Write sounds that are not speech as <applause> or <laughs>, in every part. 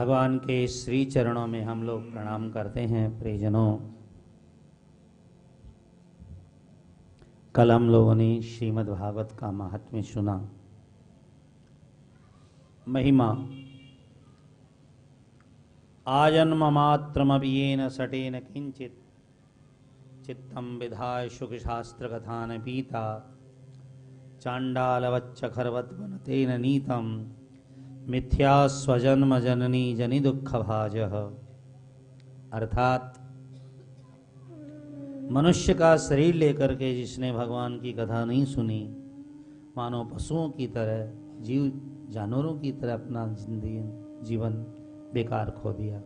भगवान के श्री चरणों में हम लोग प्रणाम करते हैं, प्रियजनों। कल हम लोगों ने श्रीमद् भागवत का महात्म्य सुना। महिमा। आजन्म मात्रमभियेन सटेन किंचित चित्तम विधाय सुख शास्त्र कथान पीता चांडालवच्च खरवत्वनतेन नीतम। मिथ्या स्वजन्म जननी जनि दुख भाज अर्थात, मनुष्य का शरीर लेकर के जिसने भगवान की कथा नहीं सुनी, मानो पशुओं की तरह, जीव जानवरों की तरह अपना ज़िंदगी, जीवन बेकार खो दिया।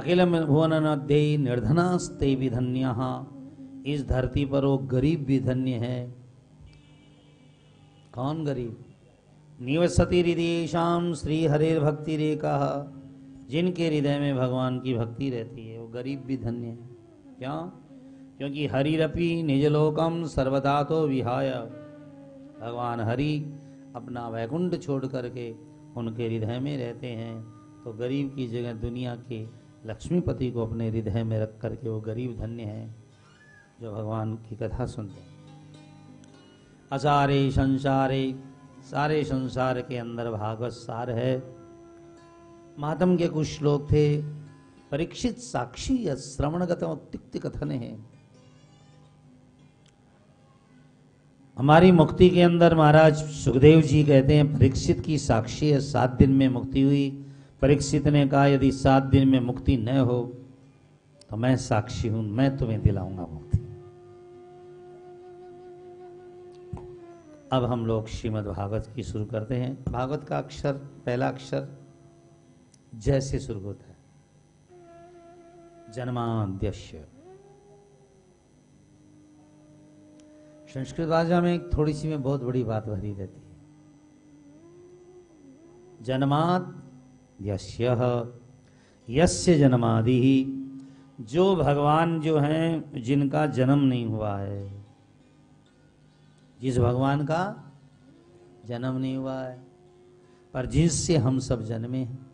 अखिल भुवन अध्यय निर्धनास्ते भी धन्य इस धरती पर वो गरीब भी धन्य है। कौन गरीब? निवसती हृदय श्री हरे भक्ति रेखा जिनके हृदय में भगवान की भक्ति रहती है, वो गरीब भी धन्य है। क्यों? क्योंकि हरिरपि निजलोकम सर्वदा तो विहाय। भगवान हरि अपना वैकुंठ छोड़ करके उनके हृदय में रहते हैं तो गरीब की जगह दुनिया के लक्ष्मीपति को अपने हृदय में रख करके वो गरीब धन्य है, जो भगवान की कथा सुनते हैं। असारे संसारे सारे संसार के अंदर भागवत सार है। महात्म के कुछ श्लोक थे, परीक्षित साक्षी या श्रवणगत उत्तिक्त कथन है। हमारी मुक्ति के अंदर महाराज सुखदेव जी कहते हैं, परीक्षित की साक्षी है, सात दिन में मुक्ति हुई। परीक्षित ने कहा, यदि सात दिन में मुक्ति न हो तो मैं साक्षी हूँ, मैं तुम्हें दिलाऊँगा मुक्ति अब हम लोग श्रीमद् भागवत की शुरू करते हैं। भागवत का अक्षर, पहला अक्षर जैसे शुरू होता है। जन्माद्यश्य संस्कृत भाषा में एक थोड़ी सी में बहुत बड़ी बात भरी रहती है। जन्मात यस्य यस्य जन्मादि। जो भगवान जो हैं, जिनका जन्म नहीं हुआ है। जिस भगवान का जन्म नहीं हुआ है, पर जिससे हम सब जन्मे हैं।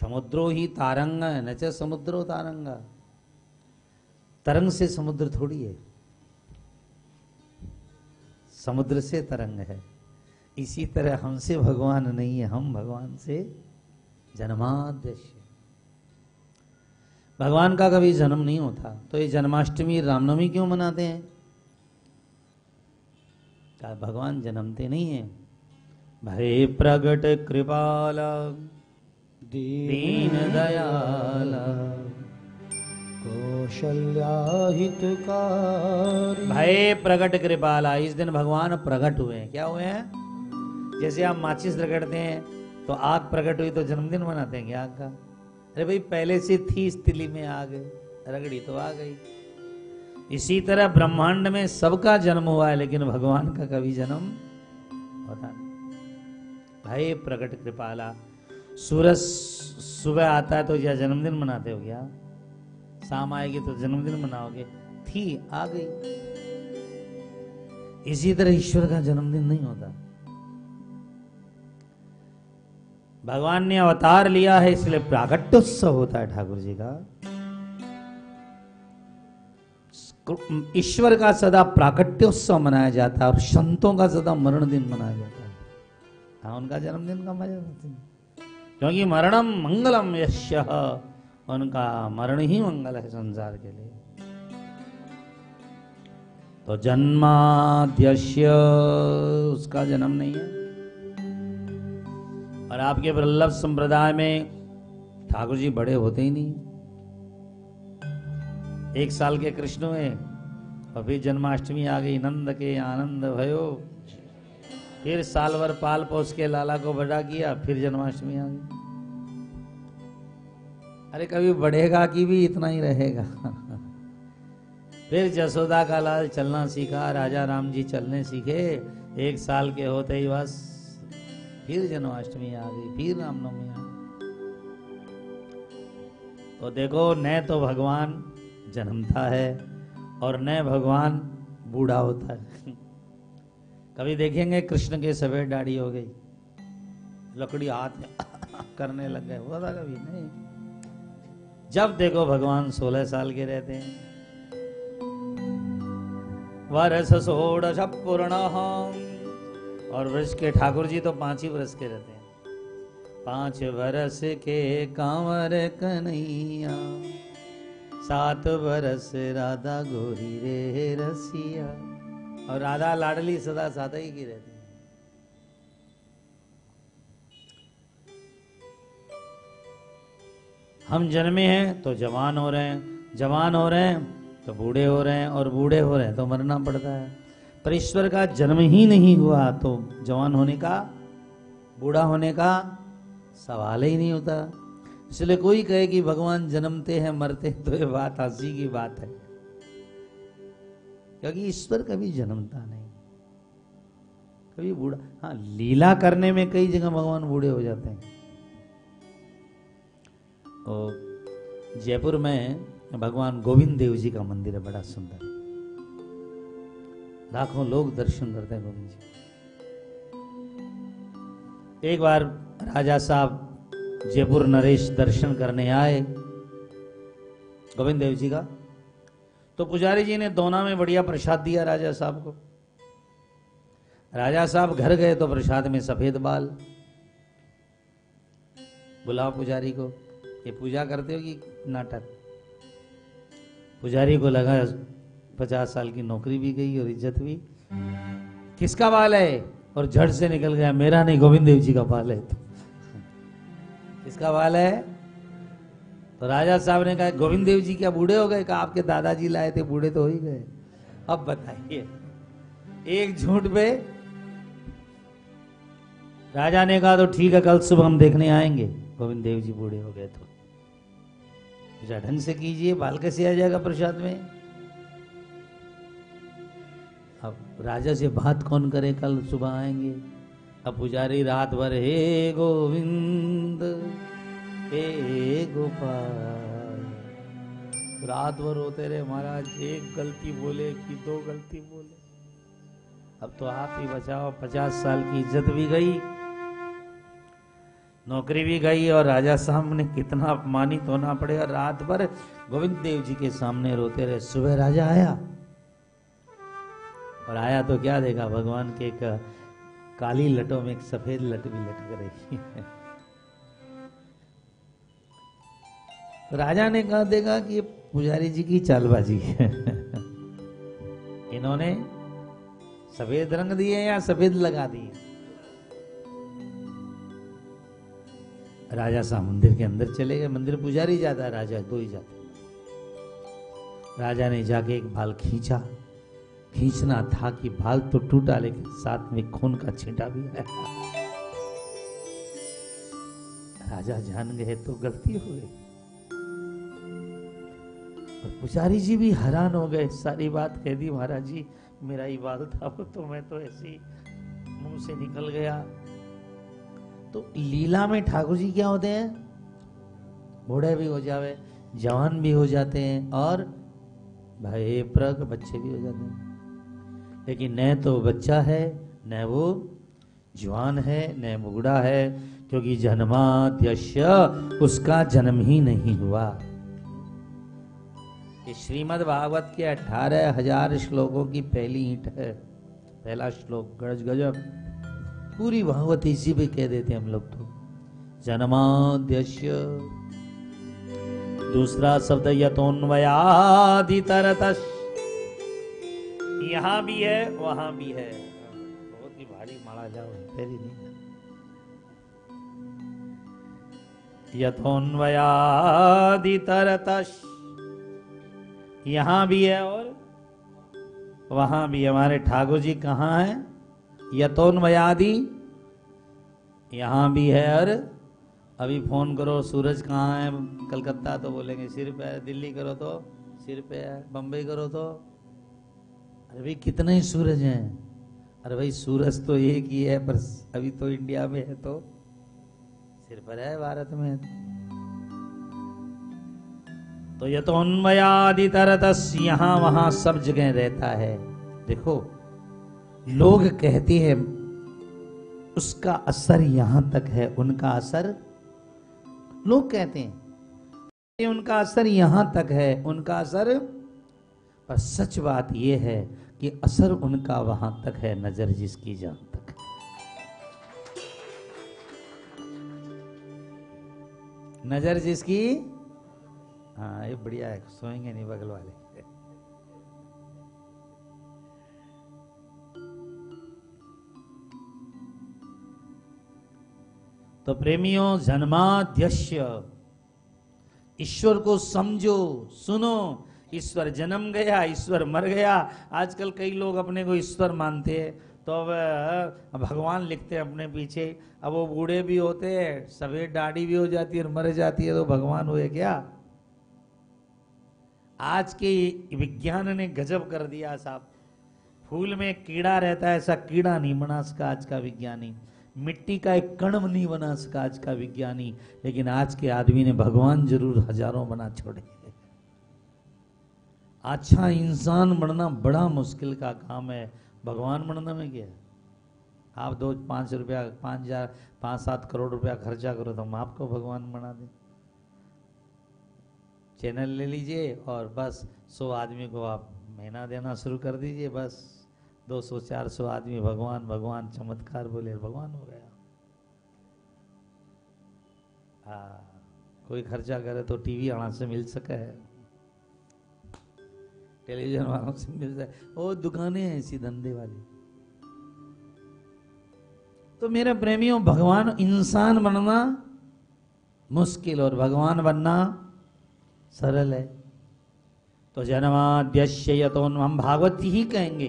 समुद्रो ही तारंग न च समुद्रो तारंग। तरंग से समुद्र थोड़ी है। समुद्र से तरंग है। इसी तरह हमसे भगवान नहीं है, हम भगवान से जन्माद्यश भगवान का कभी जन्म नहीं होता। तो ये जन्माष्टमी रामनवमी क्यों मनाते हैं? क्या भगवान जन्मते नहीं है। भय प्रगट कृपाल, दीन दयाल कौशल्याहितकारी भय प्रगट कृपाला, इस दिन भगवान प्रकट हुए हैं। क्या हुए हैं? जैसे आप माचिस रगड़ते हैं तो आग प्रकट हुई तो जन्मदिन मनाते हैं क्या आग का? अरे भाई, पहले से थी तिली में आग रगड़ी तो आ गई। इसी तरह ब्रह्मांड में सबका जन्म हुआ है, लेकिन भगवान का कभी जन्म होता नहीं। भाई, प्रकट कृपाला, सूरज सुबह आता है तो या जन्मदिन मनाते हो क्या शाम आएगी तो जन्मदिन मनाओगे? थी, आ गई। इसी तरह ईश्वर का जन्मदिन नहीं होता। भगवान ने अवतार लिया है, इसलिए प्रागट्योत्सव होता है ठाकुर जी का। ईश्वर का सदा प्राकट्योत्सव मनाया जाता है और संतों का सदा मरण दिन मनाया जाता है। हाँ उनका जन्मदिन का मज़ा क्योंकि मरणम मंगलम यश्य, उनका मरण ही मंगल है संसार के लिए। तो जन्माद्यश्य, उसका जन्म नहीं है। और आपके वल्लभ संप्रदाय में ठाकुर जी बड़े होते ही नहीं एक साल के कृष्ण हुए और फिर जन्माष्टमी आ गई, नंद के आनंद भयो। फिर साल भर पाल पोस के लाला को बड़ा किया, फिर जन्माष्टमी आ गई। अरे कभी बढ़ेगा कि भी इतना ही रहेगा। <laughs> फिर जसोदा का लाल चलना सीखा, राजा राम जी चलने सीखे, एक साल के होते ही बस। फिर जन्माष्टमी आ गई, फिर रामनवमी आ गई। तो देखो न तो भगवान जन्मता है और न भगवान बूढ़ा होता है। <laughs> कभी देखेंगे कृष्ण के सफ़ेद दाढ़ी हो गई, लकड़ी हाथ में <laughs> करने लग गए हुआ था कभी नहीं। जब देखो भगवान सोलह साल के रहते हैं। वर्ष सोलह पूर्ण और वृक्ष के ठाकुर जी तो पाँच ही वर्ष के रहते हैं। पाँच वर्ष के कांवर कन्हैया, सात वर्ष राधा गोरी रे रसिया। और राधा लाडली सदा सादा ही की रहती हम जन्मे हैं तो जवान हो रहे हैं, जवान हो रहे हैं तो बूढ़े हो रहे हैं और बूढ़े हो रहे हैं तो मरना पड़ता है। पर ईश्वर का जन्म ही नहीं हुआ तो जवान होने का, बूढ़ा होने का सवाल ही नहीं होता। इसलिए कोई कहे कि भगवान जन्मते हैं, मरते हैं तो ये बात हँसी की बात है। क्योंकि ईश्वर कभी जन्मता नहीं। कभी बूढ़ा हाँ लीला करने में कई जगह भगवान बूढ़े हो जाते हैं। और जयपुर में भगवान गोविंद देव जी का मंदिर है, बड़ा सुंदर। लाखों लोग दर्शन करते हैं गोविंद जी। एक बार राजा साहब जयपुर नरेश दर्शन करने आए। गोविंद देव जी का। तो पुजारी जी ने दोना में बढ़िया प्रसाद दिया राजा साहब को। राजा साहब घर गए तो प्रसाद में सफ़ेद बाल। बुलाओ पुजारी को। ये पूजा करते हो कि नाटक? पुजारी को लगा पचास साल की नौकरी भी गई और इज़्ज़त भी। किसका बाल है? और झड़ से निकल गया, मेरा नहीं गोविंद देव जी का बाल है तो। किसका बाल है? तो राजा साहब ने कहा गोविंद देव जी क्या बूढ़े हो गए? कहा, आपके दादाजी लाए थे, बूढ़े तो हो ही गए। अब बताइए, एक झूठ पे राजा ने कहा तो ठीक है, कल सुबह हम देखने आएँगे। गोविंद देव जी बूढ़े हो गए तो। ढंग से कीजिए, बाल कैसे आ जाएगा प्रसाद में? अब राजा से बात कौन करे? कल सुबह आएँगे। अब पुजारी रात भर, हे गोविंद, हे गोपाल, रात भर होते रहे। महाराज, एक गलती बोले कि दो गलती बोले। अब तो आप ही बचाओ। पचास साल की इज़्ज़त भी गई, नौकरी भी गई और राजा साहब ने कितना अपमानित होना पड़ेगा। रात भर गोविंद देव जी के सामने रोते रहे। सुबह राजा आया। और आया तो क्या देखा? भगवान के एक काली लटों में एक सफ़ेद लट भी लटक रही है। तो राजा ने कहा, देखा कि पुजारी जी की चालबाजी है। इन्होंने सफ़ेद रंग दिए या सफ़ेद लगा दिए? राजा साहब मंदिर के अंदर चले गए। मंदिर पुजारी जाता, राजा दो ही जाते। राजा ने जाके एक बाल खींचा। खींचना था कि बाल तो टूटा, लेकिन साथ में खून का छींटा भी है। राजा जान गए तो गलती हो गई। और पुजारी जी भी हैरान हो गए, सारी बात कह दी, महाराज जी, मेरा ही बाल था वो तो मैं तो ऐसे मुँह से निकल गया। तो लीला में ठाकुर जी क्या होते हैं? बूढ़े भी हो जावे, जवान भी हो जाते हैं, और भाई, प्रग बच्चे भी हो जाते हैं। लेकिन न तो बच्चा है, न वो जवान है, न मुगड़ा है, क्योंकि जन्माद्यश्य उसका जन्म ही नहीं हुआ। ये श्रीमद् भागवत के अठारह हज़ार श्लोकों की पहली ईंट है, पहला श्लोक गज गजब, पूरी भागवत इसी पे कह देते हम लोग तो। जन्माद्यश्य। दूसरा शब्द यथोन्वयादि तरतश यहाँ भी है, वहाँ भी है। बहुत ही भारी मारा जाओ तेरी नहीं। यथोन्वयादि तरतश यहाँ भी है और वहाँ भी। हमारे ठाकुर जी कहाँ हैं? यतोन्मयादि यहाँ भी है और अभी फ़ोन करो, सूरज कहाँ है? कलकत्ता तो बोलेंगे, सिर पे है। दिल्ली करो तो सिर पे है। बम्बई करो तो अरे भाई, कितने ही सूरज हैं। अरे भाई, सूरज तो एक ही है, पर अभी तो इंडिया में है तो सिर पर है भारत में। तो ये तो उन्मयादि तरतस यहाँ वहाँ सब जगह रहता है। देखो, लोग कहते हैं, उसका असर यहाँ तक है, उनका असर। लोग कहते हैं उनका असर यहाँ तक है, उनका असर। पर सच बात यह है कि असर उनका वहाँ तक है, नज़र जिसकी जान तक नज़र जिसकी? हाँ ये बढ़िया है, सोएँगे नहीं बगल वाले। तो प्रेमियों जन्माध्यक्ष ईश्वर को समझो, सुनो ईश्वर जन्म गया, ईश्वर मर गया। आजकल कई लोग अपने को ईश्वर मानते हैं। तो अब भगवान लिखते हैं अपने पीछे, अब वो बूढ़े भी होते हैं सफ़ेद दाढ़ी भी हो जाती है और मर जाती है तो भगवान हुए क्या? आज के विज्ञान ने गजब कर दिया साहब। फूल में कीड़ा रहता है, ऐसा कीड़ा नहीं बना सका आज का विज्ञानी। मिट्टी का एक कण नहीं बना सका आज का विज्ञानी। लेकिन आज के आदमी ने भगवान ज़रूर हज़ारों बना छोड़े। अच्छा इंसान बनना बड़ा मुश्किल का काम है। भगवान बनना में क्या? आप दो, पाँच रुपया, पाँच हज़ार, पाँच, सात करोड़ रुपया खर्चा करो तो हम आपको भगवान बना दें। चैनल ले लीजिए और बस सौ आदमी को आप महीना देना शुरू कर दीजिए बस। दो सौ, चार सौ आदमी भगवान भगवान चमत्कार बोले, भगवान हो गया। हाँ कोई खर्चा करे तो टीवी आना से मिल सके। है टेलीविज़न वालों से मिल जाए वो दुकानें हैं ऐसी धंधे वाली। तो मेरे प्रेमियों, भगवान इंसान बनना मुश्किल और भगवान बनना सरल है। तो जन्माद्यश्य तो हम भागवत ही कहेंगे।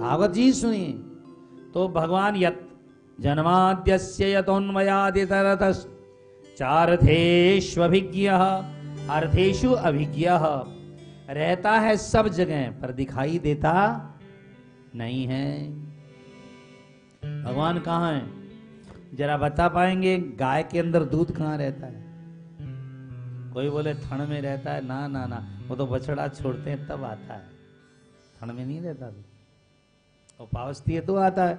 भागवत जी सुनिए। तो भगवान यत, जन्माद्यस्य यतोन्मयादितरत चारथेष्वभिज्ञ अर्थेशु अभिज्ञ। रहता है सब जगह, पर दिखाई देता नहीं है। भगवान कहाँ है? जरा बता पाएँगे, गाय के अंदर दूध कहाँ रहता है? कोई बोले, थण में रहता है? ना ना ना। वो तो बछड़ा छोड़ते हैं, तब आता है। थण में नहीं रहता तो पावस्ती है तो आता है।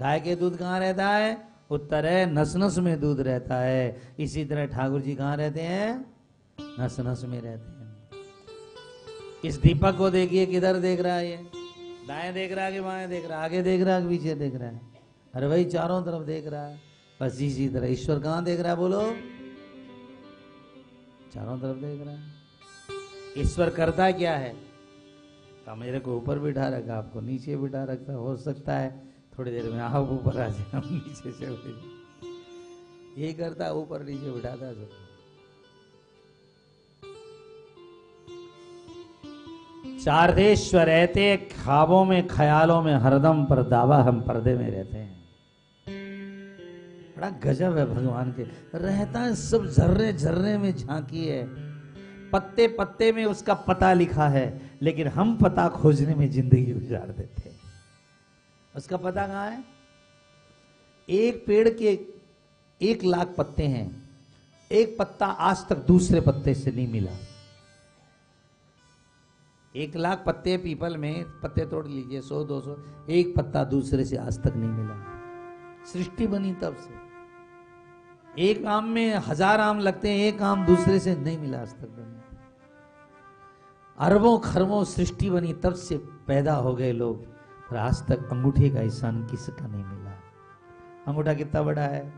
गाय के दूध कहाँ रहता है? उत्तर है नस नस में दूध रहता है। इसी तरह ठाकुर जी कहाँ रहते हैं? नस नस में रहते हैं। इस दीपक को देखिए, किधर देख रहा है ये? दाएँ देख रहा है कि बाएँ देख रहा है? आगे देख रहा है कि पीछे देख रहा है? अरे भाई, चारों तरफ़ देख रहा है। बस इसी तरह। ईश्वर कहाँ देख रहा है, बोलो? चारों तरफ़ देख रहा है। ईश्वर करता क्या है? तो मेरे को ऊपर बिठा रखा, आपको नीचे बिठा रखता हो सकता है थोड़ी देर में आप ऊपर आ जाए नीचे चले यही करता, ऊपर नीचे बिठाता सब। चारदेश्वर रहते ख्वाबों में, ख्यालों में, हरदम पर दावा हम पर्दे में रहते हैं। बड़ा गजब है भगवान के। रहता है सब जर्रे झर्रे में झांकी है। पत्ते पत्ते में उसका पता लिखा है, लेकिन हम पता खोजने में ज़िंदगी गुजार देते हैं। उसका पता कहाँ है? एक पेड़ के एक लाख पत्ते हैं। एक पत्ता आज तक दूसरे पत्ते से नहीं मिला। एक लाख पत्ते पीपल में पत्ते तोड़ लीजिए, सौ, दो सौ, एक पत्ता दूसरे से आज तक नहीं मिला। सृष्टि बनी तब से। एक आम में हज़ार आम लगते हैं, एक आम दूसरे से नहीं मिला आज तक बनी। अरबों खरबों सृष्टि बनी तब से पैदा हो गए लोग, पर आज तक अंगूठे का ईशान किसका नहीं मिला। अंगूठा कितना बड़ा है?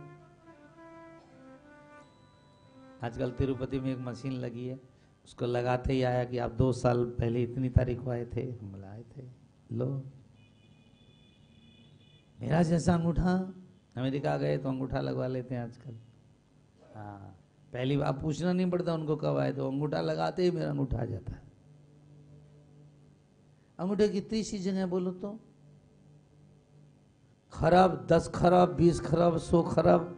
आजकल तिरुपति में एक मशीन लगी है। उसको लगाते ही आया कि आप दो साल पहले इतनी तारीख को आए थे, हम थे। लो। मेरा जैसा अंगूठा, अमेरिका गए तो अंगूठा लगवा लेते हैं आजकल। हाँ पहली बार पूछना नहीं पड़ता उनको कब आए तो अंगूठा लगाते ही मेरा अंगूठा आ जाता है। अंगूठे कितनी सी जगह बोलो तो खराब, दस खराब, बीस खराब, सौ खराब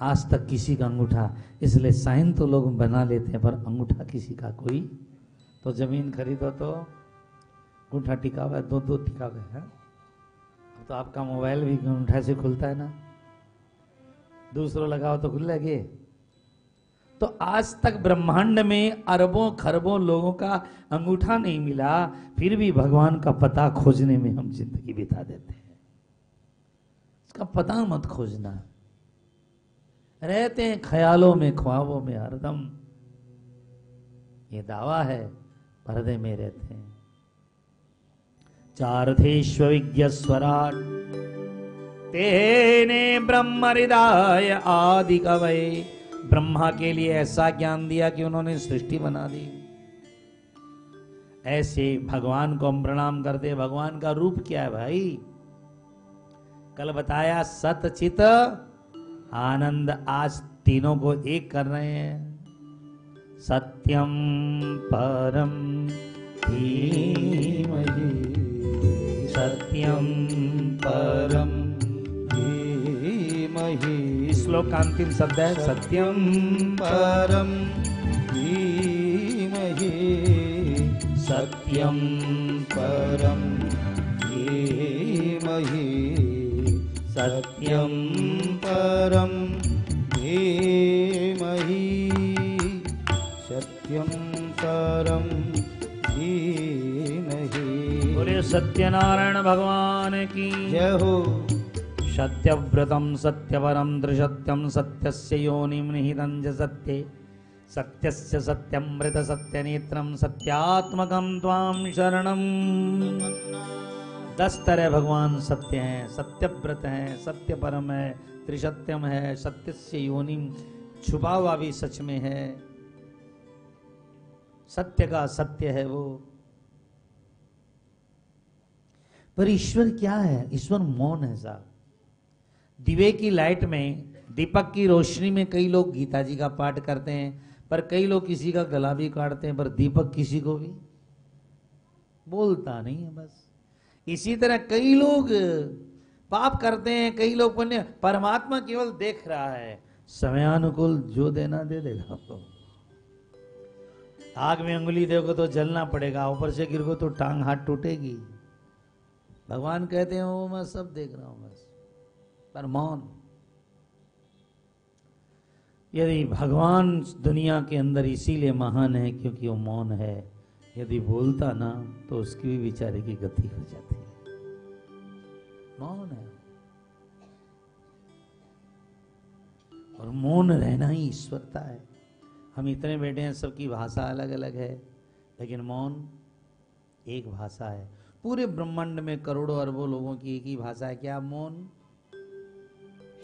आज तक किसी का अंगूठा, इसलिए साइन तो लोग बना लेते हैं, पर अंगूठा किसी का कोई? तो ज़मीन खरीदो तो अंगूठा टिका हुआ है दो दो टिका है? तो आपका मोबाइल भी अंगूठा से खुलता है ना? दूसरों लगाओ तो खुल लगे तो आज तक ब्रह्मांड में अरबों, खरबों लोगों का अंगूठा नहीं मिला, फिर भी भगवान का पता खोजने में हम ज़िंदगी बिता देते हैं। इसका पता मत खोजना। रहते हैं ख्यालों में, ख्वाबों में, हरदम। ये दावा है, पर्दे में रहते हैं। चारथेश्व विज्ञ स्वराट तेने ब्रह्म हृदय आदि कवय ब्रह्मा के लिए ऐसा ज्ञान दिया कि उन्होंने सृष्टि बना दी। ऐसे भगवान को हम प्रणाम करते भगवान का रूप क्या है भाई? कल बताया सत चित आनंद आज तीनों को एक कर रहे हैं। सत्यम परम धीमहि। सत्यम परम धीमहि। श्लोक का अंतिम शब्द है, सत्यम परम धीमहि। सत्यम परम धीमहि। सत्यम परम धीमहि। सत्यं परम धीमहि। बोले सत्यनारायण भगवान की। जय हो सत्यव्रतं सत्यवरं त्रिसत्यं सत्यस्य योनिं निहितं च सत्ये। सत्यस्य सत्यमृत सत्यनेत्रं सत्यात्मकं त्वां शरणं दस तरह भगवान सत्य हैं, सत्यव्रत हैं सत्य परम है त्रिसत्यम है सत्य से योनिम छुपा हुआ भी सच में है। सत्य का सत्य है वो। पर ईश्वर क्या है? ईश्वर मौन है साहब। दिवे की लाइट में, दीपक की रोशनी में कई लोग गीता जी का पाठ करते हैं, पर कई लोग किसी का गला भी काटते हैं, पर दीपक किसी को भी बोलता नहीं है बस। इसी तरह कई लोग पाप करते हैं, कई लोग पुण्य, परमात्मा केवल देख रहा है। समयानुकूल जो देना दे देगा आपको। आग में उंगली देखो तो जलना पड़ेगा, ऊपर से गिर गो तो टांग हाथ टूटेगी। भगवान कहते हैं वो मैं सब देख रहा हूँ बस, पर मौन। यदि भगवान दुनिया के अंदर इसीलिए महान है क्योंकि वो मौन है, यदि बोलता ना तो उसकी भी बेचारे की गति हो जाती। मौन है? और मौन रहना ही ईश्वरता है। हम इतने बैठे हैं, सबकी भाषा अलग अलग है, लेकिन मौन एक भाषा है। पूरे ब्रह्मांड में करोड़ों अरबों लोगों की एक ही भाषा है। क्या मौन?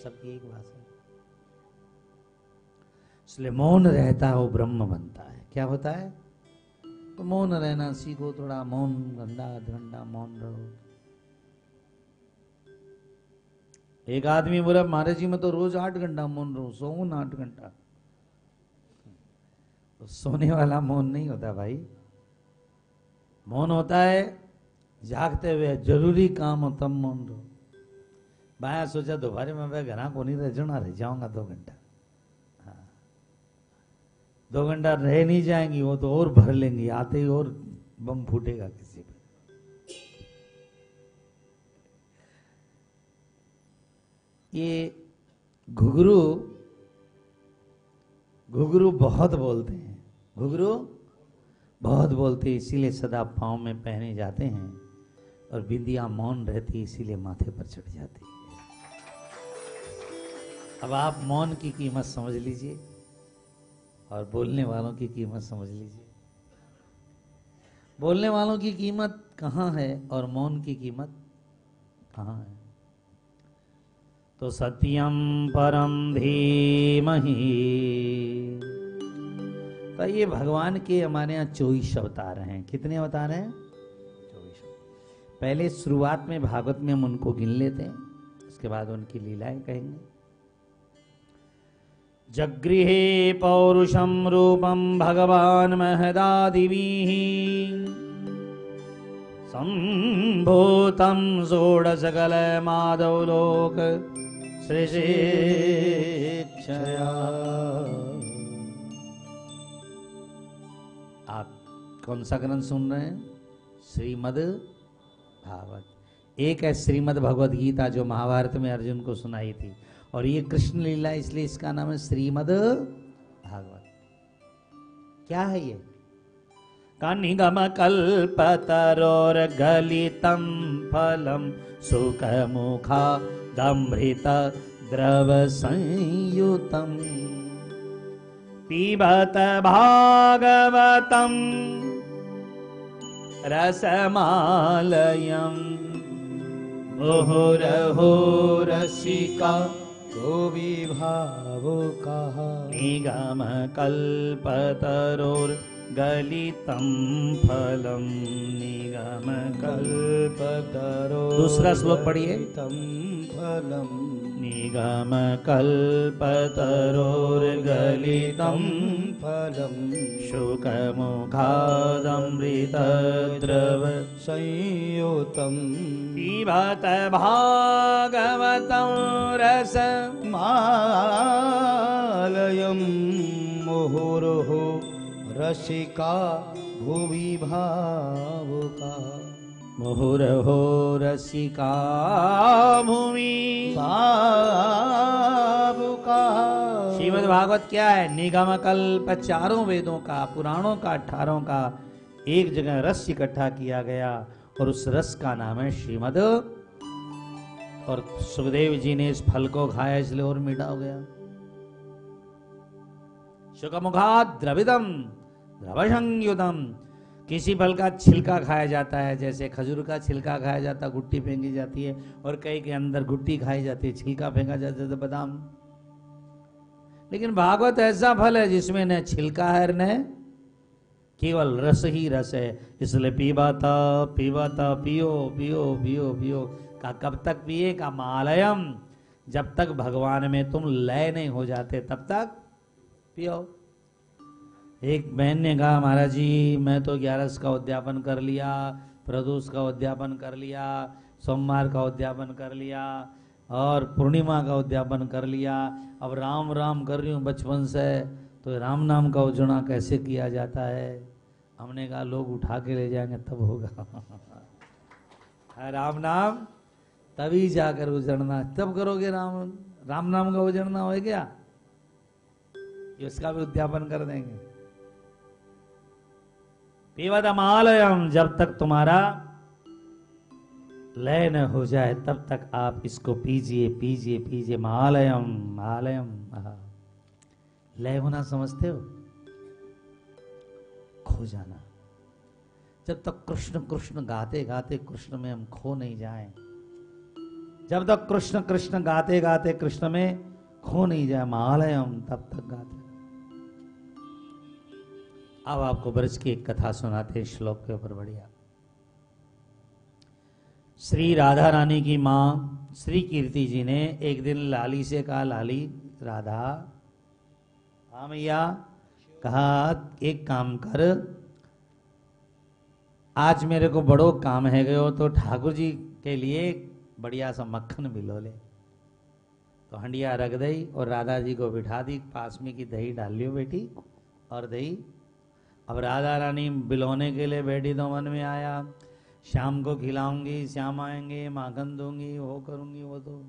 सबकी एक भाषा है। इसलिए मौन रहता है वो ब्रह्म बनता है। क्या होता है? तो मौन रहना सीखो, थोड़ा मौन आध घंटा मौन रहो। एक आदमी बोला, महाराज जी, मैं तो रोज आठ घंटा मौन सोऊं ना आठ घंटा। तो सोने वाला मौन नहीं होता भाई। मौन होता है, जागते हुए ज़रूरी काम हो तब मौन रहो। बाया सोचा दोबारे मैं वह घरा को नहीं रह, जाना रह, जाऊँगा दो घंटा। हाँ। दो घंटा रह नहीं जाएँगी, वो तो और भर लेंगी, आते ही और बम फूटेगा किसी ये घुघरू घुघरू बहुत बोलते हैं। घुघरू बहुत बोलते हैं, इसीलिए सदा पाँव में पहने जाते हैं और बिंदिया मौन रहती है, इसीलिए माथे पर चढ़ जाती है। अब आप मौन की कीमत समझ लीजिए और बोलने वालों की कीमत समझ लीजिए। बोलने वालों की कीमत कहाँ है और मौन की कीमत कहाँ है? तो सत्यम परम धीमहि। तो ये भगवान के हमारे यहाँ चौबीस अवतार हैं। कितने अवतार हैं? चौबीस। पहले शुरुआत में भागवत में हम उनको गिन लेते हैं, उसके बाद उनकी लीलाएँ कहेंगे। जगृहे पौरुषम रूपम भगवान महदादिवीः सम्भूतं षोडशकल माधव लोक आप कौन सा ग्रंथ सुन रहे हैं? श्रीमद भागवत। एक है श्रीमद भगवत गीता, जो महाभारत में अर्जुन को सुनाई थी। और ये कृष्ण लीला, इसलिए इसका नाम है श्रीमद भागवत। क्या है ये? कनिगम कल्पतरोर गलितम फलम सुख मुखा ृत द्रवसंयुतम्। पिबत भागवतम्। रसमालयम्। मुहुर हो रसिका गोविभावोकः। निगम निगमकल्पतरोर्गलितं फलं निगमकल्प कल्पतरो दूसरा श्लोक पढ़िए। तं फलम् निगमकल्पतरोर्गलितं फलं। शुकमुखादमृतद्रव। संयुतं पिबत भागवतं रस मालयं मुहुर्हो रसिका भुवि भावुका मुहुरहो रसिका भूमि श्रीमद् भागवत क्या है? निगम कल्प चारों वेदों का पुराणों का अठारों का एक जगह रस इकट्ठा किया गया और उस रस का नाम है श्रीमद। और सुखदेव जी ने इस फल को खाया इसलिए और मीठा हो गया। शुकमुखा द्रविदम द्रवसंयुतम किसी फल का छिलका खाया जाता है, जैसे खजूर का छिलका खाया जाता, गुट्टी फेंकी जाती है, और कई के अंदर गुट्टी खाई जाती है, छिलका फेंका जाता है जैसे बादाम। लेकिन भागवत ऐसा फल है जिसमें न छिलका है न केवल रस ही रस है। इसलिए पीवा था पीवा था, पियो पियो पियो पियो। का कब तक पिए? का मालयम। जब तक भगवान में तुम लय नहीं हो जाते, तब तक पियो। एक बहन ने कहा, महाराज जी, मैं तो ग्यारस का उद्यापन कर लिया, प्रदोष का उद्यापन कर लिया, सोमवार का उद्यापन कर लिया और पूर्णिमा का उद्यापन कर लिया। अब राम राम कर रही हूँ बचपन से तो राम नाम का उजड़ा कैसे किया जाता है? हमने कहा, लोग उठा के ले जाएँगे, तब होगा। <laughs> है, राम नाम, तभी जाकर उजड़ना। तब करोगे राम राम नाम का उजड़ना हो क्या ये उसका भी उद्यापन कर देंगे। पिवदमालयम जब तक तुम्हारा लय न हो जाए, तब तक आप इसको पीजिए पीजिए पीजिए। मालयम मालयम लय होना समझते हो? खो जाना। जब तक कृष्ण कृष्ण गाते गाते कृष्ण में हम खो नहीं जाएँ, जब तक कृष्ण कृष्ण गाते गाते कृष्ण में खो नहीं जाए, मालयम, तब तक गाते। अब आपको ब्रज की एक कथा सुनाते हैं श्लोक के ऊपर बढ़िया। श्री राधा रानी की माँ, श्री कीर्ति जी ने एक दिन लाली से कहा, लाली, राधा हाँ मैया, कहा, एक काम कर। आज मेरे को बड़ो काम है गयो तो ठाकुर जी के लिए बढ़िया सा मक्खन मिलो ले। तो हंडिया रख दई और राधा जी को बिठा दी, पास में की दही डाल लियो बेटी, और दही अब राधा रानी बिलोने के लिए बैठी तो मन में आया शाम को खिलाऊँगी, श्याम आएँगे माखन दूँगी, वो करूँगी, वो तो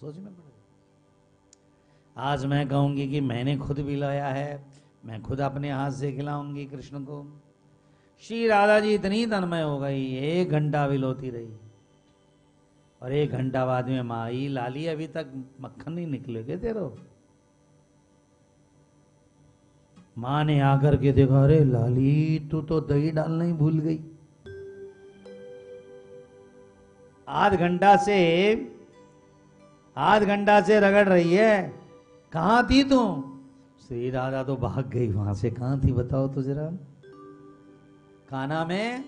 सोचना पड़ेगा। आज मैं कहूँगी कि मैंने खुद बिलाया है, मैं खुद अपने हाथ से खिलाऊँगी कृष्ण को। श्री राधा जी इतनी तन्मय हो गई, एक घंटा बिलोती रही। और एक घंटा बाद में माँ आई, लाली, अभी तक मक्खन नहीं निकलेगे तेरो माँ ने आकर के देखा, अरे लाली, तू तो दही डालना ही भूल गई। आध घंटा से, आध घंटा से रगड़ रही है। कहाँ थी तू? श्री राधा तो भाग गई वहाँ से। कहाँ थी बताओ तो जरा। काना में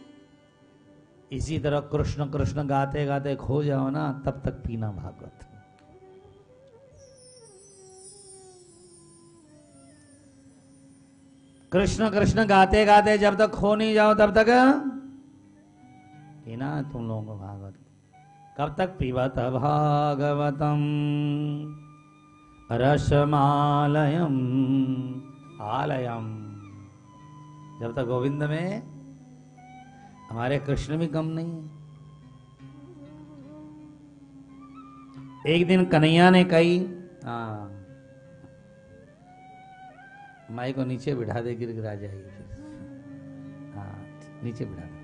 इसी तरह कृष्ण कृष्ण गाते गाते खो जाओ ना, तब तक पीना भागवत। कृष्ण कृष्ण गाते गाते जब तक खो नहीं जाओ तब तक ना तुम लोगों को भागवत। कब तक पीबत भागवतम? रसमालयम आलयम। जब तक गोविंद में हमारे कृष्ण भी कम नहीं है। एक दिन कन्हैया ने कही हाँ माई को नीचे बिठा दे, गिर गिरा जाएगी फिर। हाँ नीचे बिठा दे।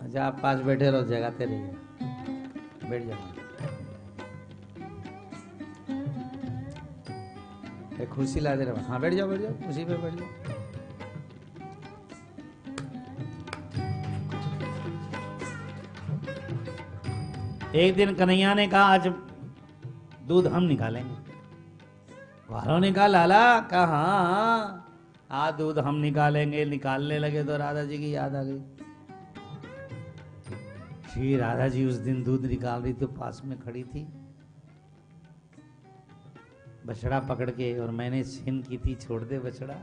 अच्छा आप पास बैठे रहो जगाते रहिए बैठ जाओ। कुर्सी ला दे रहा हूँ। बैठ जाओ बैठ जाओ कुर्सी पे बैठ जाओ। एक दिन कन्हैया ने कहा, आज दूध हम निकालेंगे। वालों ने कहा लाला, कहा हाँ हाँ दूध हम निकालेंगे। निकालने लगे तो राधा जी की याद आ गई। श्री राधा जी उस दिन दूध निकाल रही तो पास में खड़ी थी। बछड़ा पकड़ के, और मैंने छीन की थी, छोड़ दे बछड़ा।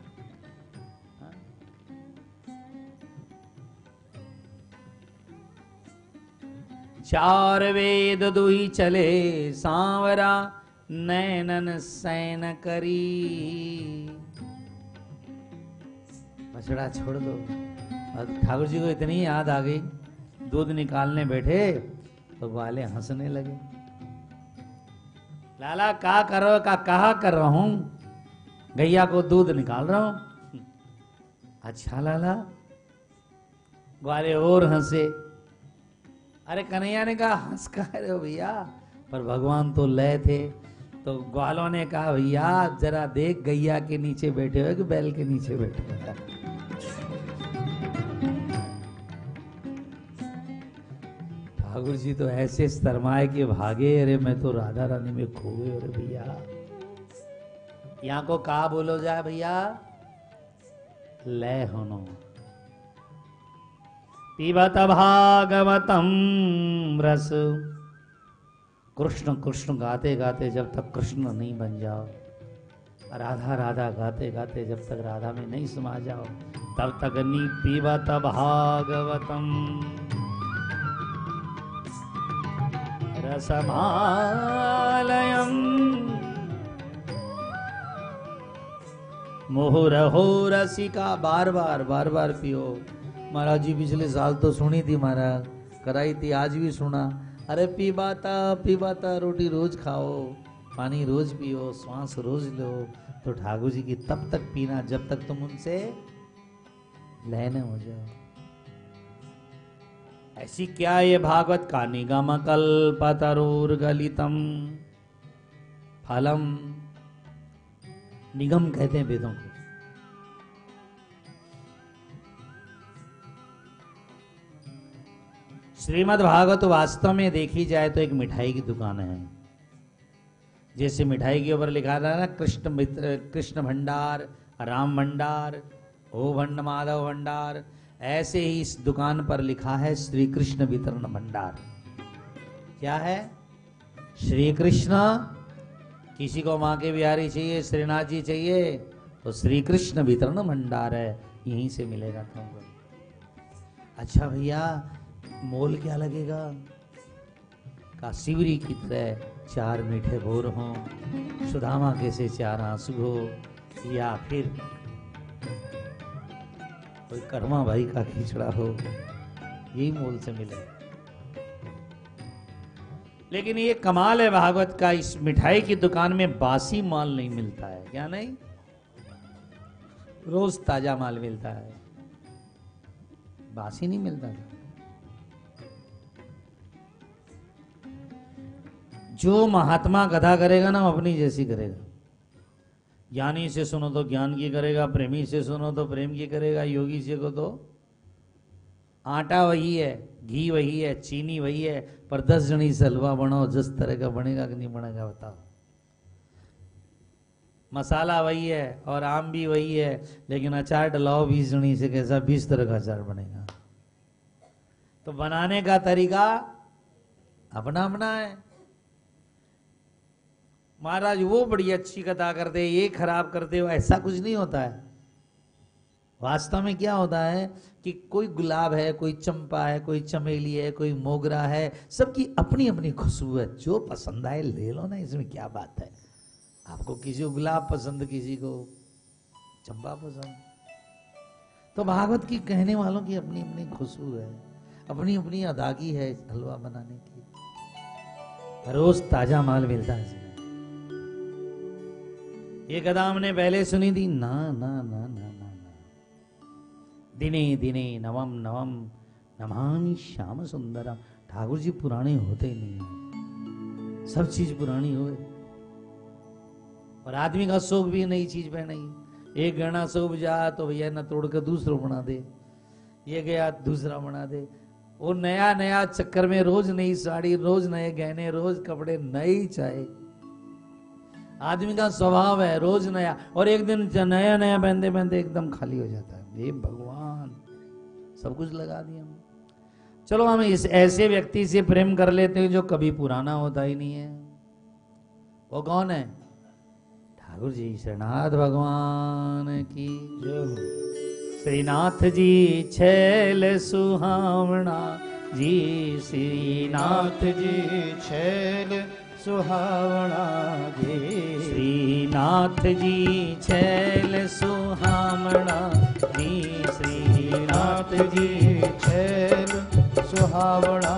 चार वेद दुही चले सांवरा नैनन सैन करी। बछड़ा छोड़ दो। ठाकुर जी को इतनी याद आ गई, दूध निकालने बैठे तो वाले हंसने लगे। लाला, का करो, का कहा कर रहा हूँ? गैया को दूध निकाल रहा हूँ। अच्छा लाला। ग्वाले और हंसे। अरे कन्हैया ने कहा, हंस का रहे हो भैया, पर भगवान तो लय थे। तो ग्वालों ने कहा, भैया, जरा देख गैया के नीचे बैठे हो कि बैल के नीचे बैठे हो? ठाकुर जी तो ऐसे शर्माए के भागे, अरे मैं तो राधा रानी में खो गए अरे भैया। यहाँ को कहा बोलो जाए भैया? लय होनो। पिबत भागवतम रस। कृष्ण कृष्ण गाते गाते जब तक कृष्ण नहीं बन जाओ, राधा राधा गाते गाते जब तक राधा में नहीं समा जाओ, तब तक नी पीबत भागवतम। रसमालयम। मोहरहो रसिका, बार बार बार बार पियो। महाराज जी पिछले साल तो सुनी थी महाराज, कराई थी, आज भी सुना। अरे पीबाता पीबाता, रोटी रोज खाओ, पानी रोज पियो, श्वास रोज लो तो ठाकुर जी की तब तक पीना, जब तक तुम उनसे लहने हो जाओ। ऐसी क्या ये भागवत का निगम कल्पतरुर गलितम? फलम, निगम कहते हैं वेदों को। श्रीमद् भागवत वास्तव में देखी जाए तो एक मिठाई की दुकान है। जैसे मिठाई के ऊपर लिखा था ना, कृष्ण मित्र, कृष्ण भंडार, राम भंडार, ओ भंड माधव भंडार, ऐसे ही इस दुकान पर लिखा है श्री कृष्ण वितरण भंडार। क्या है? श्री कृष्ण किसी को माँ के बिहारी चाहिए, श्रीनाथ जी चाहिए तो श्री कृष्ण वितरण भंडार है। यहीं से मिलेगा तुमको। अच्छा भैया मोल क्या लगेगा? का शिवरी की तरह चार मीठे भोर हों, सुदामा के से चार आँसू हो, या फिर कोई कर्मा भाई का खिचड़ा हो, यही मोल से मिले। लेकिन ये कमाल है भागवत का, इस मिठाई की दुकान में बासी माल नहीं मिलता है, क्या नहीं? रोज ताज़ा माल मिलता है। बासी नहीं मिलता। था जो महात्मा कथा करेगा ना अपनी जैसी करेगा। ज्ञानी से सुनो तो ज्ञान की करेगा, प्रेमी से सुनो तो प्रेम की करेगा, योगी से को तो आटा वही है, घी वही है, चीनी वही है, पर दस जनी से हलवा बनाओ जिस तरह का बनेगा कि नहीं बनेगा, बताओ। मसाला वही है और आम भी वही है, लेकिन अचार डलाओ बीस जनी से, कैसा बीस तरह का अचार बनेगा। तो बनाने का तरीका अपना अपना है। महाराज, वो बड़ी अच्छी कथा करते ये खराब करते हो, ऐसा कुछ नहीं होता है। वास्तव में क्या होता है कि कोई गुलाब है, कोई चंपा है, कोई चमेली है, कोई मोगरा है, सबकी अपनी अपनी खुशबू है। जो पसंद आए ले लो ना, इसमें क्या बात है? आपको किसी को गुलाब पसंद, किसी को चंपा पसंद। तो भागवत की कहने वालों की अपनी अपनी खुशबू है अपनी अपनी अदागी है हलवा बनाने की। रोज ताज़ा माल मिलता है। ये कथा हमने पहले सुनी थी। ना ना ना ना ना ना। दिने दिने, नवम नवम, नमामि श्याम सुंदरम। ठाकुर जी पुराने होते नहीं हैं। सब चीज़ पुरानी हो। और आदमी का शोक भी नई चीज़ पे नहीं एक गहना शोभ जा तो भैया न तोड़ कर दूसरो बना दे। ये गया, दूसरा बना दे। वो नया नया चक्कर में रोज नई साड़ी, रोज नए गहने, रोज कपड़े, नई चाहे आदमी का स्वभाव है, रोज नया, और एक दिन नया नया पहनते पहनते एकदम खाली हो जाता है। हे भगवान, सब कुछ लगा दिया चलो हम इस ऐसे व्यक्ति से प्रेम कर लेते हैं जो कभी पुराना होता ही नहीं है। वो कौन है? ठाकुर जी, श्रीनाथ भगवान की श्रीनाथ जी, छैल सुहावना जी, श्रीनाथ जी, छैल सुहावना जी श्रीनाथ जी छैल सुहावना जी श्रीनाथ नाथ जी छैल सुहावना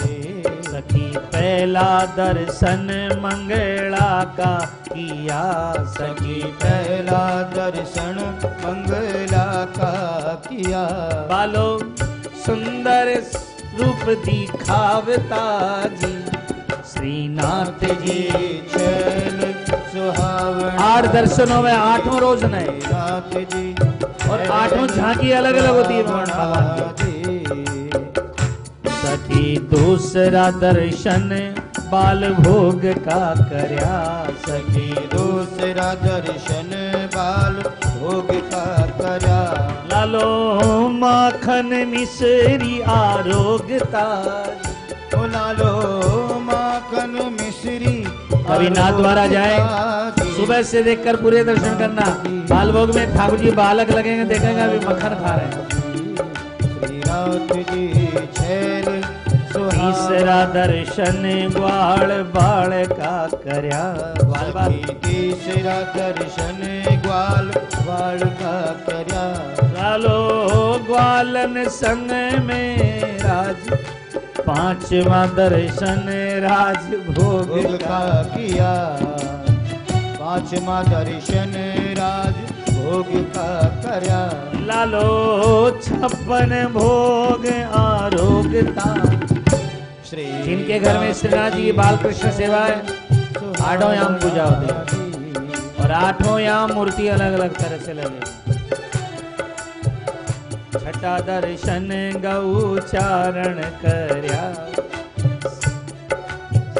जी सखी पहला दर्शन मंगला का किया? सखी पहला दर्शन मंगला का किया? बालो सुंदर रूप दिखावता जी। श्रीनाथ जी। छैल सुहावना आठ दर्शनों में आठों रोज नए। नाथ जी। और आठों झांकी अलग अलग होती है भगवान की सखी दूसरा दर्शन बाल भोग का करया। सखी दूसरा दर्शन बाल भोग का करा लालो माखन मिश्री आरोगता बोला लो माखन मिश्री कभी नाथ द्वारा जाए। सुबह से देखकर पूरे दर्शन करना। बाल भोग में ठाकुर जी बालक लगेंगे देखेंगे अभी मक्खन खा रहे हैं। तीसरा दर्शन ग्वाल बाल का करया। ग्वाल बाल। तीसरा दर्शन ग्वाल बाल का करा लालो ग्वालन संग में राज पांचवा दर्शन राज भोग का किया? पांचवा दर्शन राज भोग का करा लालो छप्पन भोग आरोगता श्री जिनके घर में श्रीनाथ जी की बालकृष्ण सेवा है आठों याम पूजा होती है। और आठों याम मूर्ति अलग अलग तरह से लगे। छठा दर्शन गौ चारण करया।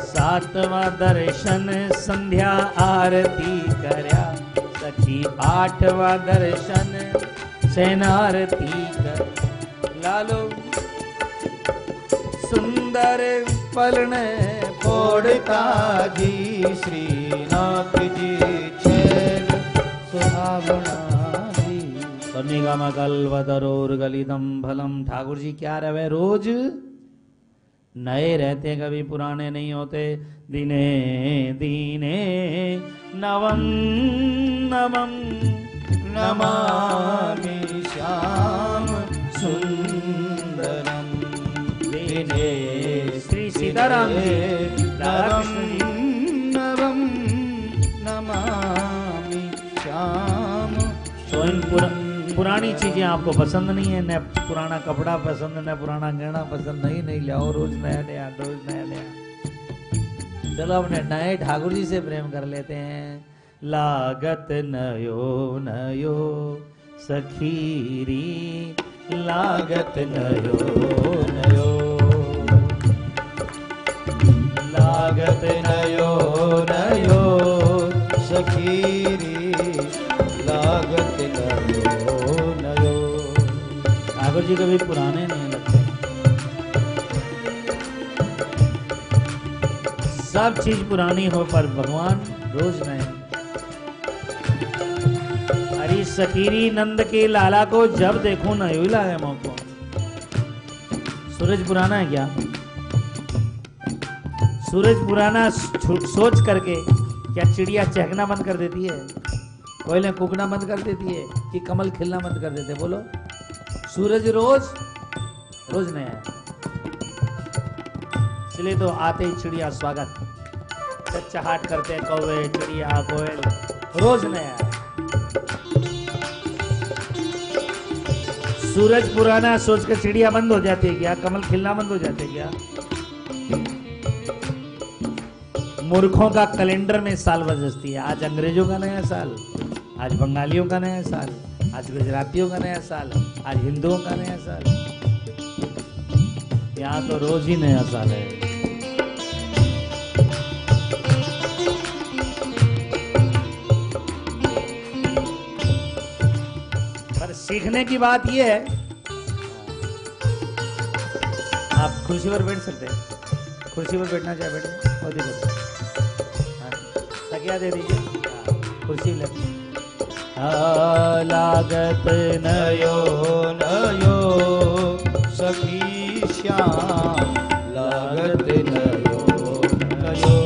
सातवा दर्शन संध्या आरती करया। सखी आठवा दर्शन सेनारती कर लालो, सुंदर पलन फोड़ता जी श्रीनाथ जी। छैल सुहावना निगम कल्पतरोर गलितम फलम ठाकुर जी क्या रहे रोज? नए रहते कभी पुराने नहीं होते। दिने दीने नवम नवम नमामि श्याम सुंदरम दिने श्री सीताराम जी जी। नवम नमामि श्याम पुरा, पुरानी चीज़ें आपको पसंद नहीं है, न पुराना कपड़ा पसंद, न पुराना गहना पसंद, नहीं नहीं, लाओ, रोज नया नया, रोज नया नया। चलो अपने नए ठाकुर जी से प्रेम कर लेते हैं। लागत नयो नयो, सखीरी, लागत नयो नयो। लागत नयो नयो, सखीरी, लागत नयो। ठाकुर जी कभी पुराने नहीं लगते। सब चीज़ पुरानी हो, पर भगवान रोज नए हरी सकीरी नंद के लाला को जब देखूँ ना यू लागे मौको। सूरज पुराना है क्या? सूरज पुराना सोच करके क्या चिड़िया चहकना बंद कर देती है? कोयले कुकना बंद कर देती है कि कमल खिलना बंद कर देते बोलो। सूरज रोज रोज नया इसलिए तो आते ही चिड़िया स्वागत। चच्चाहट करते कौवे, चिड़िया, कोयल, रोज नया सूरज पुराना सोच कर चिड़िया बंद हो जाती है क्या? कमल खिलना बंद हो जाते क्या? मूर्खों का कैलेंडर में साल बदलती है। आज अंग्रेज़ों का नया साल, आज बंगालियों का नया साल। आज गुजरातियों का नया साल है आज हिंदुओं का नया साल है। यहाँ तो रोज ही नया साल है। पर सीखने की बात यह है आप कुर्सी पर बैठ सकते हैं। कुर्सी पर बैठना चाहे बैठे बहुत ही तकिया दे दीजिए। हाँ, कुर्सी ले हाँ, लागत नयो नयो। सखी श्याम, लागत नयो नयो।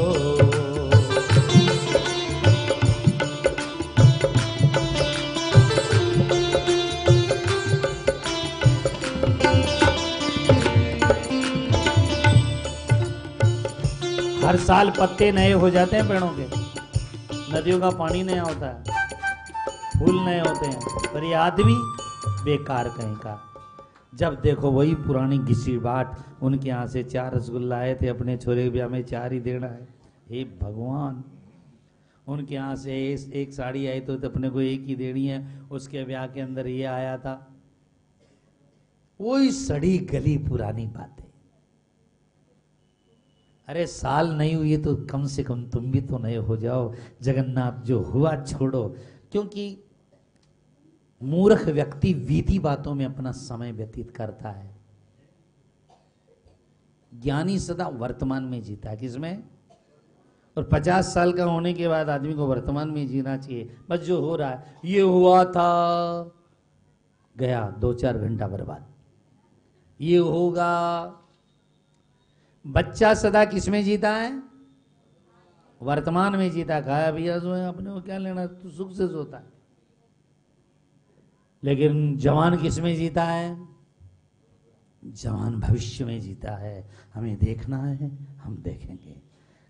हर साल पत्ते नए हो जाते हैं पेड़ों के। नदियों का पानी नया होता है। फूल नए होते हैं। पर ये आदमी बेकार कहीं का। जब देखो वही पुरानी घिसी बाट उनके यहाँ से चार रसगुल्ला आए थे अपने छोरे ब्याह में चार ही देना है। हे भगवान! उनके यहाँ से एक, साड़ी आई तो अपने को एक ही देनी है। उसके ब्याह के अंदर ये आया था। वही सड़ी गली पुरानी बातें। अरे साल नहीं हुई तो कम से कम तुम भी तो नए हो जाओ। जगन्नाथ जो हुआ छोड़ो। क्योंकि मूर्ख व्यक्ति वीति बातों में अपना समय व्यतीत करता है। ज्ञानी सदा वर्तमान में जीता है किसमें? और पचास साल का होने के बाद आदमी को वर्तमान में जीना चाहिए। बस जो हो रहा है, ये हुआ था। गया दो चार घंटा बर्बाद। ये होगा। बच्चा सदा किसमें जीता है? वर्तमान में जीता। खाया भैया है अपने को क्या लेना तू सुख से सोता है। लेकिन जवान किसमें जीता है? जवान भविष्य में जीता है। हमें देखना है, हम देखेंगे।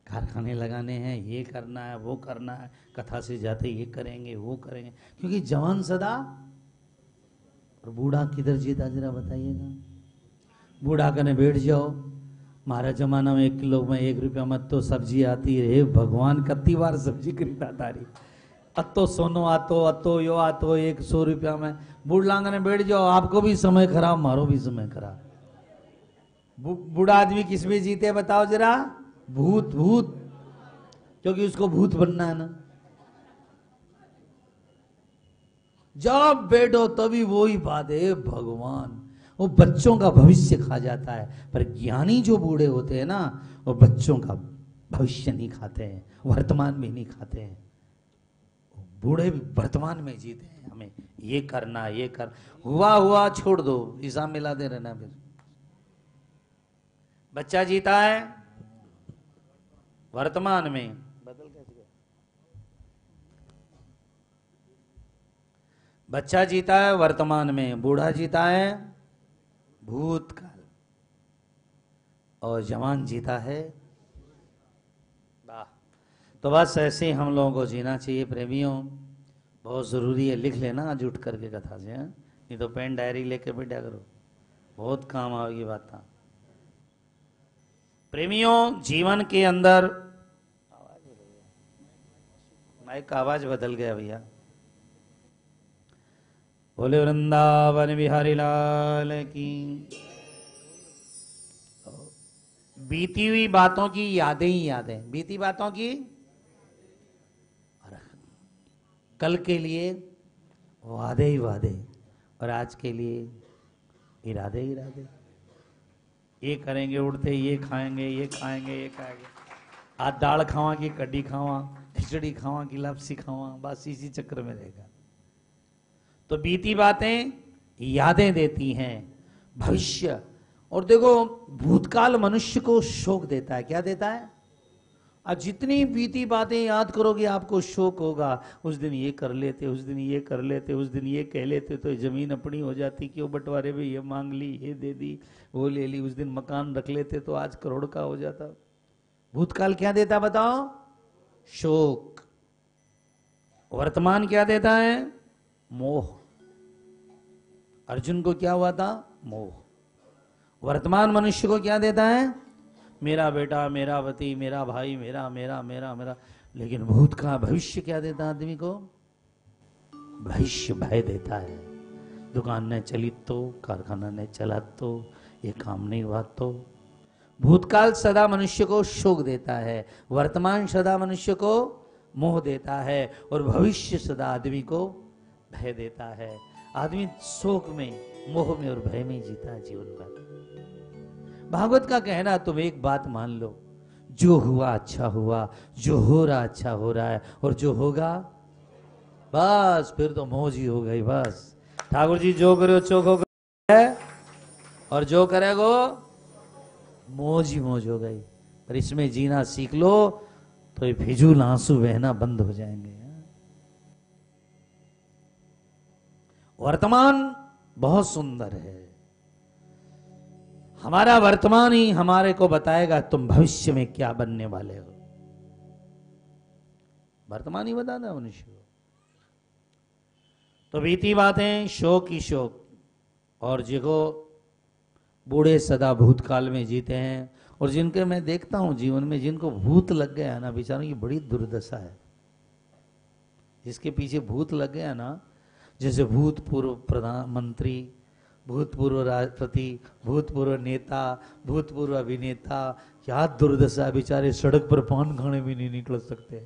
कारखाने लगाने हैं, ये करना है, वो करना है। कथा से जाते ये करेंगे, वो करेंगे। क्योंकि जवान सदा और बूढ़ा किधर जीता, जरा बताइएगा। बूढ़ा कने बैठ जाओ। मारा जमाना में एक किलो में एक रुपया मत तो सब्ज़ी आती रे भगवान कत्ती बार सब्ज़ी खरीदा तारी अतो सोनो आतो अतो, यो आतो एक सौ रुपया में। बूढ़ लांगने बैठ जाओ, आपको भी समय खराब, मारो भी समय खराब। बूढ़ा आदमी किसमें जीते, बताओ जरा? भूत भूत। क्योंकि उसको भूत बनना है ना। जब बैठो, तभी वो ही बात है, भगवान। वो बच्चों का भविष्य खा जाता है। पर ज्ञानी जो बूढ़े होते हैं ना, वो बच्चों का भविष्य नहीं खाते हैं, वर्तमान में नहीं खाते हैं। बूढ़े वर्तमान में जीते हैं। हमें ये करना, ये कर। हुआ हुआ, छोड़ दो। हिसाब मिला दे रहना फिर। बच्चा जीता है वर्तमान में। बदल कैसे बच्चा जीता है वर्तमान में। बूढ़ा जीता है भूतकाल। और जवान जीता है तो बस ऐसे ही हम लोगों को जीना चाहिए, प्रेमियों। बहुत ज़रूरी है, लिख लेना आज उठ करके कथा से, हैं? नहीं तो पेन डायरी लेके बैठा करो। बहुत काम आएगी बात प्रेमियों, जीवन के अंदर माइक का आवाज़ बदल गया भैया। बोले, वृंदावन बिहारी लाल की बीती हुई बातों की यादें ही यादें। बीती बातों की और कल के लिए वादे ही वादे और आज के लिए इरादे ही इरादे। ये करेंगे, उड़ते ये खाएँगे ये खाएँगे ये खाएँगे। आज दाल खावा की कड्डी खावा, खिचड़ी खावा की लापसी खावा, बस इसी चक्र में रहेगा। तो बीती बातें यादें देती हैं, भविष्य। और देखो, भूतकाल मनुष्य को शोक देता है। क्या देता है? आज जितनी बीती बातें याद करोगे, आपको शोक होगा, उस दिन ये कर लेते, उस दिन ये कर लेते, उस दिन ये कह लेते तो ज़मीन अपनी हो जाती, क्यों बंटवारे में ये मांग ली, ये दे दी, वो ले ली, उस दिन मकान रख लेते तो आज करोड़ का हो जाता। भूतकाल क्या देता बताओ? शोक। वर्तमान क्या देता है? मोह। अर्जुन को क्या हुआ था? मोह। वर्तमान मनुष्य को क्या देता है? मेरा बेटा, मेरा पति, मेरा भाई, मेरा मेरा मेरा मेरा। लेकिन भूत का भविष्य क्या देता आदमी को? भविष्य भय देता है। दुकान ने चली तो कारखाना ने चला तो ये काम नहीं हुआ तो। भूतकाल सदा मनुष्य को शोक देता है, वर्तमान सदा मनुष्य को मोह देता है, और भविष्य सदा आदमी को भय देता है। आदमी शोक में, मोह में और भय में जीता जीवन भर। भागवत का कहना, तुम एक बात मान लो, जो हुआ अच्छा हुआ, जो हो रहा अच्छा हो रहा है, और जो होगा, बस फिर तो मौज ही हो गई, बस। ठाकुर जी, जो करो, चोख हो है? और जो करेगो, मौज ही मौज हो गई। पर इसमें जीना सीख लो तो ये फिजूल आँसू बहना बंद हो जाएँगे। वर्तमान बहुत सुंदर है। हमारा वर्तमान ही हमारे को बताएगा तुम भविष्य में क्या बनने वाले हो। वर्तमान ही बताता मनुष्य को। तो बीती बातें, शोक ही शोक। और जिको बूढ़े सदा भूतकाल में जीते हैं। और जिनके मैं देखता हूँ जीवन में, जिनको भूत लग गया है ना, बेचारों की बड़ी दुर्दशा है। जिसके पीछे भूत लग गया ना, जैसे भूतपूर्व प्रधानमंत्री भूतपूर्व राष्ट्रपति भूतपूर्व नेता, भूतपूर्व अभिनेता क्या दुर्दशा बेचारे सड़क पर पान खाने भी नहीं निकल सकते।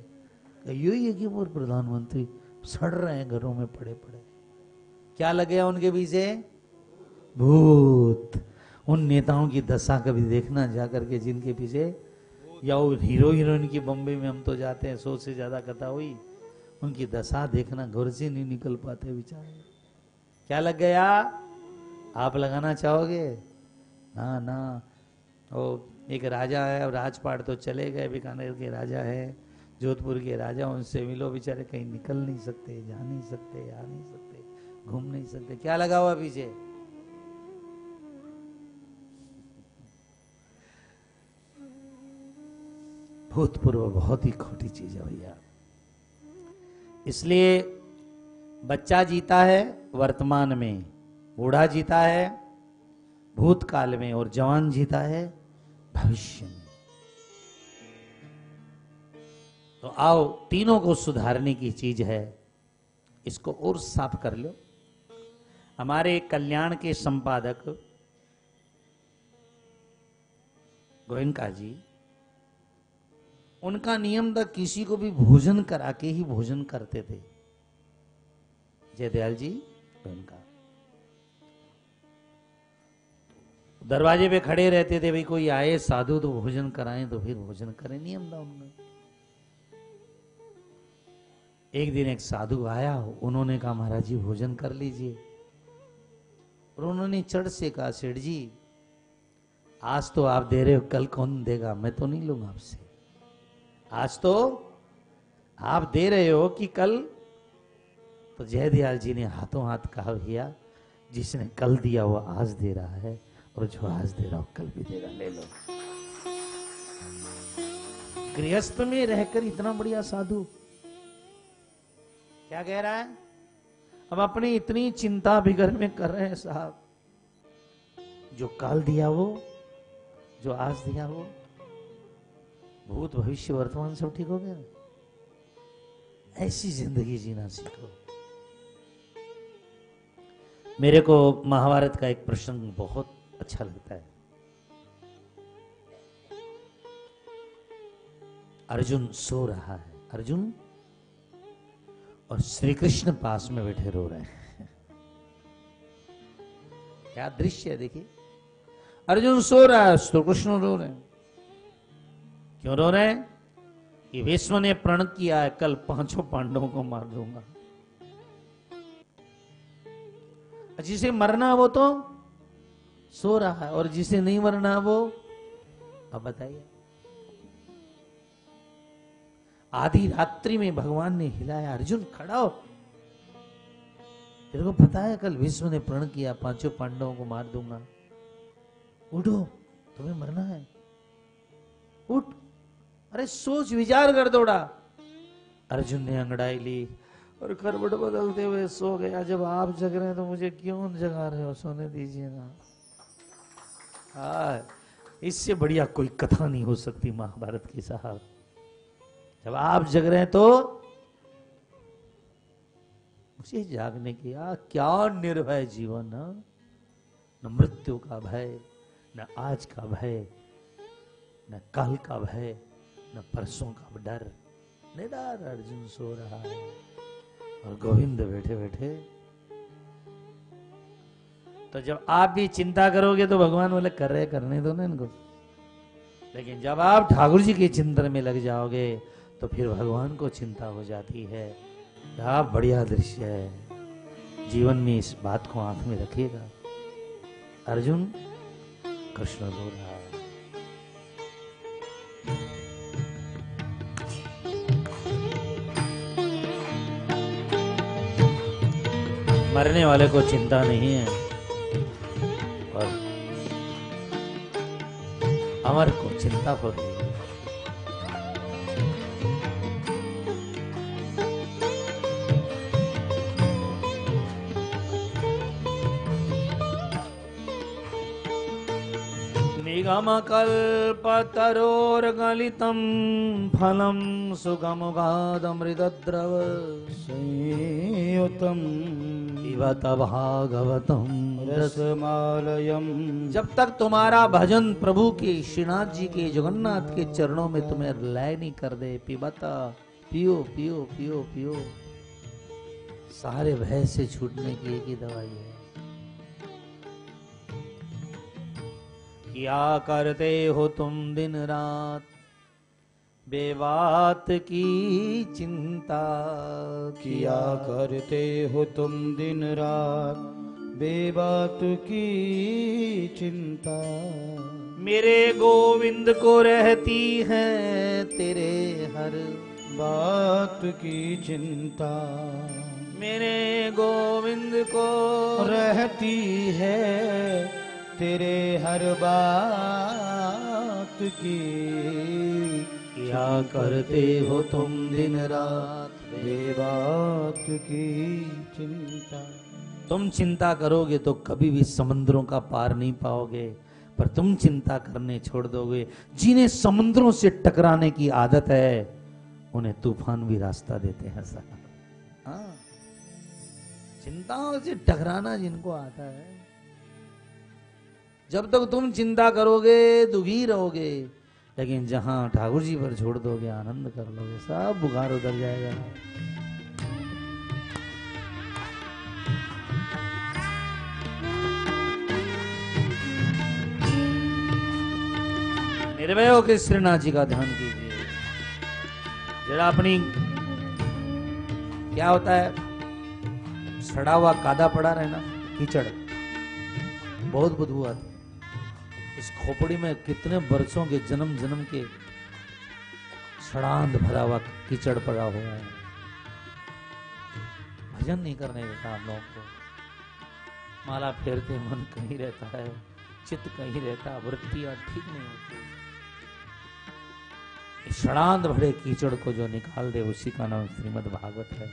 यही है कि वो प्रधानमंत्री सड़ रहे हैं, घरों में पड़े पड़े। क्या लगे उनके पीछे? भूत। उन नेताओं की दशा कभी देखना जा करके जिनके पीछे? या वो हीरो हीरोइन की बम्बे में हम तो जाते हैं सौ से ज़्यादा कथा हुई। उनकी दशा देखना घर से नहीं निकल पाते बेचारे। क्या लग गया? आप लगाना चाहोगे? ना ना। ओ, एक राजा है और राजपाट तो चले गए, बीकानेर के राजा है, जोधपुर के राजा, उनसे मिलो, बेचारे कहीं निकल नहीं सकते, जा नहीं सकते, आ नहीं सकते, घूम नहीं सकते। क्या लगा हुआ पीछे? भूतपूर्व बहुत ही खोटी चीज़ है भैया। इसलिए बच्चा जीता है वर्तमान में। बूढ़ा जीता है, भूतकाल में और जवान जीता है, भविष्य में। तो आओ, तीनों को सुधारने की चीज़ है, इसको और साफ़ कर लो। हमारे कल्याण के संपादक गोयनका जी, उनका नियम था, किसी को भी भोजन करा के ही भोजन करते थे। जयदयाल जी उनका दरवाजे पे खड़े रहते थे, भाई, कोई आए, साधु तो भोजन कराएँ तो फिर भोजन करें, नियम था उनमें एक दिन एक साधु आया, उन्होंने कहा, महाराज जी, भोजन कर लीजिए। और उन्होंने चढ़ से कहा, सेठ जी, आज तो आप दे रहे हो, कल कौन देगा? मैं तो नहीं लूँगा आपसे। आज तो आप दे रहे हो कि कल? तो जयदयाल जी ने हाथों हाथ कहा, भैया, जिसने कल दिया वो आज दे रहा है और जो आज दे रहा हो कल भी देगा ले लो। गृहस्थ में रहकर इतना बढ़िया साधु। क्या कह रहा है? अब अपनी इतनी चिंता बिगर में कर रहे हैं साहब। जो कल दिया वो, जो आज दिया वो, भूत भविष्य वर्तमान सब ठीक हो गया ऐसी ज़िंदगी जीना सीखो। मेरे को महाभारत का एक प्रसंग बहुत अच्छा लगता है। अर्जुन सो रहा है। अर्जुन और श्री कृष्ण पास में बैठे रो रहे हैं। क्या दृश्य है देखिए। अर्जुन सो रहा है श्री कृष्ण रो रहे हैं। क्यों रो रहे हैं? कि विश्व ने प्रण किया है, कल पाँचों पांडवों को मार दूँगा। जिसे मरना वो तो सो रहा है और जिसे नहीं मरना वो, अब बताइए। आधी रात्रि में भगवान ने हिलाया, अर्जुन, खड़ा हो। तेरे को पता है, कल विश्व ने प्रण किया, पाँचों पांडवों को मार दूँगा। उठो, तुम्हें मरना है। उठ। अरे, सोच, विचार कर दौड़ा। अर्जुन ने अंगड़ाई ली और करवट बदलते हुए सो गया। जब आप जग रहे हैं तो मुझे क्यों जगा रहे हो? सोने दीजिए ना। हाँ इससे बढ़िया कोई कथा नहीं हो सकती महाभारत की साहब जब आप जग रहे हैं तो मुझे जागने की, आ, क्या निर्भय जीवन हाँ? न मृत्यु का भय, न आज का भय, न कल का भय, न परसों का डर निडार अर्जुन सो रहा है और गोविंद बैठे बैठे तो जब आप भी चिंता करोगे तो भगवान बोले, कर रहे करने दो ना इनको। लेकिन जब आप ठाकुर जी के चिंतन में लग जाओगे तो फिर भगवान को चिंता हो जाती है। क्या बढ़िया दृश्य है। जीवन में इस बात को आँख में रखिएगा। अर्जुन, कृष्ण रो रहा है मरने वाले को चिंता नहीं है। अमर को चिंता हो रही है निगमकल्पतरोर्गलितं फलं सुगमुगादमृतद्रव संयुतं पिबत भागवतम रसमालयं जब तक तुम्हारा भजन प्रभु के श्रीनाथ जी के जगन्नाथ के चरणों में तुम्हें लय नहीं कर दे पिबता पियो पियो पियो पियो। सारे भय से छूटने की एक ही दवाई है। क्या करते हो तुम दिन रात? बेबात की चिंता। किया करते हो तुम दिन रात? बेबात की चिंता। मेरे गोविंद को रहती है तेरे हर बात की चिंता। मेरे गोविंद को रहती है तेरे हर बात की क्या करते हो तुम दिन रात बेबात की चिंता? तुम चिंता करोगे तो कभी भी समुद्रों का पार नहीं पाओगे, पर तुम चिंता करने छोड़ दोगे। जिन्हें समुद्रों से टकराने की आदत है, उन्हें तूफ़ान भी रास्ता देते हैं साहब हाँ। चिंताओं से टकराना जिनको आता है। जब तक तुम चिंता करोगे, दुखी रहोगे, लेकिन जहाँ ठाकुर जी पर छोड़ दोगे, आनंद कर लोगे, सब बुखार उतर जाएगा। निर्भय होकर श्रीनाथ जी का ध्यान कीजिए। जरा अपनी क्या होता है? सड़ा हुआ कादा पड़ा रहना, कीचड़। बहुत बदबू आती इस खोपड़ी में कितने बरसों के जन्म जन्म के सड़ांध भरा हुआ कीचड़ पड़ा हुआ है। भजन नहीं करने देता हम लोग को। माला फेरते मन कहीं रहता है, चित्त कहीं रहता, वृत्तियाँ ठीक नहीं होती। इस भरे कीचड़ को जो निकाल दे, उसी का नाम श्रीमद भागवत है।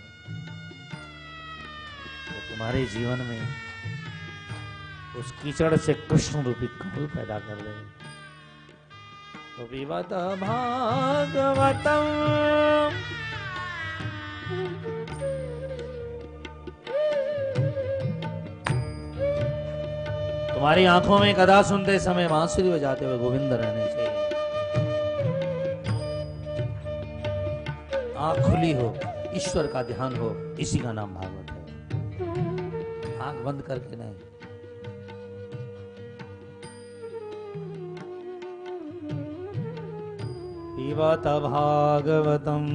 तो तुम्हारे जीवन में उस कीचड़ से कृष्ण रूपी कमल पैदा कर दे। तो विवत भागवतम। तुम्हारी आँखों में कदा सुनते समय बांसुरी बजाते हुए गोविंद रहने चाहिए। आँख खुली हो, ईश्वर का ध्यान हो, इसी का नाम भागवत है। आँख बंद करके नहीं। पिबत भागवतम।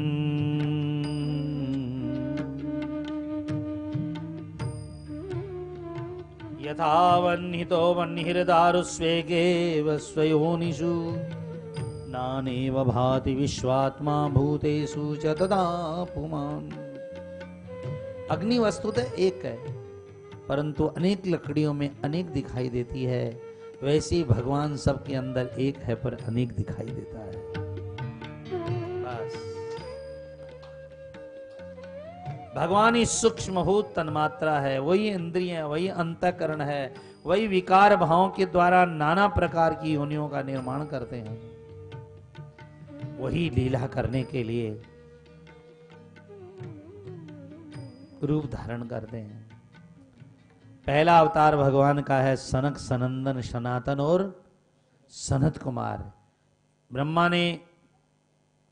यथा वह्नितो वह्निर्दारुस्वेगेव स्वयोनिषु। नानेव भाति विश्वात्मा भूतेषु च तदा पुमान। अग्नि वस्तुतः एक है, परंतु अनेक लकड़ियों में अनेक दिखाई देती है। वैसे भगवान सबके अंदर एक है, पर अनेक दिखाई देता है। बस। भगवान ही सूक्ष्म भूत तन्मात्रा है, वही इंद्रिय है वही अंतकरण है, वही विकार भावों के द्वारा नाना प्रकार की योनियों का निर्माण करते हैं। वही लीला करने के लिए रूप धारण करते हैं। पहला अवतार भगवान का है सनक सनंदन सनातन और सनत कुमार। ब्रह्मा ने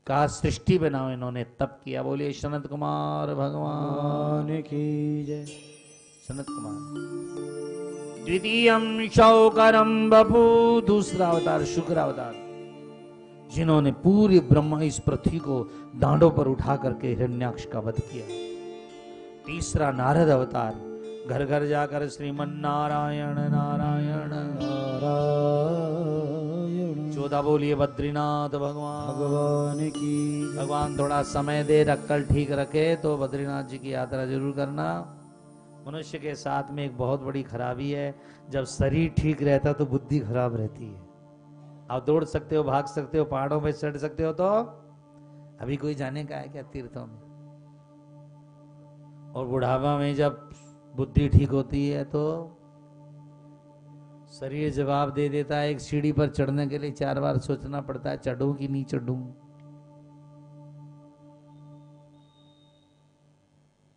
कहा सृष्टि बनाओ इन्होंने, तप किया। बोलिए, सनत कुमार भगवान की जय। सनत कुमार। द्वितीय शौकरम बपू दूसरा अवतार शुक्र अवतार। जिन्होंने पूरे ब्रह्मा इस पृथ्वी को दांडों पर उठा करके हिरण्याक्ष का वध किया। तीसरा नारद अवतार घर घर जाकर श्रीमन नारायण नारायण। नारायण चौदह बोलिए बद्रीनाथ भगवान। भगवान की भगवान थोड़ा समय दे रखकर ठीक रखे तो बद्रीनाथ जी की यात्रा ज़रूर करना। मनुष्य के साथ में एक बहुत बड़ी खराबी है जब शरीर ठीक रहता तो बुद्धि खराब रहती है। आप दौड़ सकते हो, भाग सकते हो, पहाड़ों पे चढ़ सकते हो तो अभी कोई जाने का है क्या तीर्थों में? और बुढ़ापा में जब बुद्धि ठीक होती है तो शरीर जवाब दे देता है, एक सीढ़ी पर चढ़ने के लिए चार बार सोचना पड़ता है, चढ़ू कि नहीं चढ़ू?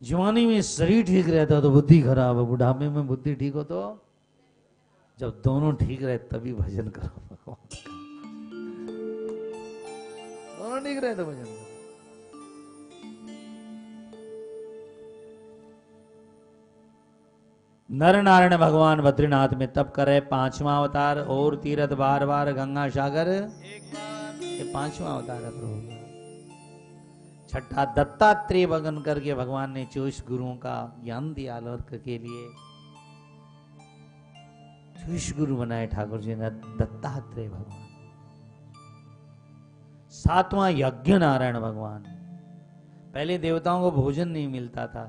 जवानी में शरीर ठीक रहता तो बुद्धि खराब है, बुढ़ापे में बुद्धि ठीक हो तो जब दोनों ठीक रहे तभी भजन करो। <laughs> नर नारायण भगवान बद्रीनाथ में तप करे, पांचवा अवतार, और तीरथ बार बार, गंगा सागर। ये पांचवा अवतार है प्रभु। छठा दत्तात्रेय भगन करके भगवान ने चौबीस गुरुओं का ज्ञान दिया लोक के लिए। चौबीस गुरु बनाए ठाकुर जी ने दत्तात्रेय भगवान। सातवां यज्ञ नारायण भगवान। पहले देवताओं को भोजन नहीं मिलता था,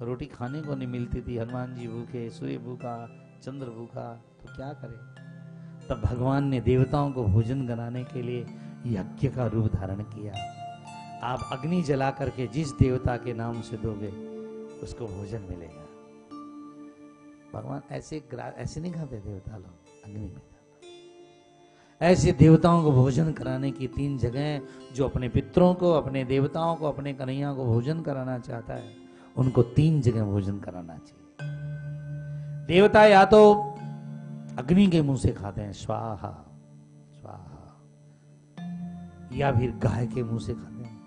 रोटी खाने को नहीं मिलती थी, हनुमान जी भूखे, सूर्य भूखा, चंद्र भूखा तो क्या करे? तब भगवान ने देवताओं को भोजन कराने के लिए यज्ञ का रूप धारण किया। आप अग्नि जला करके जिस देवता के नाम से दोगे, उसको भोजन मिलेगा। भगवान ऐसे ऐसे नहीं खाते देवता लोग, अग्नि में ऐसे देवताओं को भोजन कराने की तीन जगह जो अपने पितरों को, अपने देवताओं को, अपने कन्हैया को भोजन कराना चाहता है, उनको तीन जगह भोजन कराना चाहिए। देवता या तो अग्नि के मुँह से खाते हैं, स्वाहा स्वाहा, या फिर गाय के मुँह से खाते हैं।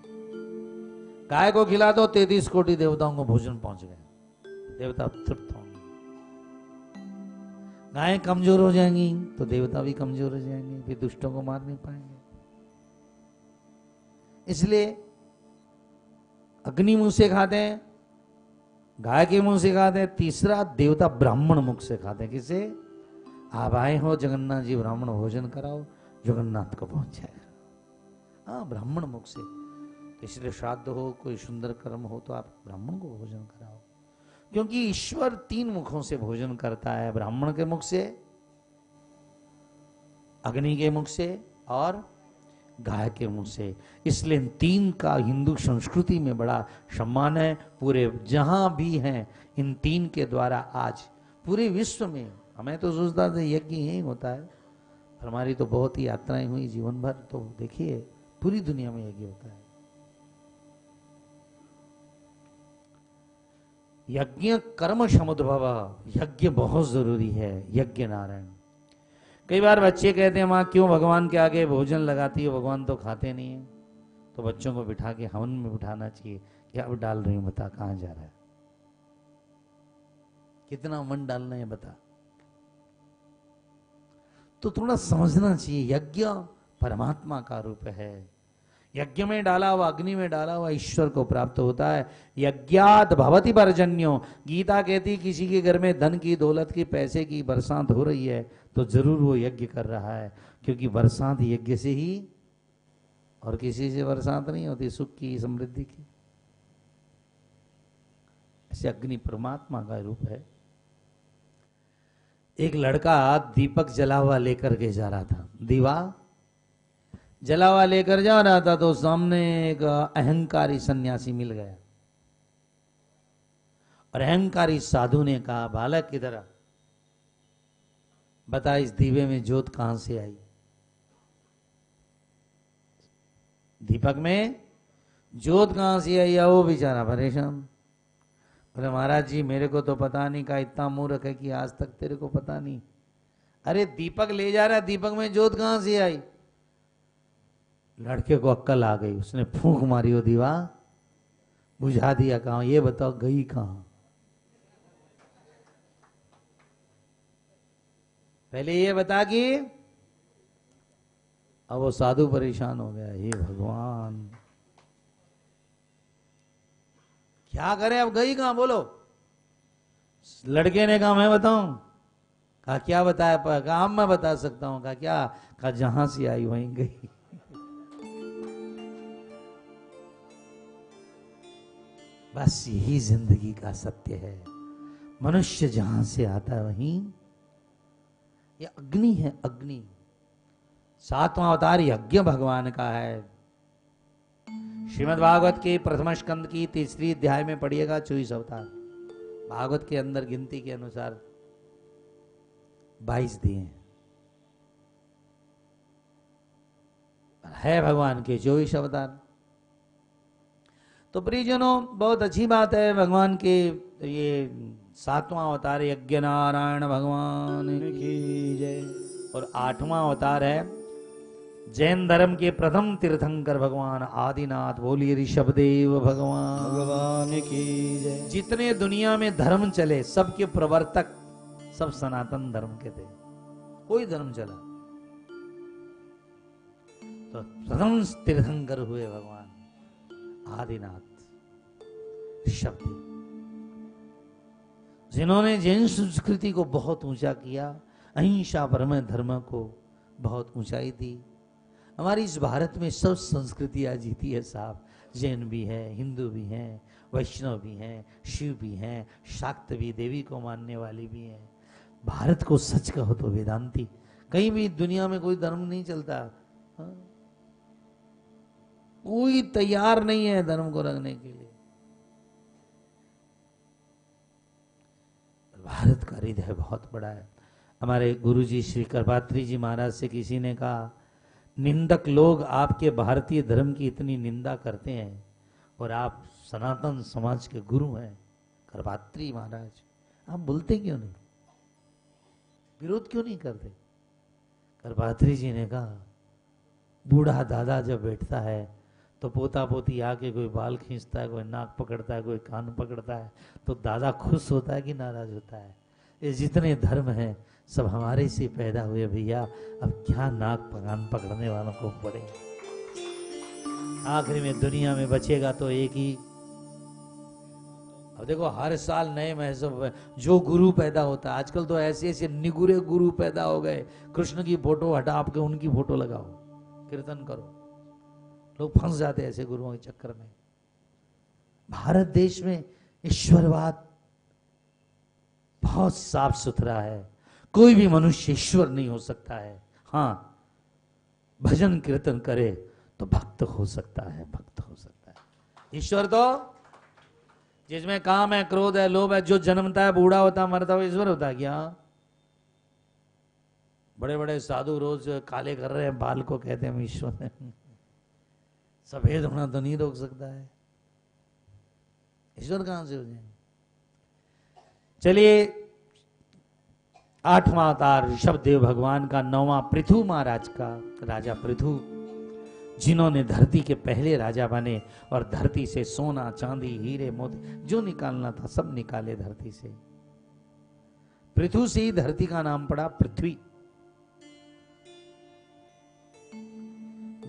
गाय को खिला दो, तैतीस कोटि देवताओं को भोजन पहुँच गए। देवता तृप्त गायें कमज़ोर हो जाएँगी तो देवता भी कमज़ोर हो जाएँगे, फिर दुष्टों को मार नहीं पाएँगे। इसलिए अग्नि मुँह से खाते हैं, गाय के मुँह से खाते हैं, तीसरा देवता ब्राह्मण मुख से खाते हैं। किसे? आप आए हो, जगन्नाथ जी ब्राह्मण भोजन कराओ, जगन्नाथ को पहुँच जाएगा हाँ ब्राह्मण मुख से। तो इसलिए श्राद्ध हो, कोई सुंदर कर्म हो तो आप ब्राह्मण को भोजन कराओ क्योंकि ईश्वर तीन मुखों से भोजन करता है, ब्राह्मण के मुख से, अग्नि के मुख से और गाय के मुँह से। इसलिए तीन का हिंदू संस्कृति में बड़ा सम्मान है। पूरे जहाँ भी हैं, इन तीन के द्वारा आज पूरे विश्व में, हमें तो सोचता था यज्ञ यही होता है हमारी तो बहुत ही यात्राएँ हुई जीवन भर। तो देखिए, पूरी दुनिया में यज्ञ होता है। यज्ञ कर्म समुद्भव, यज्ञ बहुत ज़रूरी है, यज्ञ नारायण। कई बार बच्चे कहते हैं, माँ, क्यों भगवान के आगे भोजन लगाती है? भगवान तो खाते नहीं है। तो बच्चों को बिठा के हवन में बिठाना चाहिए क्या अब डाल रही हूँ, बता, कहाँ जा रहा है? कितना मन डालना है, बता। तो थोड़ा समझना चाहिए, यज्ञ परमात्मा का रूप है। यज्ञ में डाला हुआ, अग्नि में डाला हुआ ईश्वर को प्राप्त होता है। यज्ञात भवति पर्जन्यो। गीता कहती किसी के घर में धन की, दौलत की, पैसे की बरसात हो रही है तो ज़रूर वो यज्ञ कर रहा है। क्योंकि बरसात यज्ञ से ही और किसी से बरसात नहीं होती, सुख की, समृद्धि की। ऐसे अग्नि परमात्मा का रूप है। एक लड़का दीपक जला हुआ लेकर के जा रहा था। दीवा जला हुआ लेकर जा रहा था तो सामने एक अहंकारी सन्यासी मिल गया। और अहंकारी साधु ने कहा, बालक की तरह बता, इस दीवे में जोत कहाँ से आई? दीपक में, जोत कहाँ से आई? वो बेचारा, परेशान। बोले, महाराज जी, मेरे को तो पता नहीं, का इतना मूर्ख है कि आज तक तेरे को पता नहीं। अरे, दीपक ले जा रहा दीपक में जोत कहाँ से आई? लड़के को अक्कल आ गई, उसने फूंक मारी वो दीवा बुझा दिया कहा, ये बताओ गई कहाँ? पहले ये बता कि अब वो साधु परेशान हो गया, हे भगवान। क्या करें, अब गई कहाँ? बोलो। लड़के ने कहा, मैं बताऊँ? कहा, क्या बताया कहा मैं बता सकता हूँ? कहा, क्या? कहा, जहाँ से आई, वहीं गई। बस यही ज़िंदगी का सत्य है। मनुष्य जहाँ से आता है वहीं ये अग्नि है, अग्नि। सातवां अवतार यज्ञ भगवान का है। श्रीमद भागवत के प्रथम स्कंद की तीसरी अध्याय में पढ़िएगा चौबीस अवतार। भागवत के अंदर गिनती के अनुसार बाईस दिए है। भगवान के चौबीस अवतार। तो प्रियजनों बहुत अच्छी बात है भगवान के ये सातवां अवतार यज्ञ नारायण भगवान की जय। और आठवां अवतार है जैन धर्म के प्रथम तीर्थंकर भगवान आदिनाथ बोलिए ऋषभदेव भगवान। भगवान की जय। जितने दुनिया में धर्म चले सबके प्रवर्तक सब सनातन धर्म के थे। कोई धर्म चला। तो प्रथम तीर्थंकर हुए भगवान आदिनाथ। ऋषभदेव जिन्होंने जैन संस्कृति को बहुत ऊँचा किया, अहिंसा परम धर्म को बहुत ऊंचाई दी। हमारी इस भारत में सब संस्कृतियाँ जीती है साहब। जैन भी है, हिंदू भी हैं, वैष्णव भी हैं, शिव भी हैं, शाक्त भी, देवी को मानने वाली भी हैं। भारत को सच कहो तो वेदांती। कहीं भी दुनिया में कोई धर्म नहीं चलता। हाँ? कोई तैयार नहीं है धर्म को रखने के लिए। भारत का हृदय बहुत बड़ा है। हमारे गुरुजी श्री कर्पात्री जी महाराज से किसी ने कहा, निंदक लोग आपके भारतीय धर्म की इतनी निंदा करते हैं और आप सनातन समाज के गुरु हैं। कर्पात्री महाराज, आप बोलते क्यों नहीं? विरोध क्यों नहीं करते? कर्पात्री जी ने कहा, बूढ़ा दादा जब बैठता है तो पोता पोती आके कोई बाल खींचता है, कोई नाक पकड़ता है, कोई कान पकड़ता है तो दादा खुश होता है कि नाराज़ होता है। ये जितने धर्म हैं, सब हमारे से पैदा हुए भैया। अब क्या नाक कान पकड़ने वालों को पड़े? आखिरी में दुनिया में बचेगा तो एक ही। अब देखो, हर साल नए महसूब जो गुरु पैदा होता है, आजकल तो ऐसे ऐसे निगुरे गुरु पैदा हो गए। कृष्ण की फ़ोटो हटा आपके, उनकी फ़ोटो लगाओ। कीर्तन करो। लोग फंस जाते हैं ऐसे गुरुओं के चक्कर में। भारत देश में ईश्वरवाद बहुत साफ़ सुथरा है। कोई भी मनुष्य ईश्वर नहीं हो सकता है। हाँ भजन कीर्तन करे तो भक्त हो सकता है, भक्त हो सकता है। ईश्वर तो जिसमें काम है, क्रोध है, लोभ है, जो जन्मता है, बूढ़ा होता है मरता है ईश्वर होता है क्या? बड़े बड़े साधु रोज काले कर रहे हैं, बाल को कहते हैं ईश्वर सफ़ेद होना तो नहीं रोक सकता है। ईश्वर कहाँ से हो जाए चलिए, आठवां अवतार, ऋषभ देव भगवान का नौवां पृथु महाराज का राजा पृथु, जिन्होंने धरती के पहले राजा बने और धरती से सोना, चांदी, हीरे, मोती, जो निकालना था सब निकाले धरती से। पृथु से ही धरती का नाम पड़ा पृथ्वी।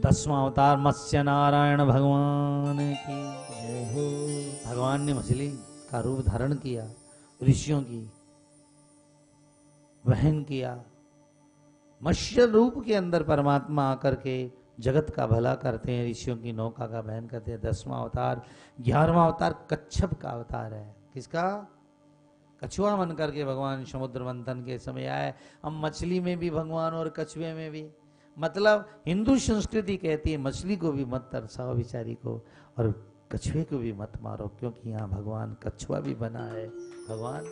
दसवां अवतार मत्स्य नारायण भगवान की भगवान ने मछली का रूप धारण किया ऋषियों की वहन किया मत्स्य रूप के अंदर परमात्मा आकर के जगत का भला करते हैं ऋषियों की नौका का बहन करते हैं। दसवां अवतार ग्यारहवां अवतार कच्छप का अवतार है। किसका? कछुआ बन करके भगवान समुद्र मंथन के समय आए। हम मछली में भी भगवान और कछुए में भी। मतलब हिंदू संस्कृति कहती है, मछली को भी मत तरसाओ बिचारी को और कछुए को भी मत मारो, क्योंकि यहाँ भगवान कछुआ भी बना है। भगवान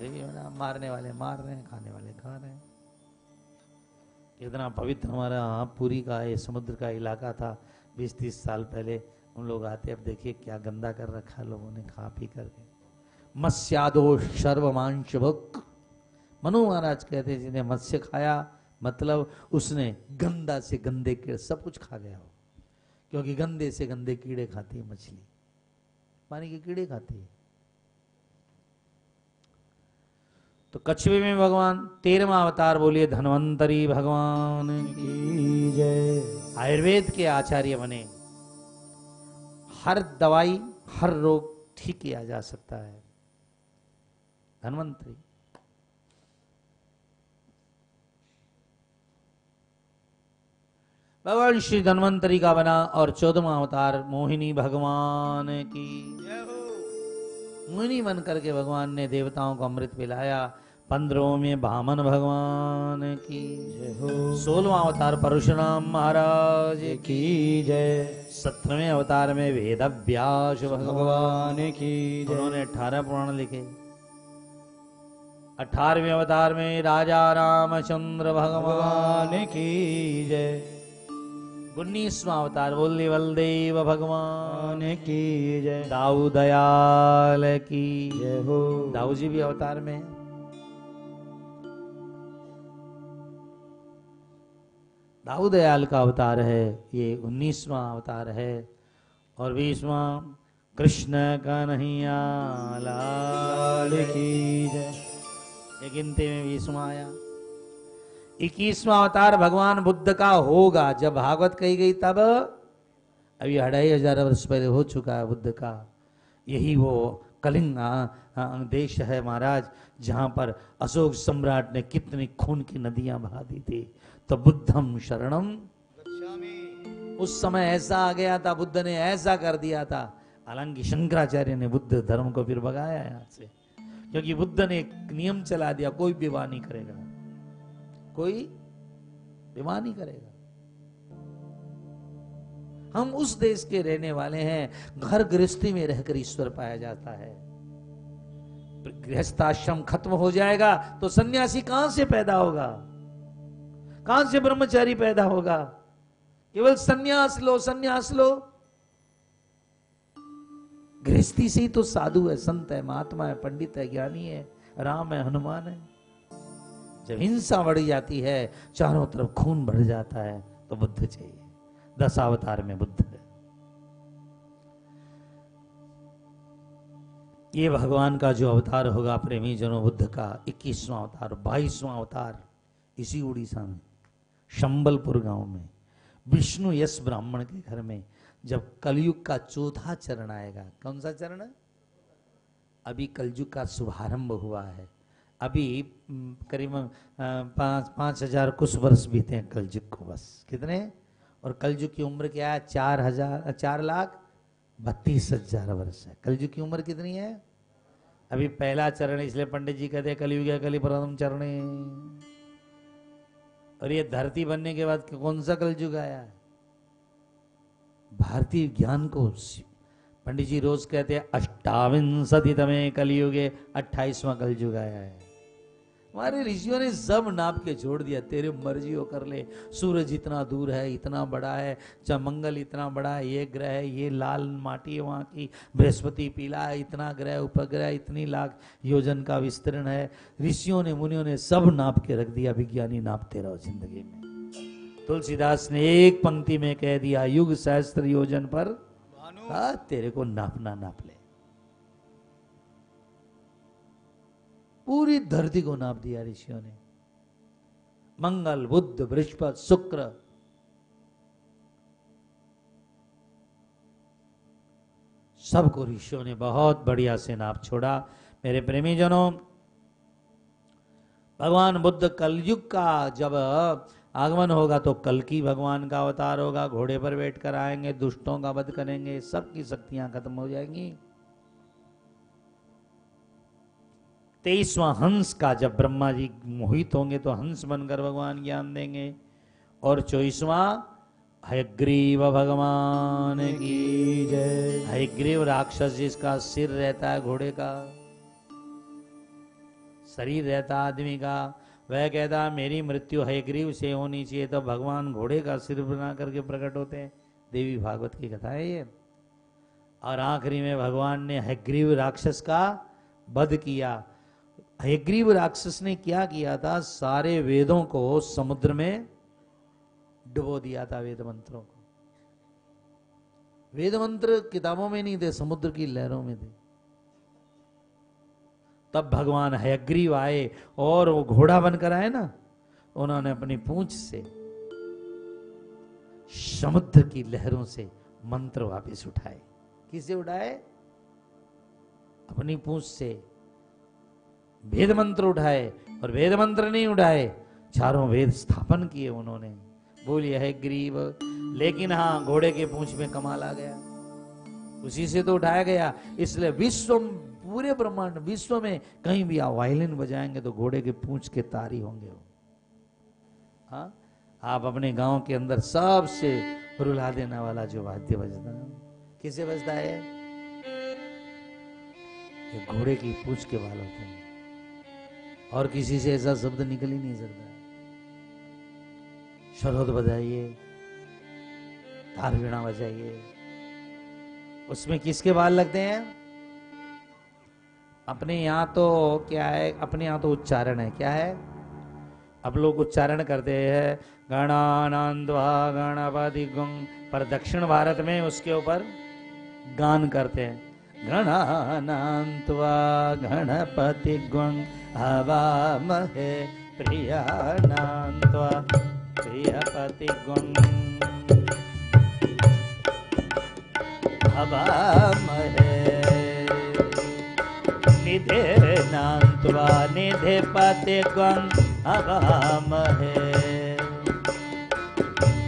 भी बना, मारने वाले, मार रहे हैं, खाने वाले खा रहे हैं। इतना पवित्र हमारा यहाँ पुरी का, ये समुद्र का इलाका था बीस तीस साल पहले हम लोग आते, अब देखिए क्या गंदा कर रखा है लोगों ने, खा पी करके मत्स्यादो सर्वमांश भुक मनु महाराज कहते जिन्हें मत्स्य खाया मतलब उसने गंदा से गंदे कीड़े, सब कुछ खा गया हो। क्योंकि गंदे से गंदे कीड़े खाती है मछली। पानी के कीड़े खाती है। तो कछुए में भगवान, तेरहवा अवतार बोलिए, धनवंतरी भगवान की जय। आयुर्वेद के आचार्य बने। हर दवाई, हर रोग ठीक किया जा सकता है। धनवंतरी। भगवान श्री धन्वंतरी का बना और चौदवा अवतार मोहिनी भगवान की। मुनि बन करके भगवान ने देवताओं को अमृत पिलाया। पंद्रहों में भामन भगवान की। सोलवा अवतार परशुराम महाराज की जय। सत्रहवें अवतार में वेद व्यास भगवान की उन्होंने अठारह पुराण लिखे। अठारहवें अवतार में राजा रामचंद्र भगवान की जय। उन्नीसवा अवतार बोले बलदेव भगवान। भगवान की जय? दाऊ दयाल की। जय हो। दाऊ जी भी अवतार में। दाऊ दयाल का अवतार है ये उन्नीसवा अवतार है। और बीसवा कृष्ण कन्हैया लाल लाल की जय। ये गिनती में बीसवा आया। इक्कीसवा अवतार भगवान बुद्ध का होगा। जब भागवत कही गई तब? अभी अढ़ाई हज़ार वर्ष पहले हो चुका है बुद्ध का। यही वो कलिंग देश है महाराज, जहाँ पर अशोक सम्राट ने कितनी खून की नदियाँ बहा दी थी। तो बुद्धम शरणम। उस समय ऐसा आ गया था, बुद्ध ने ऐसा कर दिया था। हालाँकि शंकराचार्य ने बुद्ध धर्म को फिर भगाया यहाँ से। क्योंकि बुद्ध ने एक नियम चला दिया, कोई विवाह नहीं करेगा। कोई विवाह नहीं करेगा। हम उस देश के रहने वाले हैं, घर गृहस्थी में रहकर ईश्वर पाया जाता है। गृहस्थाश्रम खत्म हो जाएगा तो सन्यासी कहाँ से पैदा होगा? कहाँ से ब्रह्मचारी पैदा होगा? केवल सन्यास लो सन्यास लो। गृहस्थी से ही तो साधु है, संत है, महात्मा है, पंडित है, ज्ञानी है, राम है, हनुमान है। जब हिंसा बढ़ जाती है, चारों तरफ़ खून बढ़ जाता है तो बुद्ध चाहिए। दस अवतार में बुद्ध ये भगवान का जो अवतार होगा प्रेमी जनों बुद्ध का, इक्कीसवां अवतार, बाईसवां अवतार, इसी उड़ीसा में, शंबलपुर गाँव में, विष्णु यश ब्राह्मण के घर में, जब कलयुग का चौथा चरण आएगा, कौन सा चरण? अभी कलयुग का शुभारंभ हुआ है। अभी करीबन पाँच पाँच हज़ार कुछ वर्ष बीते हैं कलयुग को बस। कितने? और कलयुग की उम्र क्या है? चार हज़ार, चार लाख बत्तीस हज़ार वर्ष है। कलयुग की उम्र कितनी है? अभी पहला चरण इसलिए पंडित जी कहते कलयुग है, कली प्रथम चरण। और ये धरती बनने के बाद कौन सा कलयुग आया? है भारतीय ज्ञान को पंडित जी रोज कहते हैं अष्टाविंशति तमे कलयुगे अट्ठाईसवां कलयुग आया है। हमारे ऋषियों ने सब नाप के छोड़ दिया तेरे मर्ज़ी हो कर ले। सूरज इतना दूर है इतना बड़ा है च मंगल इतना बड़ा है ये ग्रह है ये लाल माटी है वहाँ की बृहस्पति पीला है इतना ग्रह उपग्रह इतनी लाख योजन का विस्तरण है। ऋषियों ने मुनियों ने सब नाप के रख दिया विज्ञानी नापते रहो ज़िंदगी में। तुलसीदास ने एक पंक्ति में कह दिया युग सहस्त्र योजन पर हाँ, तेरे को नापना नाप ले। पूरी धरती को नाप दिया ऋषियों ने। मंगल, बुद्ध, बृहस्पति, शुक्र। सबको ऋषियों ने बहुत बढ़िया से नाप छोड़ा। मेरे प्रेमी जनों भगवान बुद्ध कलयुग का जब आगमन होगा तो कल की भगवान का अवतार होगा। घोड़े पर बैठ कर आएँगे, दुष्टों का वध करेंगे, सबकी शक्तियाँ खत्म हो जाएँगी। तेईसवां हंस का, जब ब्रह्मा जी मोहित होंगे तो हंस बनकर भगवान ज्ञान देंगे। और चौबीसवां हयग्रीव भगवान की जय। हयग्रीव राक्षस जिसका सिर रहता है घोड़े का, शरीर रहता आदमी का, वह कहता मेरी मृत्यु हयग्रीव से होनी चाहिए। तो भगवान घोड़े का सिर बना करके प्रकट होते हैं। देवी भागवत की कथा है ये। और आखिरी में भगवान ने हयग्रीव राक्षस का वध किया। हयग्रीव राक्षस ने क्या किया था? सारे वेदों को समुद्र में डुबो दिया था वेद मंत्रों को। वेद मंत्र किताबों में नहीं थे, समुद्र की लहरों में थे। तब भगवान हयग्रीव आए और वो घोड़ा बनकर आए ना, उन्होंने अपनी पूंछ से समुद्र की लहरों से मंत्र वापस उठाए। किसे उठाए? अपनी पूंछ से वेद मंत्र उठाए और वेद मंत्र नहीं उठाए, चारों वेद स्थापन किए उन्होंने। बोलिए है ग्रीव लेकिन हाँ घोड़े के पूंछ में कमाल आ गया। उसी से तो उठाया गया। इसलिए विश्व पूरे ब्रह्मांड विश्व में कहीं भी आप वायलिन बजाएँगे तो घोड़े के पूंछ के तारी होंगे वो। हाँ आप अपने गाँव के अंदर सबसे रुला देने वाला जो वाद्य बजता है, किसे बजता है? घोड़े की पूछ के बाल होते हैं और किसी से ऐसा शब्द निकल ही नहीं सकता। शरोद बजाइए तार वीणा बजाइए। उसमें किसके बाल लगते हैं? अपने यहाँ तो क्या है, अपने यहाँ तो उच्चारण है। क्या है? अब लोग उच्चारण करते हैं, गणानंदवा गणपति गुंग पर दक्षिण भारत में उसके ऊपर गान करते हैं। गणानंतवा गणपति गुंग हवामहे प्रियानंतवा प्रियपति गुंग हवामहे निधे नान्त्वा निधे पति गुंग हवामहे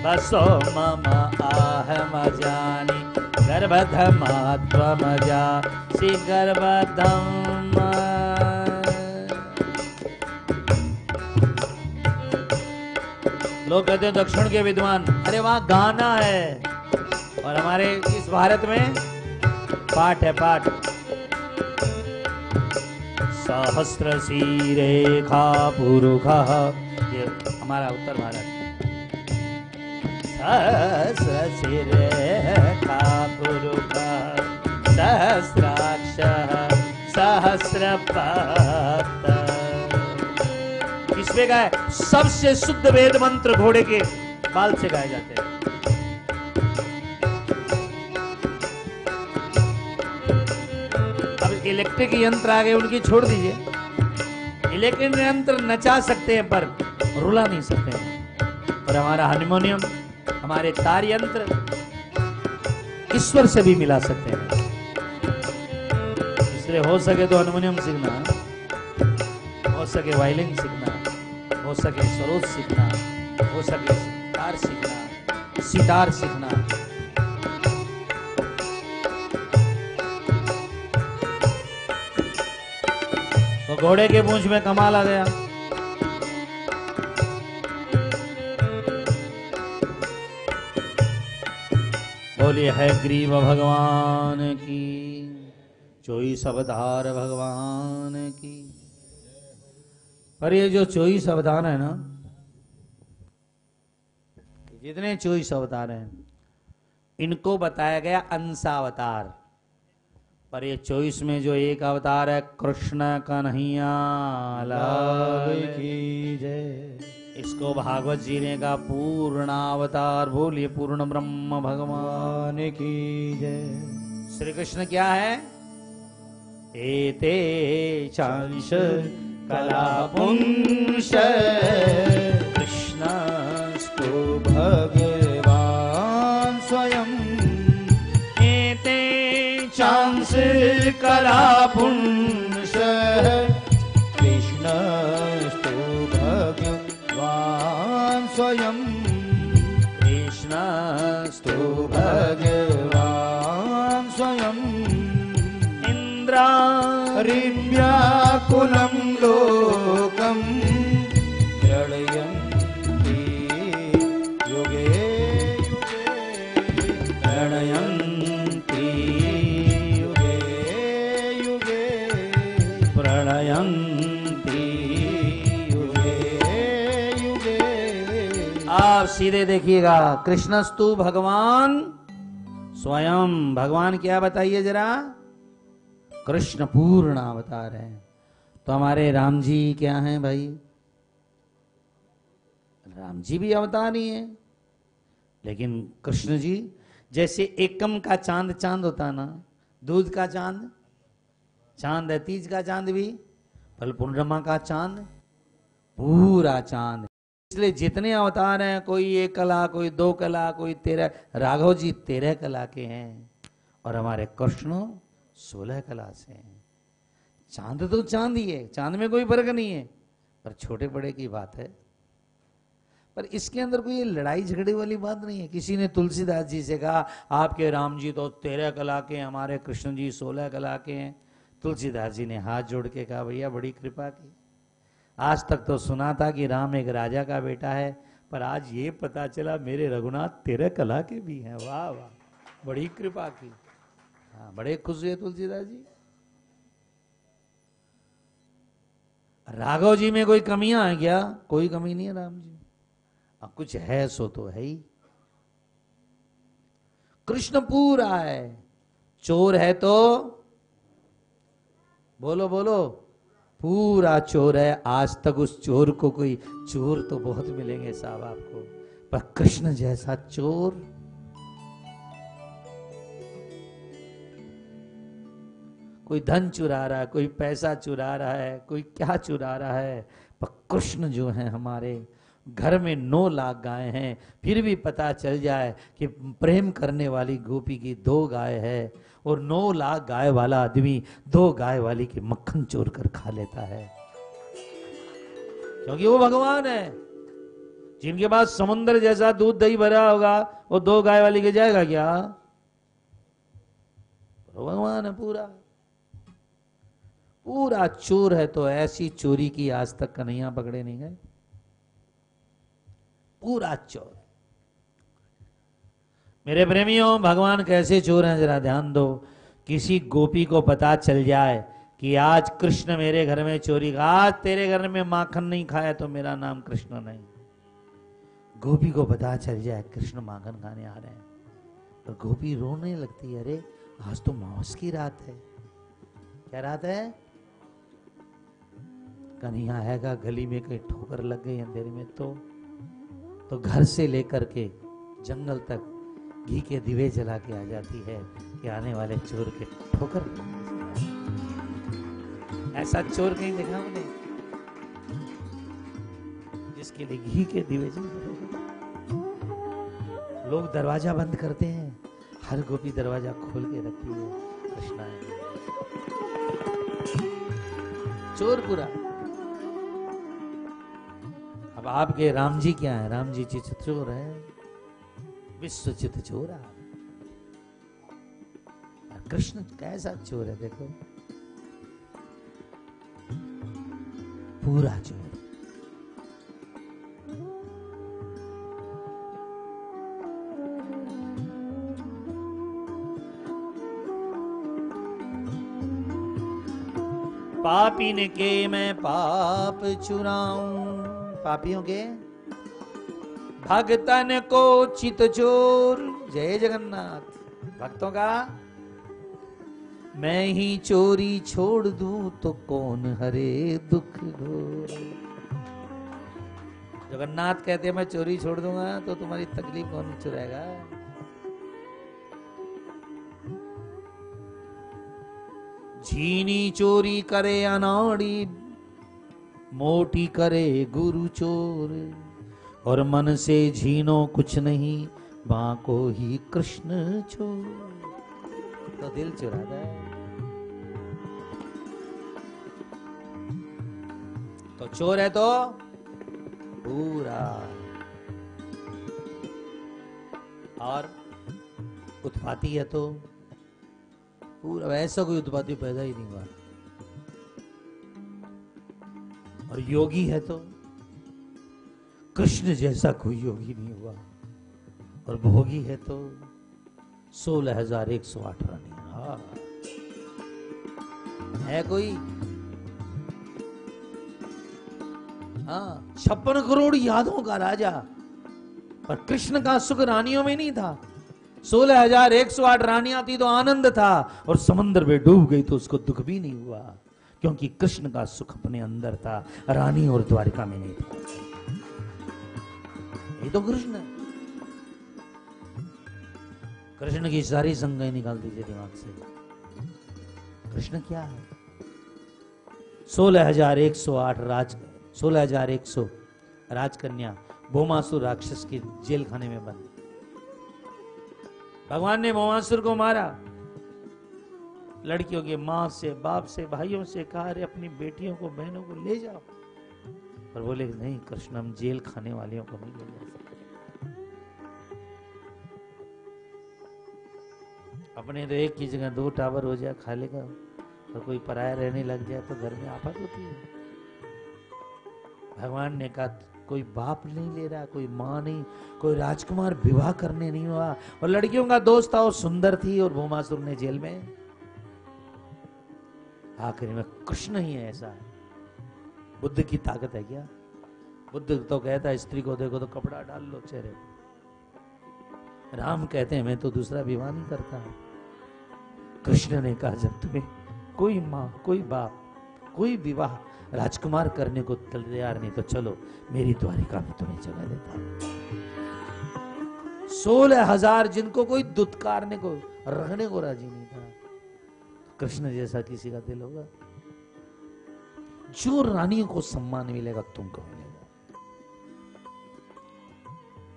बसो मम आहमजानि गर्भधमात्वमजा। सि गर्भधम लोग कहते हैं दक्षिण के विद्वान, अरे वहाँ गाना है। और हमारे इस भारत में पाठ है पाठ। सहस्र रेखा पुरुष ये हमारा उत्तर भारत। सहस्र रेखा पुरुष सहस्राक्ष, सहस्र किसमें गाए, सबसे शुद्ध वेद मंत्र घोड़े के बाल से गाए जाते हैं। अब इलेक्ट्रिक यंत्र आ गए उनकी छोड़ दीजिए। इलेक्ट्रिक यंत्र नचा सकते हैं, पर रुला नहीं सकते हैं। और हमारा हारमोनियम हमारे तार यंत्र ईश्वर से भी मिला सकते हैं। इसलिए हो सके तो हारमोनियम सीखना, हो सके वायलिन सीखना। सके, सरोज सीखना, हो सके तार सीखना, सितार सीखना। तो घोड़े के पूंछ में कमाल आ गया। बोलिए, है ग्रीव भगवान की चौईस अवतार भगवान की। पर ये जो चौईस अवतार है ना जितने चौईस अवतार हैं इनको बताया गया अंशावतार। पर ये चौबीस में जो एक अवतार है कृष्ण कन्हैया लाल की जय। इसको भागवत जी ने कहा पूर्णावतार बोलिए पूर्ण ब्रह्म भगवान भगवान की जय। श्री कृष्ण क्या है? एते चांश कलापुंश कृष्णस्तु भगवान स्वयं एते चांस कलापुंस कृष्णस्तु भगवान स्वयं कृष्णस्तु भगवान स्वयं इंद्रा व्याकुलं लोकं आप सीधे देखिएगा, कृष्णस्तु भगवान, स्वयं भगवान क्या बताइए जरा? कृष्ण पूर्ण अवतार है। तो हमारे राम जी क्या हैं भाई? राम जी भी अवतार ही है। लेकिन कृष्ण जी, जैसे एकम का चाँद चाँद होता ना, दूध का चाँद चाँद है, तीज का चाँद भी, फल पूर्णिमा का चाँद, पूरा चाँद। इसलिए जितने अवतार हैं, कोई एक कला, कोई दो कला, कोई तेरह, राघव जी तेरह कला के हैं और हमारे कृष्ण सोलह कला से हैं। चाँद तो चाँद ही है, चाँद में कोई फ़र्क नहीं है। पर छोटे बड़े की बात है। पर इसके अंदर कोई लड़ाई झगड़े वाली बात नहीं है। किसी ने तुलसीदास जी से कहा, आपके राम जी तो तेरह कला के हमारे कृष्ण जी सोलह कला के हैं। तुलसीदास जी ने हाथ जोड़ के कहा, भैया, बड़ी कृपा की। आज तक तो सुना था कि राम एक राजा का बेटा है, पर आज ये पता चला, मेरे रघुनाथ तेरह कला के भी हैं। वाह वाह, बड़ी कृपा की। हाँ बड़े खुश हुए तुलसीदास जी। राघव जी में कोई कमियाँ हैं क्या? कोई कमी नहीं है राम जी अब कुछ है सो तो है ही। कृष्ण पूरा है। चोर है तो बोलो बोलो। पूरा चोर है। आज तक उस चोर को कोई चोर तो बहुत मिलेंगे साहब आपको। पर कृष्ण जैसा चोर कोई धन चुरा रहा है, कोई पैसा चुरा रहा है, कोई क्या चुरा रहा है। पर कृष्ण जो है हमारे घर में नौ लाख गाय हैं, फिर भी पता चल जाए कि प्रेम करने वाली गोपी की दो गाय है और नौ लाख गाय वाला आदमी दो गाय वाली की मक्खन चोर कर खा लेता है। क्योंकि वो भगवान है। जिनके पास समुद्र जैसा दूध दही भरा होगा, वो दो गाय वाली के जाएगा क्या? भगवान है पूरा। पूरा चोर है तो ऐसी चोरी की आज तक कन्हैया पकड़े नहीं गए। पूरा चोर। मेरे प्रेमियों, भगवान कैसे चोर हैं, जरा ध्यान दो। किसी गोपी को पता चल जाए कि आज कृष्ण मेरे घर में चोरी का आज तेरे घर में माखन नहीं खाया तो मेरा नाम कृष्ण नहीं। गोपी को पता चल जाए कृष्ण माखन खाने आ रहे हैं। तो गोपी रोने लगती है, अरे, आज तो मांस की रात है। क्या रात है? कन्हैया आएगा, गली में कहीं ठोकर लग गई, अंधेरे में तो तो घर से लेकर के जंगल तक घी के दिवे जला के आ जाती है कि आने वाले चोर के ठोकर ऐसा चोर कहीं देखा हमने जिसके लिए घी के दिवे लोग दरवाज़ा बंद करते हैं, हर गोपी दरवाज़ा खोल के रखती है कृष्णा चोर पूरा अब आपके राम जी क्या है? राम जी चित चोर है विश्व चित चोरा कृष्ण कैसा चोर है देखो। पूरा चोर। पापी ने के मैं पाप चुराऊं। पापियों के भक्तन को चित चोर जय जगन्नाथ। भक्तों का? मैं ही चोरी छोड़ दू तो कौन हरे दुख घोर। जगन्नाथ कहते हैं, मैं चोरी छोड़ दूँगा तो तुम्हारी तकलीफ़ कौन चुराएगा? झीनी चोरी करे, अनाड़ी मोटी करे गुरु चोर। और मन से झीनो कुछ नहीं माँ को ही कृष्ण चोर। तो दिल चुराता है। तो चोर है तो पूरा। और उत्पाती है तो पूरा। ऐसा कोई उत्पाती पैदा ही नहीं हुआ। और योगी है तो कृष्ण जैसा कोई योगी नहीं हुआ। और भोगी है तो सोलह हज़ार एक सौ अठारह नहीं हाँ। है कोई? हाँ। छप्पन करोड़ यादों का राजा। पर कृष्ण का सुख रानियों में नहीं था। सोलह हज़ार एक सौ आठ रानियाँ थी तो आनंद था। और समुद्र में डूब गई तो उसको दुख भी नहीं हुआ। क्योंकि कृष्ण का सुख अपने अंदर था, रानी और द्वारिका में नहीं था। ये तो कृष्ण है। कृष्ण की सारी संज्ञा निकाल दीजिए दिमाग से। कृष्ण क्या है? सोलह हज़ार एक सौ आठ राज, सोलह हज़ार एक सौ राजकन्या भोमासुर राक्षस के जेल खाने में बंद। भगवान ने भोमासुर को मारा। लड़कियों के माँ से, बाप से, भाइयों से कहा अरे अपनी बेटियों को, बहनों को ले जाओ। पर बोले नहीं, कृष्ण, हम जेल खाने वालियों को नहीं ले जा सकते। अपने तो एक की जगह दो टावर हो जाए खाली का, और कोई पराया रहने लग जाए तो घर में आफत होती है। भगवान ने कहा, कोई बाप नहीं ले रहा, कोई माँ नहीं, कोई राजकुमार विवाह करने नहीं हुआ। और लड़कियों का दोस्त था और सुंदर थी, और भूमासुर ने जेल में आखिर में कृष्ण ही है ऐसा। बुद्ध की ताकत है क्या? बुद्ध तो कहता है, स्त्री को देखो तो कपड़ा डाल लो चेहरे राम कहते हैं, मैं तो दूसरा विवाह नहीं करता। कृष्ण ने कहा, जब तुम्हें कोई माँ, कोई बाप, कोई विवाह राजकुमार करने को तैयार नहीं तो चलो, मेरी द्वारिका में तुम्हें जगह देता सोलह हज़ार जिनको कोई दुत्कारने को रखने को राज़ी नहीं कृष्ण जैसा किसी का दिल होगा। जो रानियों को सम्मान मिलेगा तुमको मिलेगा।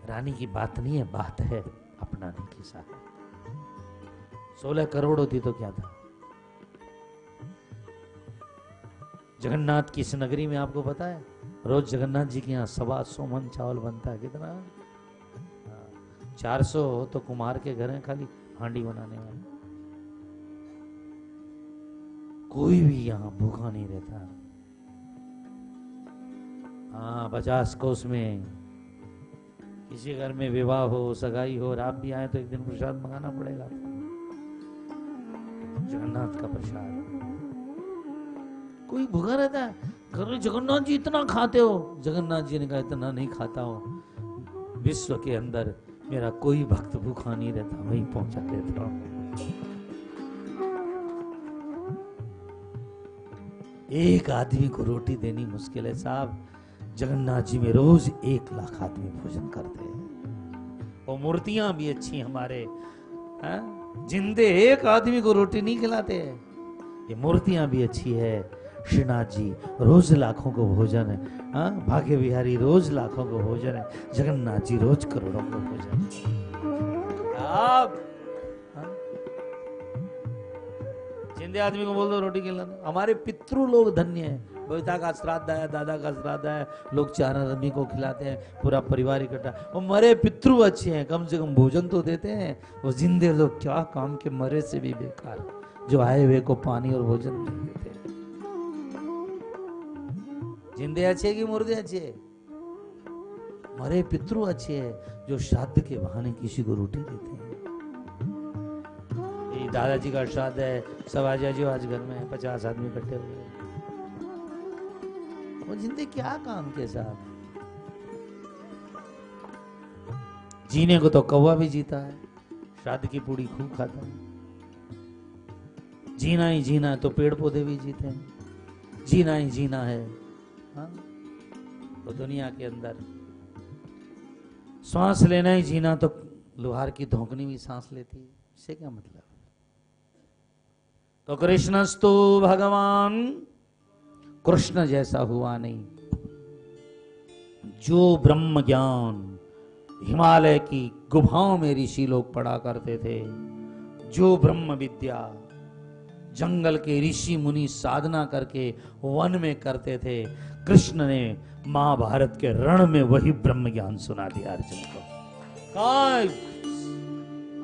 रानी की बात नहीं है बात है अपनाने की साथ। सोलह करोड़ होती तो क्या था? जगन्नाथ की इस नगरी में आपको पता है? रोज जगन्नाथ जी के यहाँ सवा सौ मन चावल बनता है कितना? हाँ, चार सौ तो कुमार के घर है खाली हांडी बनाने वाले। कोई भी यहाँ भूखा नहीं रहता। हाँ पचास कोस में किसी घर में विवाह हो, सगाई हो और आप भी आए तो एक दिन प्रसाद मंगाना पड़ेगा। जगन्नाथ का प्रसाद। कोई भूखा रहता है? में जगन्नाथ जी इतना खाते हो? जगन्नाथ जी ने कहा, इतना नहीं खाता हूँ। विश्व के अंदर मेरा कोई भक्त भूखा नहीं रहता, वहीं पहुँचा देता हूँ। एक आदमी को रोटी देनी मुश्किल है साहब। जगन्नाथ जी में रोज एक लाख आदमी भोजन करते हैं। और मूर्तियाँ भी अच्छी हमारे? जिंदे एक आदमी को रोटी नहीं खिलाते हैं। ये मूर्तियाँ भी अच्छी है। श्रीनाथ जी, रोज लाखों को भोजन है। हाँ भाग्य बिहारी रोज लाखों को भोजन है। जगन्नाथ जी रोज करोड़ों को भोजन हाँ? जिंदे आदमी को बोल दो, रोटी खिलाना हमारे पितृ लोग धन्य है। पिता का श्राद्ध है, दादा का श्राद्ध है, लोग चार आदमी को खिलाते हैं, पूरा परिवार इकट्ठा। वो मरे पितृ अच्छे हैं, कम से कम भोजन तो देते हैं। वो जिंदे लोग क्या काम के मरे से भी बेकार जो आए हुए को पानी और भोजन नहीं देते। जिंदे अच्छे की मुर्दे अच्छे? मरे पितृ अच्छे है, जो श्राद्ध के बहाने किसी को रोटी देते हैं। दादाजी का श्राद्ध है सब आ जाओ आज घर में पचास आदमी इकट्ठे हो। गए वो जिंदे क्या काम के साथ? जीने को तो कौवा भी जीता है, श्राद्ध की पूड़ी खूब खाता है। जीना ही जीना है तो पेड़ पौधे भी जीते हैं। जीना ही जीना है हाँ? तो दुनिया के अंदर श्वास लेना ही जीना तो लोहार की धोकनी भी सांस लेती है। इससे क्या मतलब? तो कृष्णस्तु भगवान, कृष्ण जैसा हुआ नहीं। जो ब्रह्म ज्ञान हिमालय की गुफाओं में ऋषि लोग पढ़ा करते थे, जो ब्रह्म विद्या जंगल के ऋषि मुनि साधना करके वन में करते थे, कृष्ण ने महाभारत के रण में वही ब्रह्म ज्ञान सुना दिया अर्जुन को।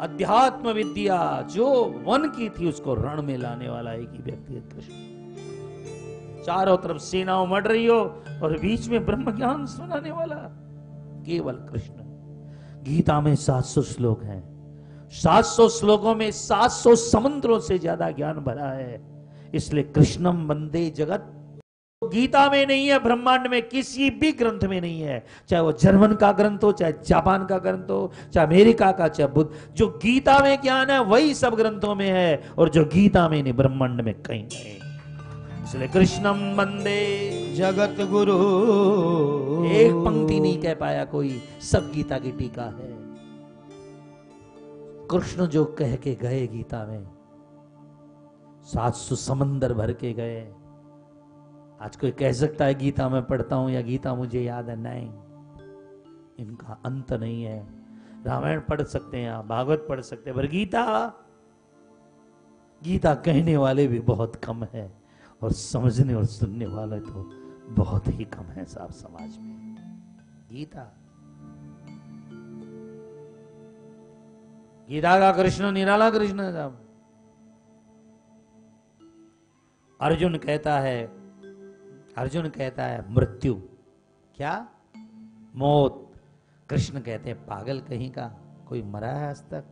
अध्यात्म विद्या जो वन की थी, उसको रण में लाने वाला एक ही व्यक्ति है कृष्ण। चारों तरफ़ सेनाओं मर रही हो और बीच में ब्रह्म ज्ञान सुनाने वाला केवल कृष्ण। गीता में 700 श्लोक हैं। 700 श्लोकों में 700 समुद्रों से ज़्यादा ज्ञान भरा है। इसलिए कृष्णम वंदे जगत। गीता में नहीं है ब्रह्मांड में किसी भी ग्रंथ में नहीं है। चाहे वो जर्मन का ग्रंथ हो चाहे जापान का ग्रंथ हो चाहे अमेरिका का चाहे बुद्ध। जो गीता में ज्ञान है वही सब ग्रंथों में है और जो गीता में नहीं ब्रह्मांड में कहीं नहीं। इसलिए कृष्णम वंदे। जगत गुरु। एक पंक्ति नहीं कह पाया कोई सब गीता की टीका है। कृष्ण जो कह के गए गीता में सात सौ समंदर भर के गए। आज कोई कह सकता है, गीता में पढ़ता हूँ या गीता मुझे याद है? नहीं। इनका अंत नहीं है। रामायण पढ़ सकते हैं, आप भागवत पढ़ सकते हैं, पर गीता गीता कहने वाले भी बहुत कम है और समझने और सुनने वाले तो बहुत ही कम है साहब समाज में। गीता। गीता का कृष्ण निराला कृष्ण साहब। अर्जुन कहता है अर्जुन कहता है, मृत्यु। क्या? मौत। कृष्ण कहते हैं, पागल कहीं का? कोई मरा है आज तक?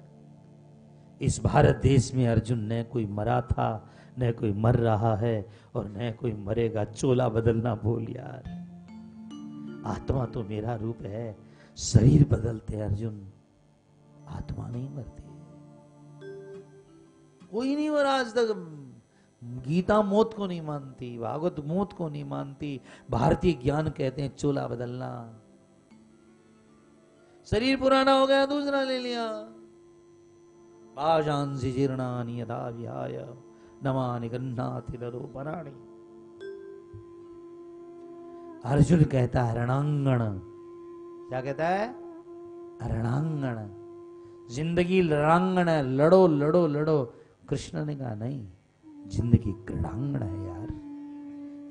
इस भारत देश में अर्जुन ने कोई मरा था, न कोई मर रहा है और न कोई मरेगा। चोला बदलना भूल यार। आत्मा तो मेरा रूप है, शरीर बदलते अर्जुन। आत्मा नहीं मरती। कोई नहीं मरा आज तक। गीता मौत को नहीं मानती, भागवत मौत को नहीं मानती, भारतीय ज्ञान कहते हैं चोला बदलना। शरीर पुराना हो गया, दूसरा ले लिया। पाशांसी जीर्णानि यथा विहाय नमानि गन्नाति नरोपराणि अर्जुन कहता है, रणांगण। क्या कहता है? रणांगण। ज़िंदगी रणांगण है, लड़ो लड़ो लड़ो। कृष्ण ने कहा, नहीं ज़िंदगी क्रीड़ांगण है यार।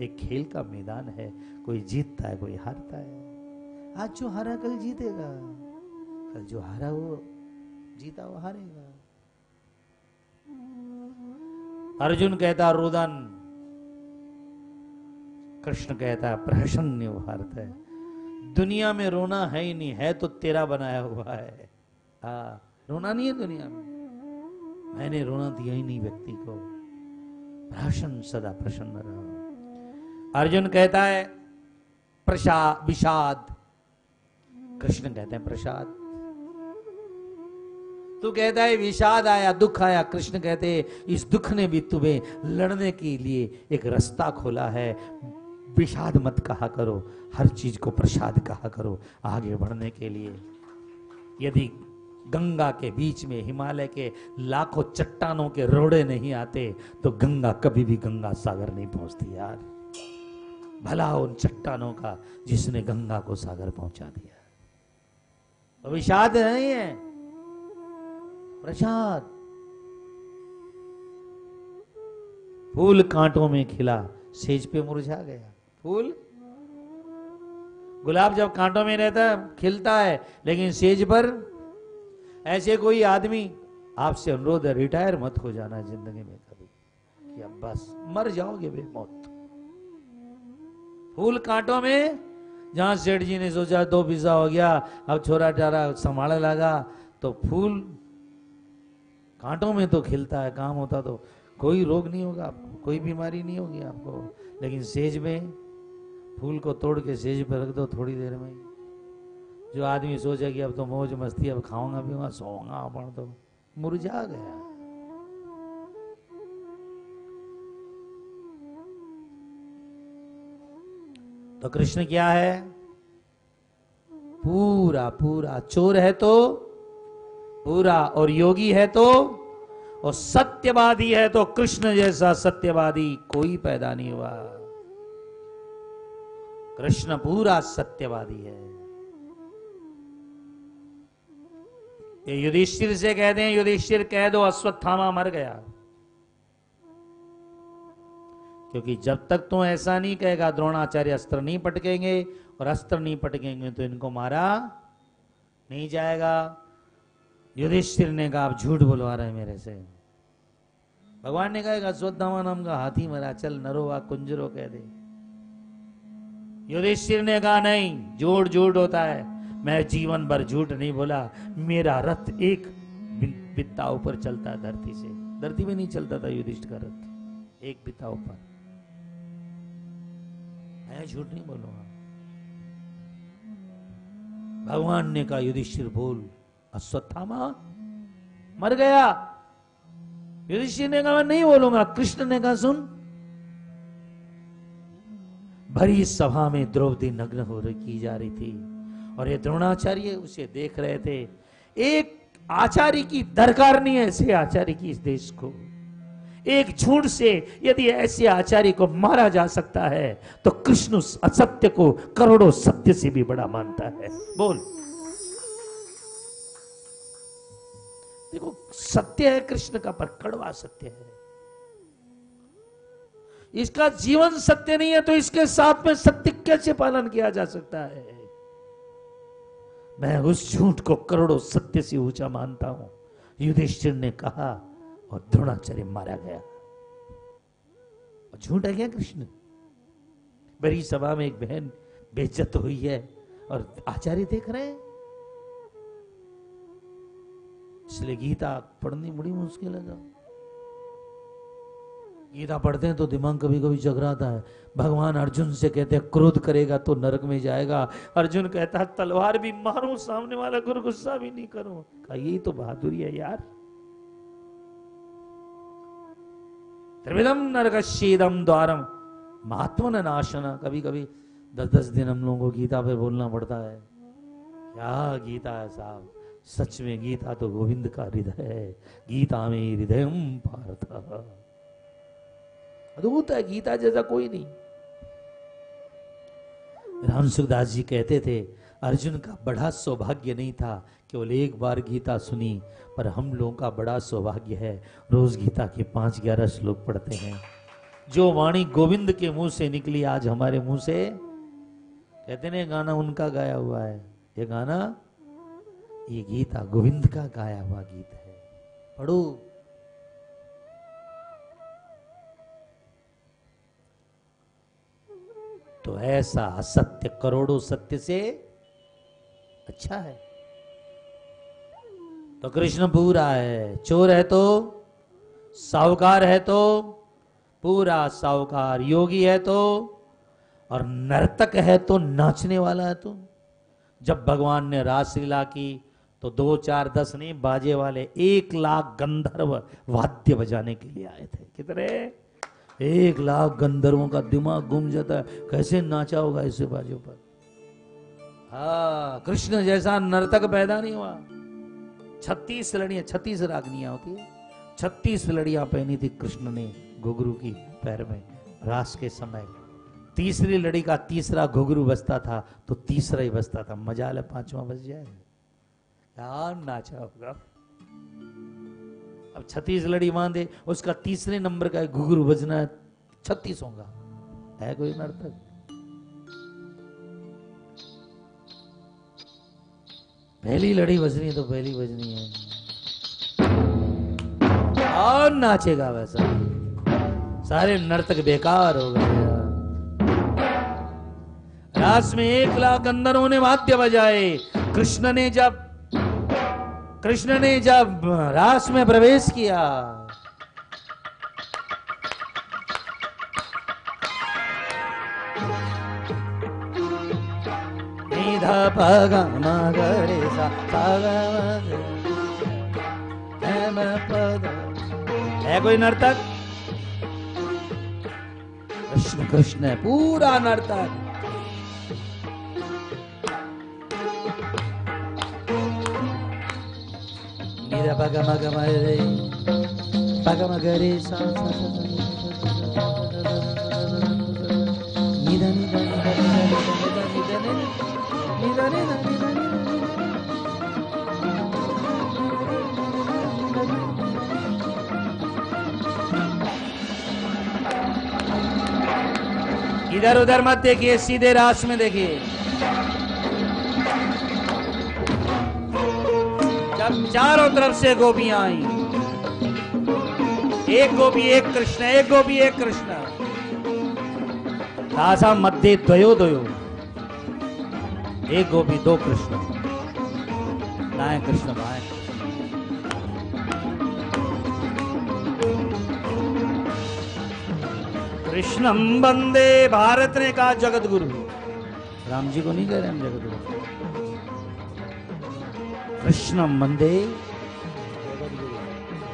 एक खेल का मैदान है, कोई जीतता है, कोई हारता है। आज जो हारा, कल जीतेगा। कल जो हारा, वो जीता, वो हारेगा। अर्जुन कहता, रुदन। कृष्ण कहता, प्रहसन्य भारत है। दुनिया में रोना है ही नहीं, है तो तेरा बनाया हुआ है। हा, रोना नहीं है दुनिया में। मैंने रोना दिया ही नहीं व्यक्ति को। प्रसन्न सदा प्रसन्न रहो। अर्जुन कहता है प्रसाद विषाद। कृष्ण कहते हैं प्रसाद तू कहता है, विषाद आया, दुख आया। कृष्ण कहते हैं, इस दुख ने भी तुम्हें लड़ने के लिए एक रास्ता खोला है। विषाद मत कहा करो, हर चीज़ को प्रसाद कहा करो आगे बढ़ने के लिए। यदि गंगा के बीच में, हिमालय के लाखों चट्टानों के रोड़े नहीं आते तो गंगा कभी भी गंगा सागर नहीं पहुँचती यार। भला उन चट्टानों का जिसने गंगा को सागर पहुँचा दिया। तो विषाद नहीं है प्रसाद। फूल कांटों में खिला, सेज पे मुरझा गया। फूल? गुलाब जब कांटों में रहता है, खिलता है, लेकिन सेज पर ऐसे कोई आदमी, आपसे अनुरोध है रिटायर मत हो जाना ज़िंदगी में कभी। कि अब बस, मर जाओगे बे मौत फूल कांटों में, जहाँ सेठ जी ने सोचा, दो पिज्जा हो गया, अब छोरा चारा संभालने लगा तो फूल कांटों में तो खिलता है, काम होता तो कोई रोग नहीं होगा आपको कोई बीमारी नहीं होगी आपको। लेकिन सेज में, फूल को तोड़ के सेज पर रख दो थोड़ी देर में। जो आदमी सोचे कि अब तो मौज मस्ती, अब खाऊँगा, पीऊँगा, सोऊँगा, अपन तो मुरझा गया। तो कृष्ण क्या है? पूरा पूरा चोर है तो पूरा और योगी है तो और सत्यवादी है तो कृष्ण जैसा सत्यवादी कोई पैदा नहीं हुआ। कृष्ण पूरा सत्यवादी है। ये युधिष्ठिर से कहते हैं युधिष्ठिर कह दो, अश्वत्थामा मर गया। क्योंकि जब तक तो ऐसा नहीं कहेगा, द्रोणाचार्य अस्त्र नहीं पटकेंगे, और अस्त्र नहीं पटकेंगे तो इनको मारा नहीं जाएगा। युधिष्ठिर ने कहा, आप झूठ बुलवा रहे मेरे से। भगवान ने कहा अश्वत्थामा नाम का हाथी मरा, चल नरोवा, कुंजरो कह दे। युधिष्ठिर ने कहा, नहीं, झूठ झूठ होता है। मैं जीवन भर झूठ नहीं बोला, मेरा रथ एक बित्ता ऊपर चलता धरती से। धरती में नहीं चलता था युधिष्ठ का रथ एक बित्ता ऊपर मैं झूठ नहीं बोलूँगा। भगवान ने कहा, युधिष्ठिर, बोल। अश्वत्थामा मर गया। युधिष्ठिर ने कहा, मैं नहीं बोलूँगा। कृष्ण ने कहा, सुन। भरी सभा में द्रौपदी नग्न हो रही, की जा रही थी। और ये द्रोणाचार्य उसे देख रहे थे। एक आचार्य की दरकार नहीं है ऐसे आचार्य की इस देश को। एक झूठ से यदि ऐसे आचार्य को मारा जा सकता है तो कृष्ण असत्य को करोड़ों सत्य से भी बड़ा मानता है। बोल। देखो, सत्य है कृष्ण का, पर कड़वा सत्य है। इसका जीवन सत्य नहीं है तो इसके साथ में सत्य कैसे पालन किया जा सकता है? मैं उस झूठ को करोड़ों सत्य से ऊँचा मानता हूँ। युधिष्ठिर ने कहा, और द्रोणाचार्य मारा गया। झूठ है क्या कृष्ण? बड़ी सभा में एक बहन बेचत हुई है, और आचार्य देख रहे हैं। इसलिए गीता पढ़नी बड़ी मुश्किल है। गीता पढ़ते हैं तो दिमाग कभी कभी जगराता है। भगवान अर्जुन से कहते हैं, क्रोध करेगा तो नरक में जाएगा। अर्जुन कहता है, तलवार भी मारूं, सामने वाला को गुस्सा भी नहीं करूँ। यही तो बहादुरी है यार। त्रिविधम नरकशीदम द्वारम महात्मा नाशना। कभी कभी दस दस दिन हम लोगों को गीता पे बोलना पड़ता है। क्या गीता है साहब? सच में गीता तो गोविंद का हृदय है। गीता में हृदय पार्थ अद्भुत है गीता जैसा कोई नहीं। राम सुखदास जी कहते थे, अर्जुन का बड़ा सौभाग्य नहीं था, केवल एक बार गीता सुनी, पर हम लोगों का बड़ा सौभाग्य है, रोज गीता के पाँच ग्यारह श्लोक पढ़ते हैं। जो वाणी गोविंद के मुँह से निकली, आज हमारे मुँह से कहते ना गाना उनका गाया हुआ है, ये गाना, ये गीता गोविंद का गाया हुआ गीत है। पढ़ो। तो ऐसा असत्य करोड़ों सत्य से अच्छा है। तो कृष्ण पूरा है। चोर है तो साहूकार है तो पूरा साहूकार। योगी है तो और नर्तक है तो नाचने वाला है तो। जब भगवान ने रासलीला की तो दो चार दस नहीं, बाजे वाले एक लाख गंधर्व वाद्य बजाने के लिए आए थे। कितने? एक लाख गंधर्वों का दिमाग घूम जाता है। कैसे नाचा होगा इसे बाजू पर? हा, कृष्ण जैसा नर्तक पैदा नहीं हुआ। छत्तीस लड़ियाँ, छत्तीस रागनियाँ होती है। छत्तीस लड़ियाँ पहनी थी कृष्ण ने घुघरू की पैर में रास के समय। तीसरी लड़ी का तीसरा घुघरू बजता था तो तीसरा ही बजता था। मज़ा ले, पांचवा बज जाए। क्या नाचा होगा। अब छत्तीस लड़ी बांधे, उसका तीसरे नंबर का घुघरू बजना छत्तीस होगा। है कोई नर्तक? पहली लड़ी बजनी है तो पहली बजनी है। और नाचेगा वैसा। सारे नर्तक बेकार हो गए रास में एक लाख अंदरों ने वाद्य बजाए। कृष्ण ने जब कृष्ण ने जब रास में प्रवेश किया है कोई नर्तक? कृष्ण कृष्ण पूरा नर्तक। Mira paga maga mare paga magare sa sa sa sa इधर उधर मत देखिए सीधे रास में देखिए जब चारों तरफ़ से गोपियाँ आई। एक गोपी, एक कृष्ण, एक गोपी, एक कृष्ण। तासा मध्य द्वयो द्वयो। एक गोपी, दो कृष्ण। दाएँ कृष्ण बाएँ कृष्ण। कृष्णम बंदे भारत ने कहा जगत गुरु राम जी को नहीं कह रहे हम जगत गुरु कृष्णम बंदे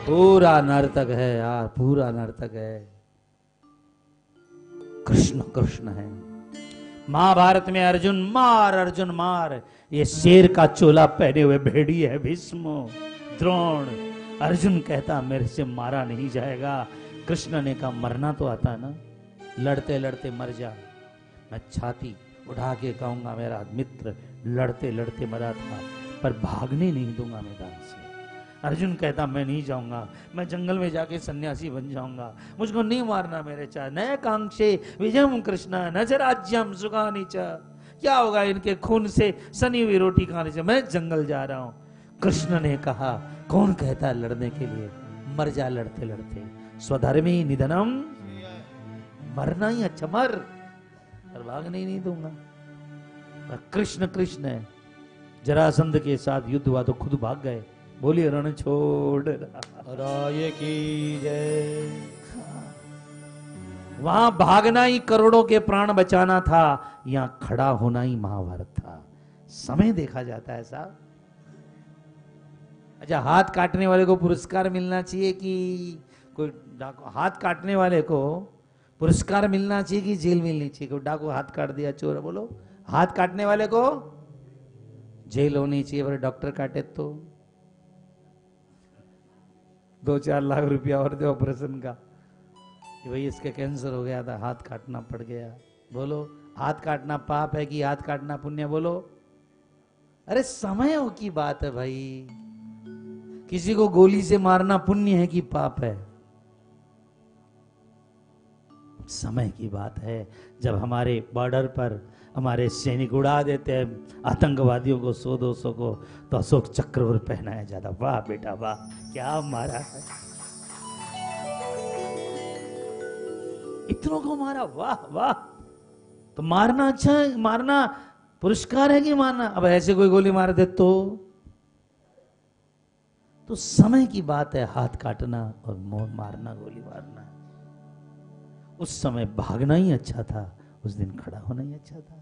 पूरा नर्तक है यार, पूरा नर्तक है। कृष्ण कृष्ण है। महाभारत में अर्जुन मार अर्जुन मार। ये शेर का चोला पहने हुए भेड़ी है भीष्म। द्रोण, अर्जुन कहता, मेरे से मारा नहीं जाएगा। कृष्ण ने कहा, मरना तो आता है ना। लड़ते लड़ते मर जा। मैं छाती उठा के कहूँगा, मेरा मित्र लड़ते लड़ते मरा था। पर भागने नहीं दूँगा मैदान से। अर्जुन कहता, मैं नहीं जाऊँगा। मैं जंगल में जाके सन्यासी बन जाऊँगा। मुझको नहीं मारना मेरे चाह नए कांक्षे विजयम कृष्ण नज राज्यम सुखानी क्या होगा इनके खून से? सनी हुई रोटी खाने से मैं जंगल जा रहा हूँ। कृष्ण ने कहा, कौन कहता है लड़ने के लिए? मर जा लड़ते लड़ते स्वधर्मी निधनम। मरना ही अच्छा मर। और भागने नहीं दूँगा। कृष्ण कृष्ण है। जरासंध के साथ युद्ध हुआ तो खुद भाग गए। बोलिए रण छोड़ राय की जय। वहाँ भागना ही करोड़ों के प्राण बचाना था यहाँ खड़ा होना ही महाभारत था। समय देखा जाता है साहब। अच्छा हाथ काटने वाले को पुरस्कार मिलना चाहिए कि कोई डाकू हाथ काटने वाले को पुरस्कार मिलना चाहिए कि जेल मिलनी चाहिए? कोई डाकू हाथ काट दिया चोर बोलो। हाथ काटने वाले को जेल होनी चाहिए, पर डॉक्टर काटे तो। दो चार लाख रुपया और दे ऑपरेशन का। कि भाई इसके कैंसर हो गया था, हाथ काटना पड़ गया। बोलो, हाथ काटना पाप है कि हाथ काटना पुण्य? बोलो। अरे, समय की बात है भाई। किसी को गोली से मारना पुण्य है कि पाप है? समय की बात है। जब हमारे बॉर्डर पर हमारे सैनिक उड़ा देते हैं, आतंकवादियों को सौ दो सौ को तो अशोक चक्र और पहनाया जाता वाह बेटा, वाह, क्या मारा है। इतनों को मारा, वाह वाह। तो मारना अच्छा है, मारना पुरस्कार है कि मारना? अब ऐसे कोई गोली मार दे तो? तो समय की बात है, हाथ काटना और मारना, गोली मारना। उस समय भागना ही अच्छा था। उस दिन खड़ा होना ही अच्छा था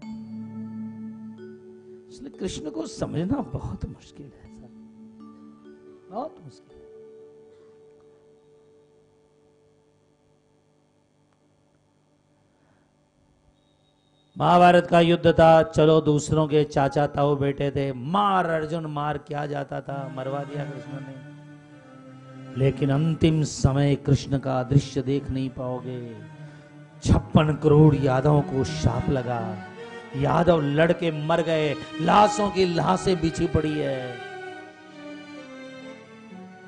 इसलिए कृष्ण को समझना बहुत मुश्किल है, सर। बहुत मुश्किल महाभारत का युद्ध था, चलो दूसरों के चाचा ताऊ बेटे थे। मार अर्जुन, मार क्या जाता था, मरवा दिया कृष्ण ने। लेकिन अंतिम समय कृष्ण का दृश्य देख नहीं पाओगे। छप्पन करोड़ यादवों को शाप लगा। यादव लड़के मर गए, लाशों की लाशें बिछी पड़ी है।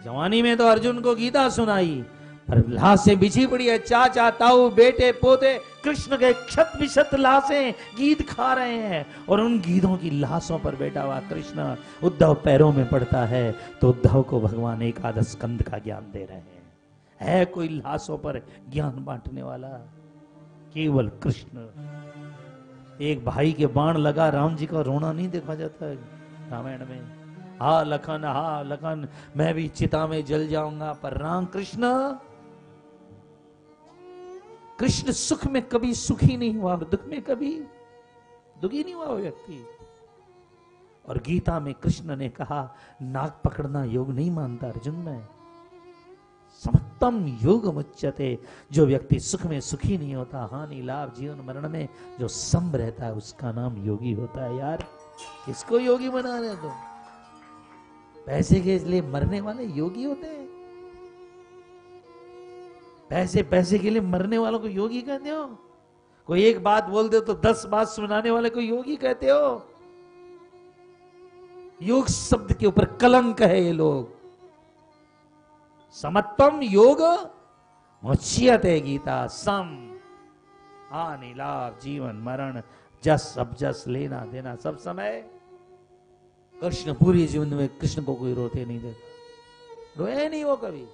जवानी में तो अर्जुन को गीता सुनाई, पर लाशें बिछी पड़ी है। चाचा, ताऊ, बेटे, पोते, कृष्ण के क्षत विशत लाशें गीत खा रहे हैं। और उन गीतों की लाशों पर बैठा हुआ कृष्ण उद्धव पैरों में पड़ता है तो उद्धव को भगवान एकादश कंध का ज्ञान दे रहे हैं। है कोई लाशों पर ज्ञान बांटने वाला? केवल कृष्ण। एक भाई के बाण लगा, राम जी का रोना नहीं देखा जाता है रामायण में। हा लखन हा लखन, मैं भी चिता में जल जाऊँगा, पर राम कृष्ण कृष्ण सुख में कभी सुखी नहीं हुआ, दुख में कभी दुखी नहीं हुआ व्यक्ति। और गीता में कृष्ण ने कहा, नाक पकड़ना योग नहीं मानता अर्जुन में। समत्तम योग मुच्यते जो व्यक्ति सुख में सुखी नहीं होता, हानि, लाभ, जीवन, मरण में, जो सम रहता है, उसका नाम योगी होता है। यार, किसको योगी बना रहे तुम? पैसे के लिए मरने वाले योगी होते हैं। पैसे पैसे के लिए मरने वालों को योगी कहते हो? कोई एक बात बोल दे तो दस बात सुनाने वाले को योगी कहते हो? योग शब्द के ऊपर कलंक है ये लोग। समत्वम योग मुच्यते गीता सम हानि लाभ जीवन, मरण, जस अब जस, लेना देना, सब समय। कृष्ण, पूरी जीवन में कृष्ण को कोई रोते नहीं देता रोए नहीं वो कभी।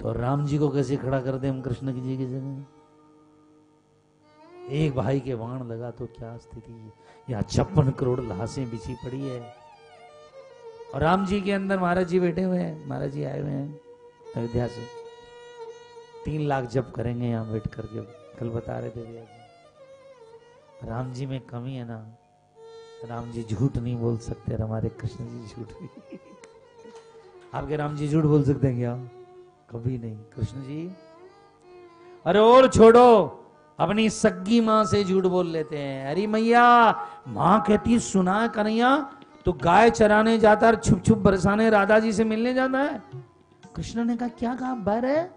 तो राम जी को कैसे खड़ा कर दे हम कृष्ण जी की जगह? एक भाई के वाण लगा तो क्या स्थिति यहाँ छप्पन करोड़ लाशें बिछी पड़ी है। और राम जी के अंदर महाराज जी बैठे हुए हैं, महाराज जी आए हुए हैं अयोध्या से। तीन लाख जब करेंगे यहाँ बैठ करके, कल बता रहे थे भैया जी। राम जी में कमी है ना, राम जी झूठ नहीं बोल सकते, हमारे कृष्ण जी झूठ आपके राम जी झूठ बोल सकते हैं क्या? कभी नहीं। कृष्ण जी, अरे और छोड़ो, अपनी सग्गी माँ से झूठ बोल लेते हैं। अरे मैया, माँ कहती सुना कन्हैया तो गाय चराने जाता और छुप छुप बरसाने राधा जी से मिलने जाता है। कृष्ण ने कहा, क्या कहा? बर है?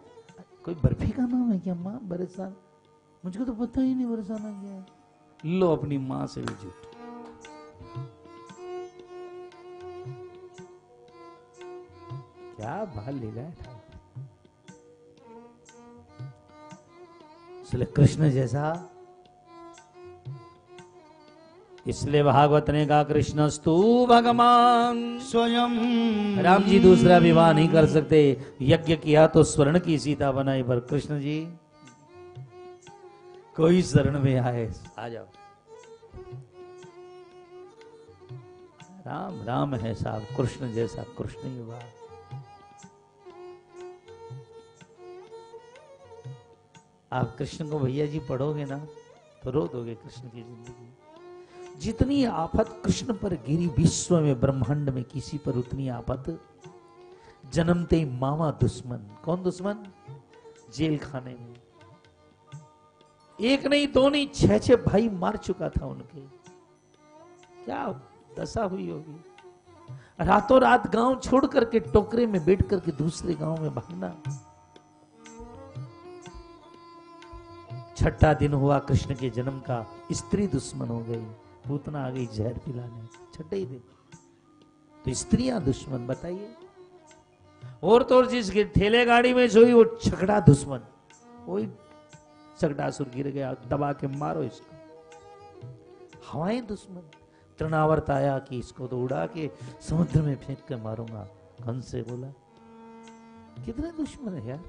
कोई बर्फ़ी का नाम है क्या, माँ? बरसान? मुझको तो पता ही नहीं बरसाना क्या है। लो अपनी माँ से भी झूठ। क्या है ठाकुर। इसलिए कृष्ण जैसा इसलिए भागवत ने कहा कृष्ण कृष्णस्तु भगवान। स्वयं। राम जी दूसरा विवाह नहीं कर सकते। यज्ञ किया तो स्वर्ण की सीता बनाई पर कृष्ण जी कोई शरण में आए। आ जाओ। राम राम है साहब कृष्ण जैसा कृष्ण ही हुआ। आप कृष्ण को भैया जी पढ़ोगे ना तो रो दोगे कृष्ण की ज़िंदगी। जितनी आफत कृष्ण पर गिरी विश्व में, ब्रह्मांड में किसी पर उतनी आफत जन्मते मामा दुश्मन। कौन दुश्मन? जेल खाने में। एक नहीं, दो नहीं छह छह भाई मार चुका था उनके। क्या दशा हुई होगी? रातों रात गाँव छोड़ करके टोकरे में बैठ करके दूसरे गाँव में भागना। छठा दिन हुआ, कृष्ण के जन्म का। स्त्री दुश्मन हो गई। पूतना आ गई, जहर पिलाने छठे ही दिन तो स्त्रियाँ दुश्मन, बताइए। और तो और जिस ठेले गाड़ी में सोई, वो छकड़ा दुश्मन। वही चकडासुर गिर गया, दबा के मारो इसको। हवाएँ दुश्मन तृणावर्त आया कि इसको तो उड़ा के समुद्र में फेंक के मारूँगा। कंस से बोला? कितने दुश्मन है यार।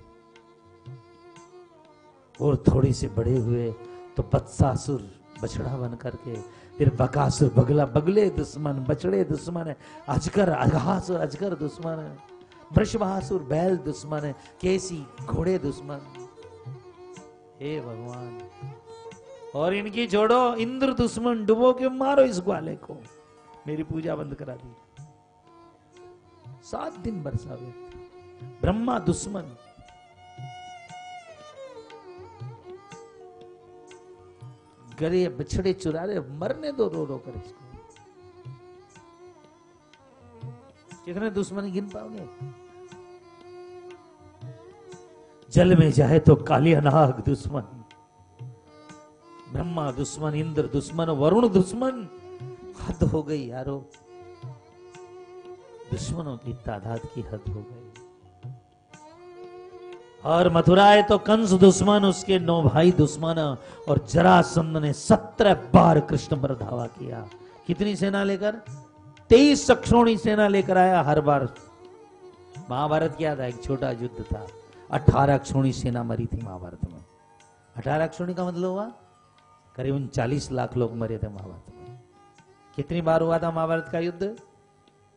और थोड़ी से बड़े हुए तो बत्सासुर बछड़ा बन करके फिर बकासुर बगला, बगले दुश्मन, बछड़े दुश्मन है। अजगर अघासुर अजगर दुश्मन है। वृषभासुर बैल दुश्मन है। केसी, घोड़े दुश्मन हे। भगवान। और इनकी जोड़ो, इंद्र दुश्मन, डुबो के मारो इस ग्वाले को। मेरी पूजा बंद करा दी। सात दिन बरसा हुए ब्रह्मा दुश्मन। गरे बिछड़े चुरा रहे मरने दो, रो रो कर इसको। कितने दुश्मन गिन पाओगे? जल में जाए तो कालिया नाग दुश्मन, ब्रह्मा दुश्मन, इंद्र दुश्मन, वरुण दुश्मन, हद हो गई यारो। दुश्मनों की तादाद की हद हो गई। और मथुरा है तो कंस दुश्मन, उसके नौ भाई दुश्मन और जरासंध ने सत्रह बार कृष्ण पर धावा किया। कितनी सेना लेकर? तेईस सक्षोणी सेना लेकर आया हर बार। महाभारत क्या था एक छोटा युद्ध था। अठारह क्षोणी सेना मरी थी महाभारत में। अठारह क्षोणी का मतलब हुआ करीब उनचालीस लाख लोग मरे थे महाभारत में। कितनी बार हुआ था महाभारत का युद्ध?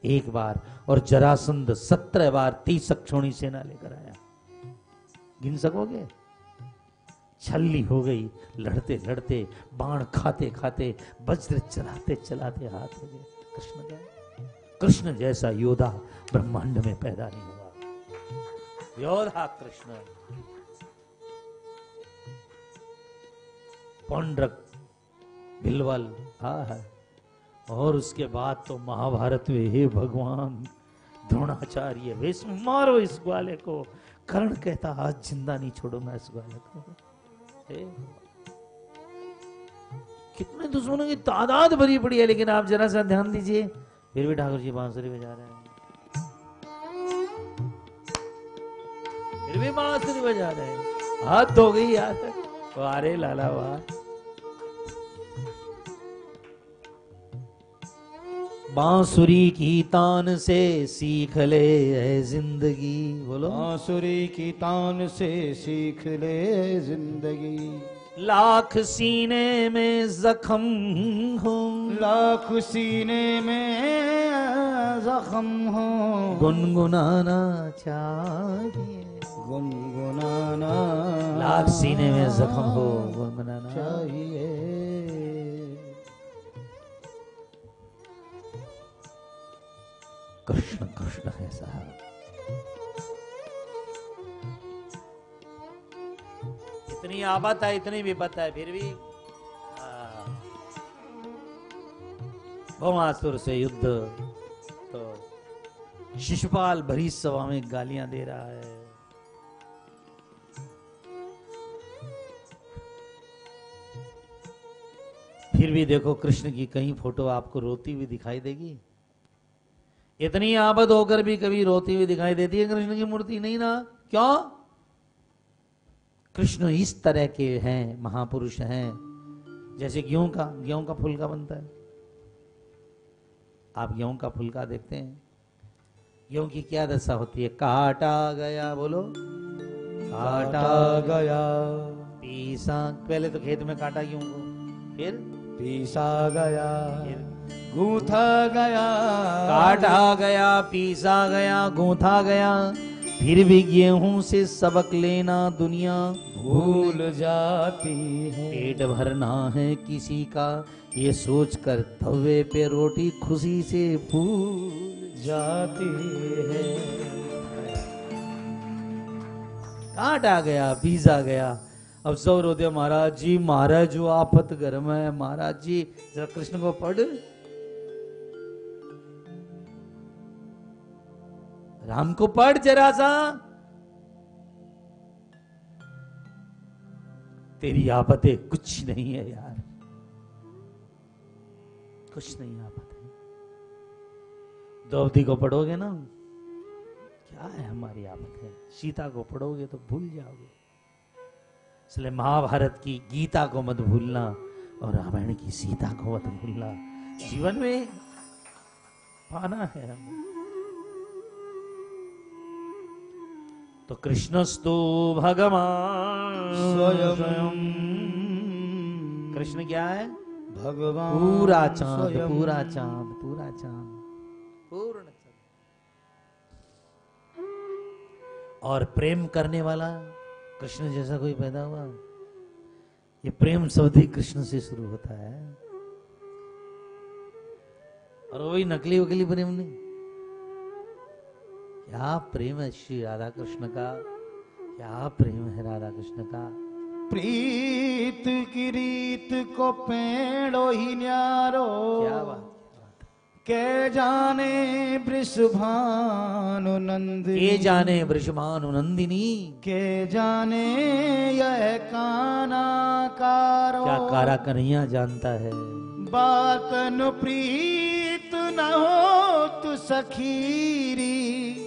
एक बार। और जरासंध सत्रह बार तीस क्षोणी सेना लेकर आया। गिन सकोगे? छल्ली हो गई, लड़ते लड़ते, बाण खाते खाते, वज्र चलाते चलाते हाथ हो गए। कृष्ण का कृष्ण जैसा योद्धा ब्रह्मांड में पैदा नहीं हुआ। योद्धा कृष्ण। पौंड्रक, बिलवल, हा, है। और उसके बाद तो महाभारत में हे भगवान, द्रोणाचार्य वेश मारो इस ग्वाले को कर्ण कहता, आज ज़िंदा नहीं छोड़ूँगा इस बालक को कितने दुश्मनों की तादाद भरी पड़ी है, लेकिन आप जरा सा ध्यान दीजिए, फिर भी ठाकुर जी बांसुरी बजा रहे हैं। फिर भी बांसुरी बजा रहे हैं। हाथ धो गई यार अरे लाला वाह। बांसुरी की तान से सीख ले है ज़िंदगी। बोलो। बांसुरी की तान से सीख ले ज़िंदगी। लाख सीने में जख्म हो। लाख सीने में जख्म हो। गुनगुनाना चाहिए। गुनगुनाना लाख सीने में जख्म हो गुनगुनाना। चाहिए। कृष्ण कृष्ण है साहब। इतनी आफत है, इतनी विपत है, फिर भी। हाँ। भौमासुर से युद्ध तो शिशुपाल भरी सभा में गालियाँ दे रहा है। फिर भी देखो कृष्ण की कहीं फ़ोटो आपको रोती हुई दिखाई देगी। इतनी आबद होकर भी कभी रोती हुई दिखाई देती है कृष्ण की मूर्ति नहीं ना? क्यों? कृष्ण इस तरह के हैं महापुरुष हैं जैसे गेहूँ का गेहूँ का फुलका बनता है। आप गेहूँ का फुलका देखते हैं। गेहूँ की क्या दशा होती है? काटा गया बोलो। काटा गया। पीसा पहले तो खेत में काटा गेहूँ को फिर? पीसा गया। फिर? गूथा गया। काटा गया पीसा गया गूंथा गया। फिर भी गेहूँ से सबक लेना दुनिया भूल जाती है। पेट भरना है किसी का। ये सोच कर तवे पे रोटी खुशी से भूल जाती है। काटा गया पीसा गया। अब सब रोते महाराज जी महाराज जो आफत गर्म है महाराज जी जरा कृष्ण को पढ़। राम को पढ़ जरा सा। तेरी आफतें कुछ नहीं है यार। कुछ नहीं आफत है द्रौपदी को पढ़ोगे ना? क्या है हमारी आफत है सीता को पढ़ोगे तो भूल जाओगे। इसलिए महाभारत की गीता को मत भूलना और रामायण की सीता को मत भूलना। जीवन में पाना है हमें। तो कृष्णस्तु भगवान। स्वयं। कृष्ण क्या है? भगवान पूरा चाँद पूरा चाँद पूरा चाँद। पूर्ण चाँद। और प्रेम करने वाला कृष्ण जैसा कोई पैदा हुआ? ये प्रेम ही कृष्ण से शुरू होता है। और वही नकली वकली प्रेम नहीं। क्या प्रेम है श्री राधा कृष्ण का? क्या प्रेम है राधा कृष्ण का? प्रीत की रीत को पेड़ो ही न्यारो। क्या बात के जाने वृषभानु नंद ये जाने वृषभानु नंदिनी। के जाने यह काना कारो क्या कारा कन्हैया जानता है? बातन प्रीत न हो तु सखीरी।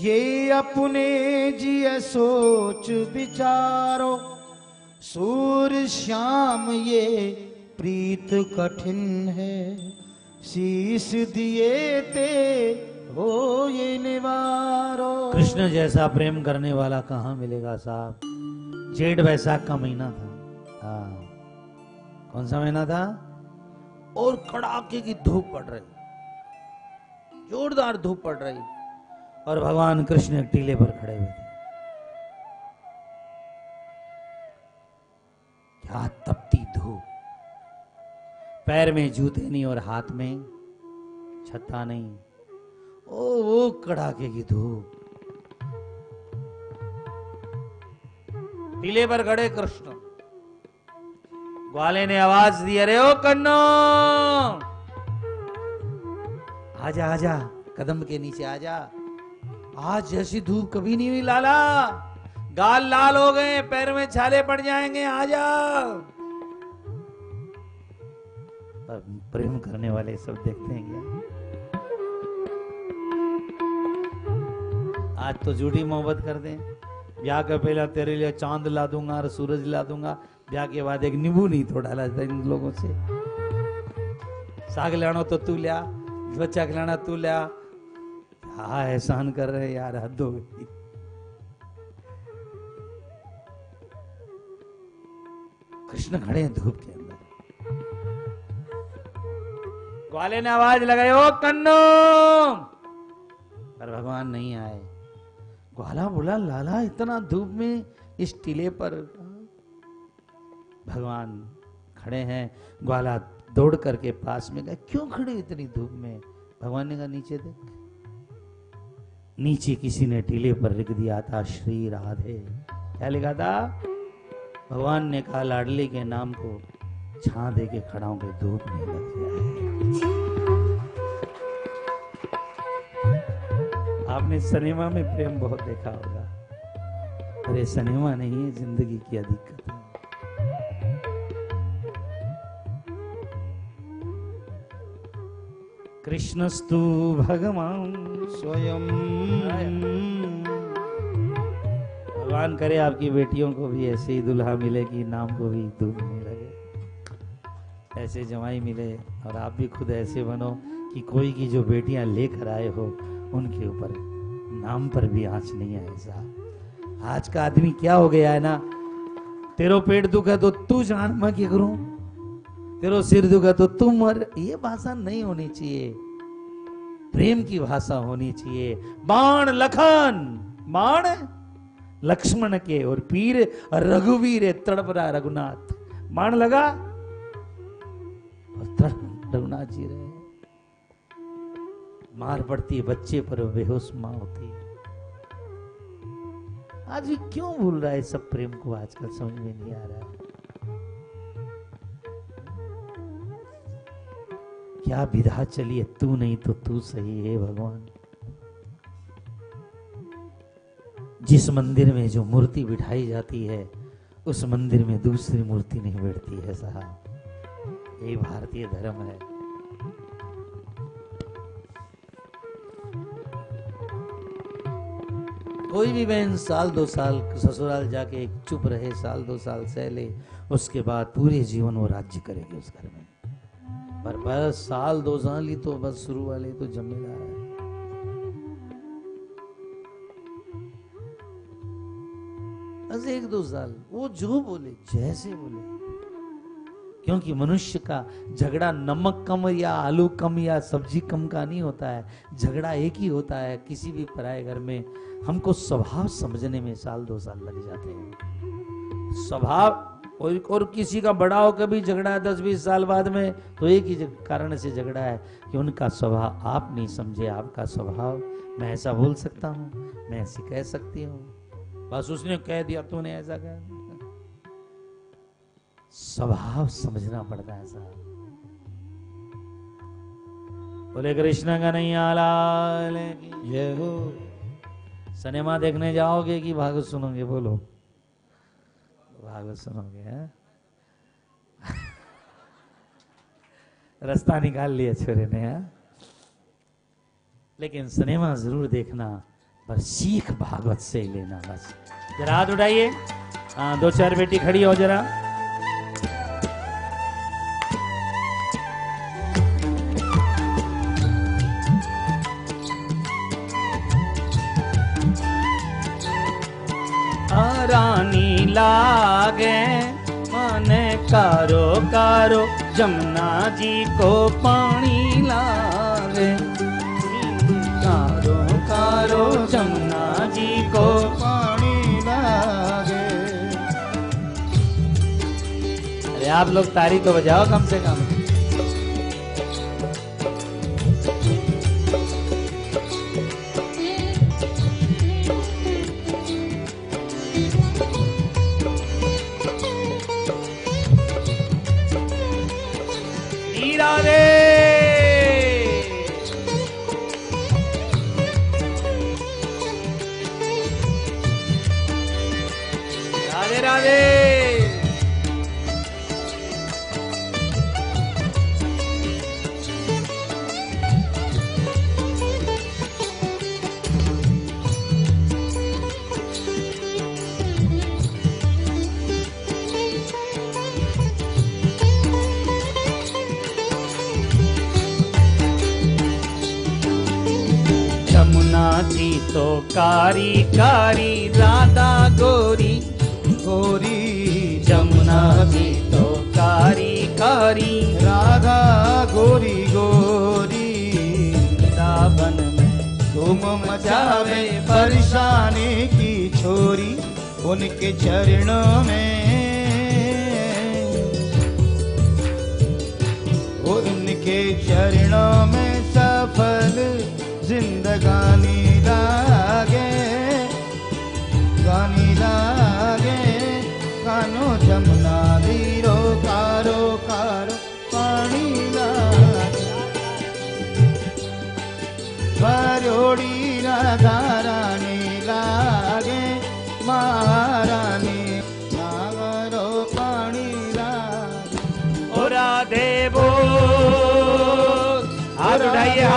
ये अपने जिय सोच विचारो। सूर श्याम ये प्रीत कठिन है। शीश दिए ते हो ये निवारो। कृष्ण जैसा प्रेम करने वाला कहाँ मिलेगा साहब? जेठ वैसाख का महीना था। हाँ। कौन सा महीना था? और कड़ाके की धूप पड़ रही। जोरदार धूप पड़ रही। और भगवान कृष्ण एक टीले पर खड़े हुए थे। क्या तपती धूप। पैर में जूते नहीं और हाथ में छत्ता नहीं। ओ, वो कड़ाके की धूप। टीले पर खड़े कृष्ण। ग्वाले ने आवाज़ दी, अरे ओ कन्नो! आजा आजा, कदम के नीचे आजा। आज जैसी धूप कभी नहीं हुई, लाला। गाल लाल हो गए, पैर में छाले पड़ जाएँगे आजा पर प्रेम करने वाले सब देखते हैं क्या? आज तो झूठी मोहब्बत कर दें। ब्याह के पहले तेरे लिए चाँद ला दूँगा और सूरज ला दूँगा। ब्याह के बाद एक नींबू नहीं थोड़ा ला इन लोगों से। साग लाना तो तू लिया बच्चा खिलाना तू लिया क्या एहसान कर रहे हैं यार, हद हो गई। कृष्ण खड़े हैं धूप के अंदर। ग्वाले ने आवाज़ लगाई, ओ कन्नो! पर भगवान नहीं आए। ग्वाला बोला, लाला, इतना धूप में इस टीले पर भगवान खड़े हैं। ग्वाला दौड़ करके पास में गए, क्यों खड़े इतनी धूप में? भगवान ने कहा, नीचे देख। नीचे किसी ने टीले पर लिख दिया था, श्री राधे। क्या लिखा था? भगवान ने कहा, लाडली के नाम को छा दे के खड़ा के धूप नहीं लग जाए। आपने सिनेमा में प्रेम बहुत देखा होगा। अरे, सिनेमा नहीं है ज़िंदगी की अधिकता। है कृष्णस्तु भगवान। स्वयं। भगवान करे आपकी बेटियों को भी ऐसे ही दुल्हा मिले कि नाम को भी धूप नहीं लगे ऐसे जवाई मिले और आप भी खुद ऐसे बनो कि कोई की जो बेटियाँ लेकर आए हो उनके ऊपर नाम पर भी आँच नहीं आए साहब आज का आदमी क्या हो गया है ना? तेरो पेट दुखा तो तू जान मैं क्या करूँ? तेरो सिर दुखा तो तू मर, ये भाषा नहीं होनी चाहिए। प्रेम की भाषा होनी चाहिए। बाण लखन, बाण लक्ष्मण के और पीर रघुवीर तड़प रहा रघुनाथ। बाण लगा और रघुनाथ जी रहे। मार पड़ती है, बच्चे पर बेहोश माँ होती है। आज भी क्यों भूल रहा है सब प्रेम को? आजकल समझ में नहीं आ रहा। है क्या विधा चलिए तू नहीं तो तू सही है भगवान। जिस मंदिर में जो मूर्ति बिठाई जाती है, उस मंदिर में दूसरी मूर्ति नहीं बैठती है साहब। ये भारतीय धर्म है। कोई भी बहन साल दो साल ससुराल जाके चुप रहे, साल दो साल सह ले, उसके बाद पूरे जीवन वो राज्य करेगी उस घर में। पर बस साल दो साल ही तो बस शुरू वाले तो जिम्मेदार है। बस एक दो साल, वो जो बोले, जैसे बोले। क्योंकि मनुष्य का झगड़ा नमक कम या आलू कम या सब्ज़ी कम का नहीं होता है, झगड़ा एक ही होता है किसी भी पराए घर में। हमको स्वभाव समझने में साल दो साल लग जाते हैं। स्वभाव और, और किसी का बड़ा हो कभी झगड़ा है दस बीस साल बाद में तो एक ही कारण से झगड़ा है कि उनका स्वभाव आप नहीं समझे आपका स्वभाव मैं ऐसा बोल सकता हूँ मैं ऐसी कह सकती हूँ। बस उसने कह दिया तूने ऐसा कह स्वभाव समझना पड़ता है साहब बोले कृष्ण का नहीं आला सिनेमा देखने जाओगे कि भागवत सुनोगे बोलो। भागवत सुनोगे, हैं? <laughs> रास्ता निकाल लिया छोरे ने, है? लेकिन सिनेमा ज़रूर देखना, पर सीख भागवत से ही लेना बस। जरा हाथ उठाइए। हाँ दो चार बेटी खड़ी हो जरा। लागे। माने कारो कारो, जमुना जी को पानी लागे। कारो कारो, जमुना जी को पानी लागे। अरे आप लोग तारी तो बजाओ कम से कम। कारी कारी, राधा गोरी गोरी, जमुना भी तो कारी कारी, राधा गोरी गोरी। वृंदावन में मज़ा मचावे परेशानी की छोरी, उनके चरणों में, उनके चरणों में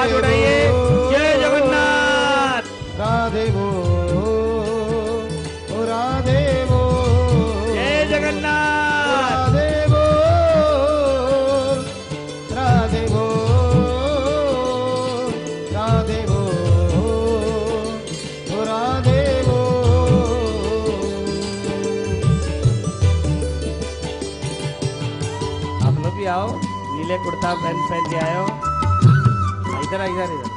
हाथ उठाइए। जय जगन्नाथ। राधे वो राधे वो। जय जगन्नाथ। राधे वो राधे वो राधे वो राधे वो। आप लोग भी आओ नीले कुर्ता पहन पहन के आयो इधर इधर इधर।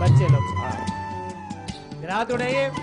बच्चे लोग हाँ। हाथ उड़ाइए।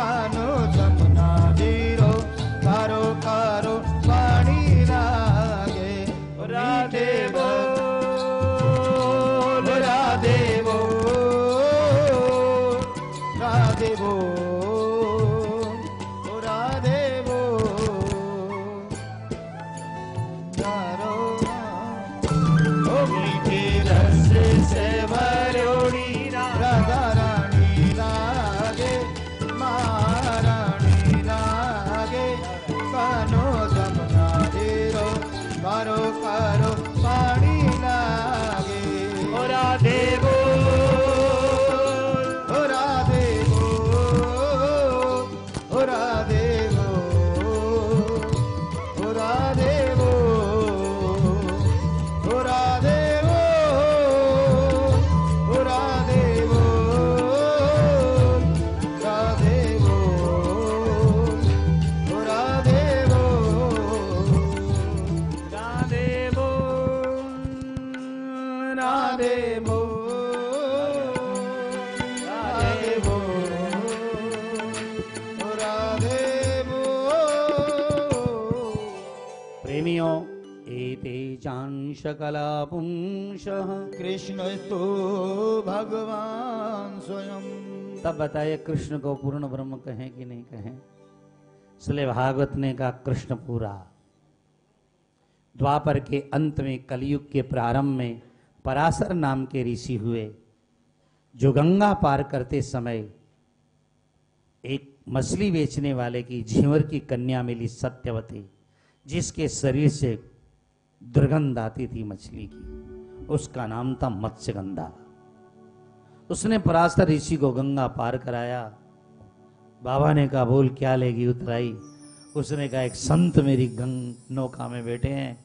far चांशकला पुंश कृष्ण तो भगवान स्वयं। तब बताइए कृष्ण को पूर्ण ब्रह्म कहें कि नहीं कहें? इसलिए भागवत ने कहा कृष्ण पूरा। द्वापर के अंत में कलयुग के प्रारंभ में पराशर नाम के ऋषि हुए। जो गंगा पार करते समय एक मछली बेचने वाले की झींवर की कन्या मिली सत्यवती जिसके शरीर से दुर्गंध आती थी मछली की। उसका नाम था मत्स्यगंधा। उसने पराशर ऋषि को गंगा पार कराया। बाबा ने कहा, बोल, क्या लेगी उतराई? उसने कहा, एक संत मेरी गंग नौका में बैठे हैं।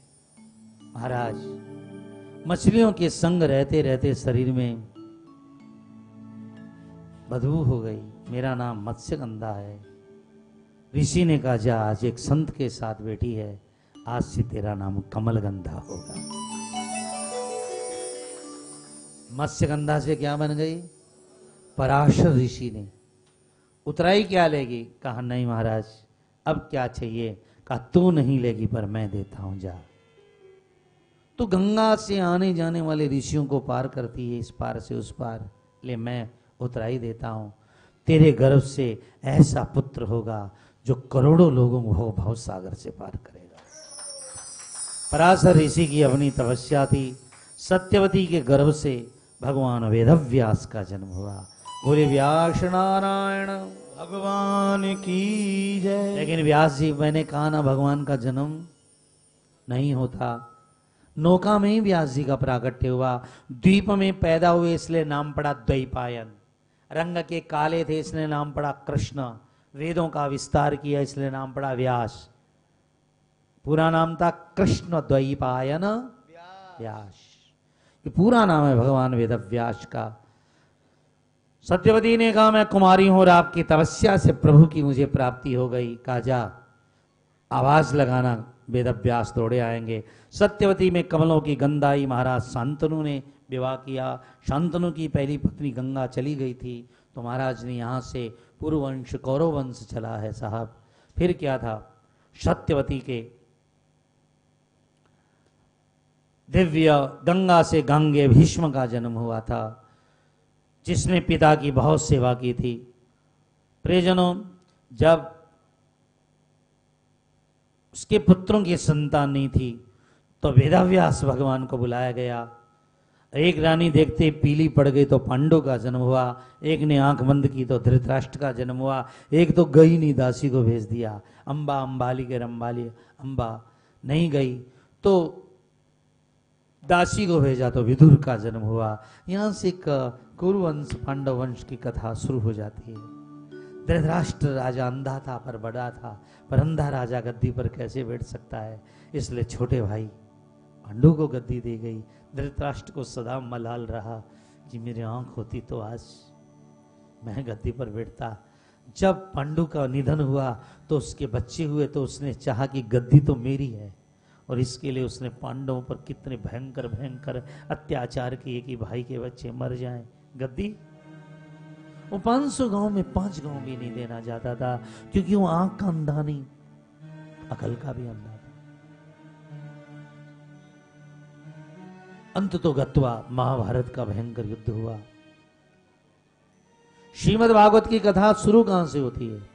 महाराज, मछलियों के संग रहते रहते शरीर में बदबू हो गई। मेरा नाम मत्स्यगंधा है। ऋषि ने कहा, जा, आज एक संत के साथ बैठी है। आज से तेरा नाम कमलगंधा होगा। मत्स्यगंधा से क्या बन गई? पराशर ऋषि ने। उतराई क्या लेगी? कहा, नहीं महाराज, अब क्या चाहिए? कहा, तू नहीं लेगी, पर मैं देता हूँ, जा। तो गंगा से आने जाने वाले ऋषियों को पार करती है, इस पार से उस पार। ले, मैं उतराई देता हूँ। तेरे गर्भ से ऐसा पुत्र होगा, जो करोड़ों लोगों को भाव सागर से पार करेगा। पराशर ऋषि की अपनी तपस्या थी। सत्यवती के गर्भ से भगवान वेदव्यास का जन्म हुआ। बोले व्यास नारायण भगवान की जय। लेकिन व्यास जी, मैंने कहा ना, भगवान का जन्म नहीं होता। नौका में ही व्यास जी का प्रागट्य हुआ। द्वीप में पैदा हुए इसलिए नाम पड़ा द्वैपायन। रंग के काले थे, इसलिए नाम पड़ा कृष्ण। वेदों का विस्तार किया, इसलिए नाम पड़ा व्यास। पूरा नाम था कृष्ण द्वैपायन व्यास। ये पूरा नाम है भगवान वेद व्यास का। सत्यवती ने कहा, मैं कुमारी हूँ और आपकी तपस्या से प्रभु की मुझे प्राप्ति हो गई। कहा जा आवाज़ लगाना वेदव्यास दौड़े आएँगे। सत्यवती में कमलों की गंदाई, महाराज शांतनु ने विवाह किया। शांतनु की पहली पत्नी गंगा चली गई थी। तो महाराज ने यहाँ से पूर्ववंश कौरव वंश चला है साहब। फिर क्या था? सत्यवती के दिव्य गंगा से गंगे भीष्म का जन्म हुआ था, जिसने पिता की बहुत सेवा की थी। प्रियजनों, जब उसके पुत्रों की संतान नहीं थी तो वेदाव्यास भगवान को बुलाया गया। एक रानी देखते पीली पड़ गई तो पांडु का जन्म हुआ, एक ने आँख बंद की तो धृतराष्ट्र का जन्म हुआ, एक तो गई नहीं, दासी को भेज दिया, अंबा अंबाली के रंबाली, अंबा नहीं गई। तो दासी को भेजा तो विदुर का जन्म हुआ। यहाँ से कुरुवंश पांडव वंश की कथा शुरू हो जाती है। धृतराष्ट्र राजा अंधा था पर बड़ा था, पर अंधा राजा गद्दी पर कैसे बैठ सकता है? इसलिए छोटे भाई, पांडु को गद्दी दी गई। धृतराष्ट्र को सदा मलाल रहा कि मेरी आँख होती तो आज मैं गद्दी पर बैठता। जब पांडु का निधन हुआ तो उसके बच्चे हुए तो उसने चाहा कि गद्दी तो मेरी है। और इसके लिए उसने पांडवों पर कितने भयंकर भयंकर अत्याचार किए कि भाई के बच्चे मर जाएँ। गद्दी? वो 500 गाँव में पाँच गाँव भी नहीं देना चाहता था, क्योंकि वो आँख का अंधा नहीं, अकल का भी अंधा था। अंत तो गत्वा महाभारत का भयंकर युद्ध हुआ। श्रीमद भागवत की कथा शुरू कहाँ से होती है?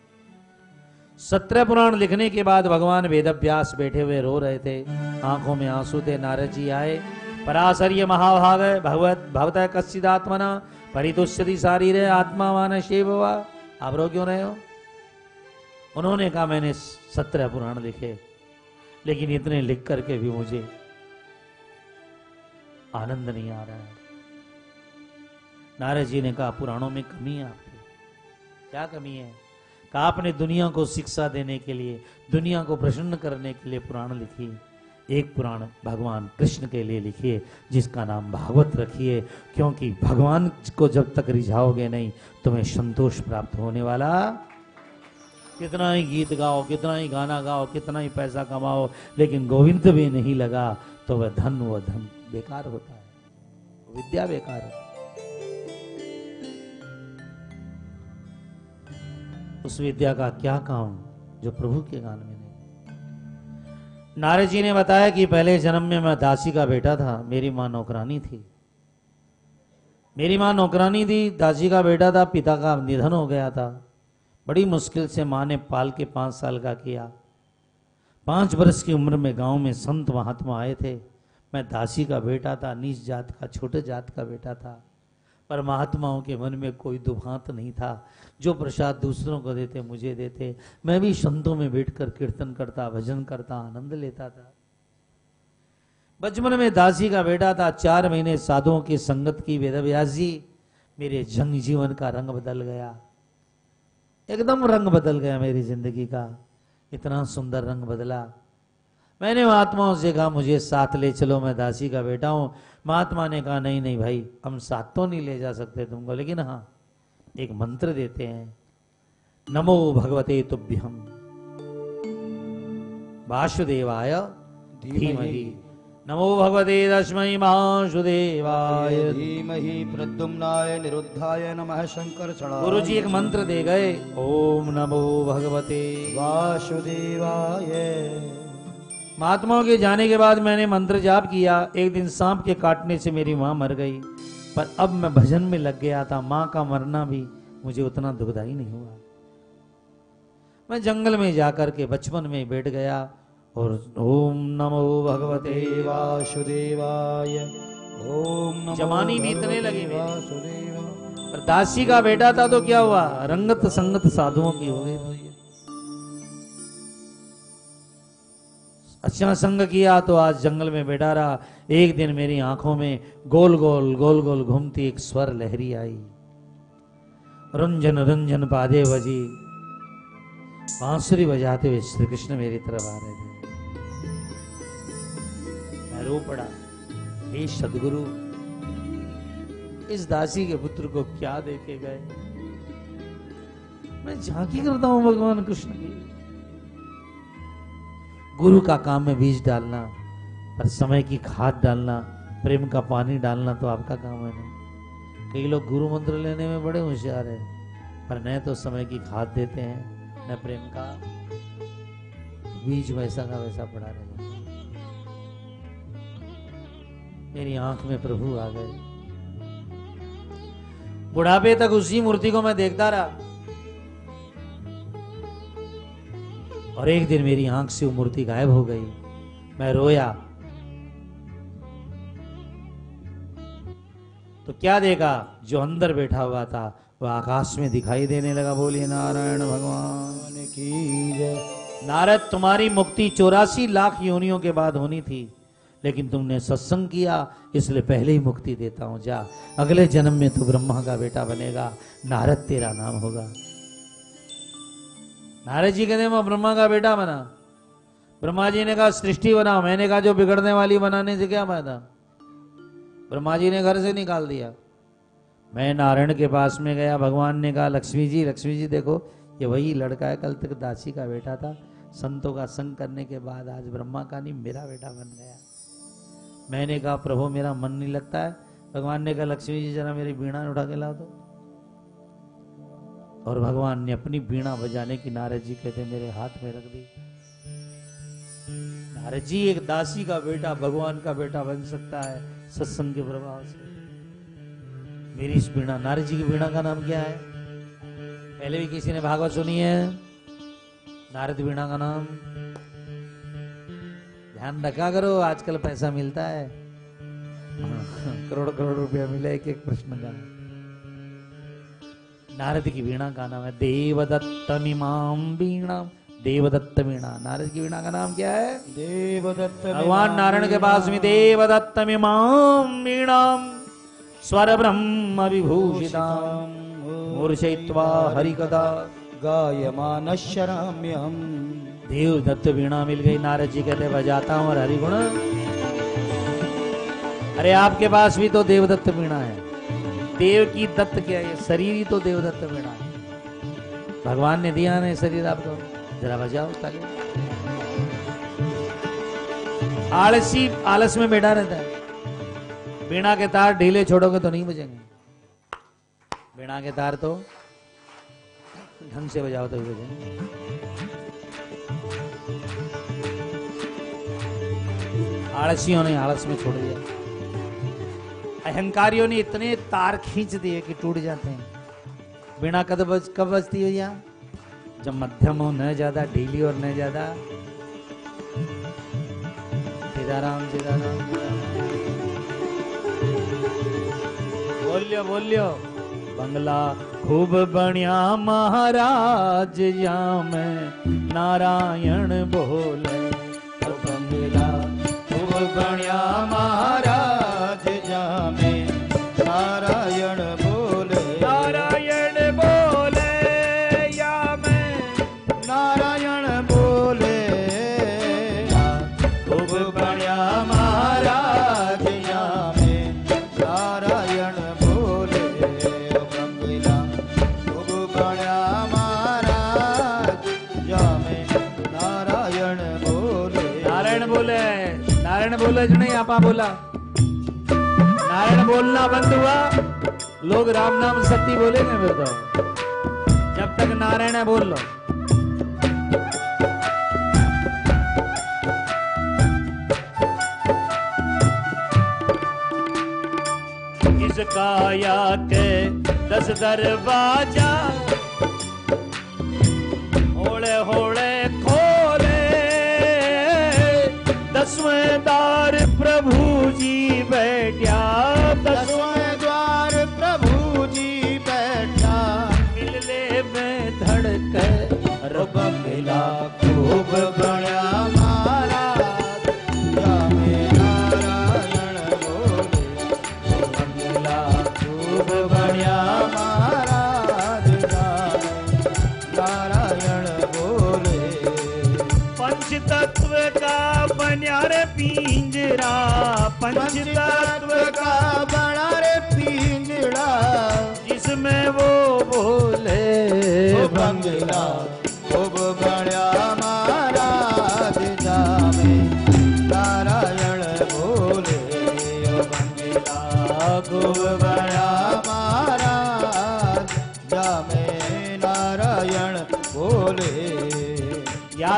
सत्रह पुराण लिखने के बाद भगवान वेदव्यास बैठे हुए रो रहे थे। आँखों में आँसू थे, नारद जी आए। पराशर्य महाभाग भगवत भगवत भवत कश्चिदात्मना परितुष्यति शारीर आत्मा मान शिवा आप रो क्यों रहे हो? उन्होंने कहा, मैंने सत्रह पुराण लिखे, लेकिन इतने लिख करके भी मुझे आनंद नहीं आ रहा है। नारद जी ने कहा, पुराणों में कमी है आपकी। क्या कमी है? आपने दुनिया को शिक्षा देने के लिए, दुनिया को प्रसन्न करने के लिए पुराण लिखी एक पुराण भगवान कृष्ण के लिए लिखिए जिसका नाम भागवत रखिए क्योंकि भगवान को जब तक रिझाओगे नहीं, तुम्हें संतोष प्राप्त होने वाला। कितना ही गीत गाओ, कितना ही गाना गाओ, कितना ही पैसा कमाओ, लेकिन गोविंद भी नहीं लगा तो वह धन वह धन बेकार होता है। विद्या बेकार है। उस विद्या का क्या काम जो प्रभु के गान में नहीं? नारद जी ने बताया कि पहले जन्म में मैं दासी का बेटा था, मेरी माँ नौकरानी थी। मेरी माँ नौकरानी थी, दासी का बेटा था, पिता का निधन हो गया था। बड़ी मुश्किल से माँ ने पाल के पाँच साल का किया। पाँच वर्ष की उम्र में गाँव में संत महात्मा आए थे। मैं दासी का बेटा था, नीच जात का, छोटे जात का बेटा था। पर महात्माओं के मन में कोई दुभात नहीं था। जो प्रसाद दूसरों को देते, मुझे देते। मैं भी संतों में बैठकर कीर्तन करता, भजन करता, आनंद लेता था। बचपन में दासी का बेटा था। चार महीने साधुओं की संगत की वेदव्यास। जी मेरे जंग जीवन का रंग बदल गया। एकदम रंग बदल गया मेरी ज़िंदगी का। इतना सुंदर रंग बदला। मैंने महात्माओं से कहा मुझे साथ ले चलो मैं दासी का बेटा हूँ। महात्मा ने कहा नहीं नहीं भाई हम साथ तो नहीं ले जा सकते तुमको। लेकिन हाँ एक मंत्र देते हैं नमो भगवते तुभ्यम वासुदेवाय धीमहि। नमो भगवते दशमहि महासुदेवाय धीमहि प्रद्युम्नाय निरुद्धाय नमः शंकर गुरु जी एक मंत्र दे गए ओम नमो भगवते वासुदेवाय। महात्माओं के जाने के बाद मैंने मंत्र जाप किया। एक दिन सांप के काटने से मेरी माँ मर गई। पर अब मैं भजन में लग गया था। माँ का मरना भी मुझे उतना दुखदाई नहीं हुआ। मैं जंगल में जाकर के बचपन में बैठ गया और ओम नमो भगवते वासुदेवाय। ओम नमो जवानी बीतने लगी। वासुदेवा पर दासी का बेटा था तो क्या हुआ? रंगत संगत साधुओं की हो गई अच्छा संग किया तो आज जंगल में बैठा रहा। एक दिन मेरी आँखों में गोल गोल गोल गोल घूमती एक स्वर लहरी आई। रंजन रंजन पादे बजी। बांसुरी बजाते हुए श्री कृष्ण मेरी तरफ़ आ रहे थे। मैं रो पड़ा। हे सदगुरु, इस दासी के पुत्र को क्या देके गए? मैं झांकी करता हूँ भगवान कृष्ण की। गुरु का काम है बीज डालना, पर समय की खाद डालना, प्रेम का पानी डालना तो आपका काम है ना। कई लोग गुरु मंत्र लेने में बड़े होशियार है, पर न तो समय की खाद देते हैं, न प्रेम का। बीज वैसा का वैसा पड़ा रहेगा मेरी आँख में प्रभु आ गए। बुढ़ापे तक उसी मूर्ति को मैं देखता रहा। और एक दिन मेरी आँख से वो मूर्ति गायब हो गई। मैं रोया। तो क्या देखा? जो अंदर बैठा हुआ था वह आकाश में दिखाई देने लगा बोलिए नारायण भगवान की नारद, तुम्हारी मुक्ति चौरासी लाख योनियों के बाद होनी थी, लेकिन तुमने सत्संग किया, इसलिए पहले ही मुक्ति देता हूँ। जा, अगले जन्म में तू ब्रह्मा का बेटा बनेगा। नारद, तेरा नाम होगा। नारद जी कहते मैं ब्रह्मा का बेटा बना। ब्रह्मा जी ने कहा, सृष्टि बनाओ मैंने कहा, जो बिगड़ने वाली बनाने से क्या फ़ायदा? ब्रह्मा जी ने घर से निकाल दिया। मैं नारायण के पास में गया, भगवान ने कहा, लक्ष्मी जी लक्ष्मी जी, देखो, ये वही लड़का है, कल तक दासी का बेटा था। संतों का संग करने के बाद आज ब्रह्मा का नहीं, मेरा बेटा बन गया। मैंने कहा, प्रभु, मेरा मन नहीं लगता है। भगवान ने कहा, लक्ष्मी जी, जरा मेरी बीणा उठा के ला दो और भगवान ने अपनी बीणा बजाने की नारद जी कहते, मेरे हाथ में रख दी। नारद जी, एक दासी का बेटा, भगवान का बेटा बन सकता है सत्संग के प्रभाव से। मेरी इस बीणा नारद जी की बीणा का नाम क्या है? पहले भी किसी ने भागवत सुनी है? नारद बीणा का नाम? ध्यान रखा करो, आजकल पैसा मिलता है। <laughs> करोड़ करोड़ रुपया मिले एक एक प्रश्न का। नारद की वीणा का नाम है देवदत्त मिमाम वीणा। देवदत्त वीणा नारद की वीणा का नाम क्या है? देवदत्त भगवान नारायण के पास में देवदत्त मिमाम वीणा। स्वर ब्रह्म विभूषिताम मूर्छयित्वा हरिकदा गायमान शराम्यहम देव दत्त वीणा मिल गई नारद जी कहते बजाता हूँ और हरिगुण। अरे आपके पास भी तो देवदत्त वीणा है। देव की दत्त क्या है? शरीर ही तो देवदत्त वीणा है। भगवान ने दिया ना शरीर आपको। जरा बजाओ ताली आलसी, आलस में बैठा रहता है। वीणा के तार ढीले छोड़ोगे तो नहीं बजेंगे। वीणा के तार तो ढंग से बजाओ तो बजेंगे। आलसियों ने आलस में छोड़ दिया। अहंकारियों ने इतने तार खींच दिए कि टूट जाते हैं। बिना कद बज कब बजती है या? जब मध्यम हो, न ज़्यादा, ढीली और न ज़्यादा। सीताराम सीताराम बोलियो बोलियो। बंगला खूब बढ़िया, महाराज या मैं नारायण बोले ओ बंगला खूब बढ़िया, महाराज। बोले आपा बोला, नारायण बोलना बंद हुआ, लोग राम नाम सत्य बोलेंगे फिर तो। जब तक नारायण है बोल लो। इस काया के दस दरवाज़ा। प्रभु।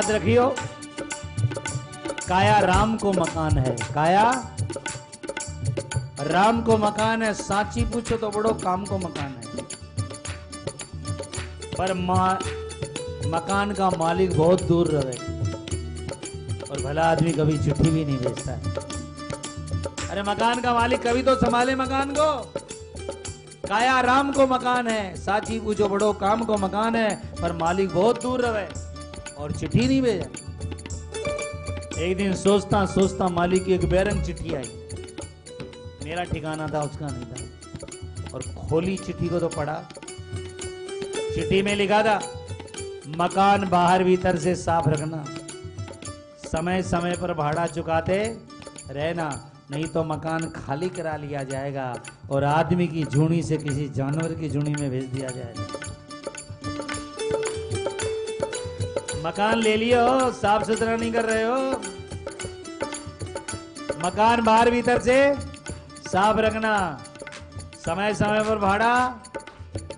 याद रखियो काया राम को मकान है। काया राम को मकान है साची पूछो तो बड़ो काम को मकान है। पर मा, मकान का मालिक बहुत दूर रहे। और भला आदमी कभी चिट्ठी भी नहीं भेजता है। अरे मकान का मालिक कभी तो संभाले मकान को। काया राम को मकान है साची पूछो बड़ो काम को मकान है पर मालिक बहुत दूर रहे। और चिट्ठी नहीं भेजा। एक दिन सोचता सोचता मालिक की एक बैरंग चिट्ठी आई। मेरा ठिकाना था, उसका नहीं था। और खोली चिट्ठी को तो पढ़ा। चिट्ठी में लिखा था, मकान बाहर भीतर से साफ़ रखना। समय समय पर भाड़ा चुकाते रहना, नहीं तो मकान खाली करा लिया जाएगा और आदमी की झूणी से किसी जानवर की झूणी में भेज दिया जाएगा। मकान ले लियो, साफ़ सुथरा नहीं कर रहे हो। मकान बाहर भीतर से साफ़ रखना, समय समय पर भाड़ा,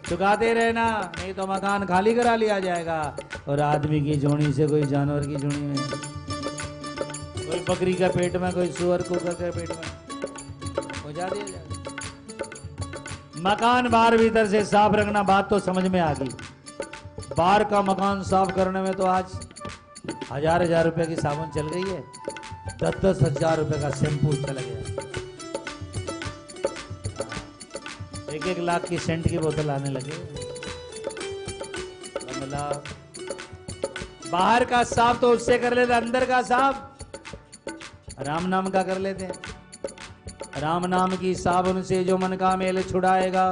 चुकाते रहना, नहीं तो मकान खाली करा लिया जाएगा। और आदमी की जोड़ी से कोई जानवर की जोड़ी में कोई बकरी का पेट में, कोई सुअर कुकर के पेट में, हो जा दिया जाएगा। मकान बाहर भीतर से साफ़ रखना बात तो समझ में आ गई। बाहर का मकान साफ़ करने में तो आज हज़ार हज़ार रुपए की साबुन चल गई है। दस दस हज़ार रुपए का शैम्पू चला गया एक एक लाख की सेंट की बोतल आने लगे बाहर का साफ़ तो उससे कर लेते, अंदर का साफ़। राम नाम का कर लेते राम नाम की साबुन से जो मन का मेल छुड़ाएगा।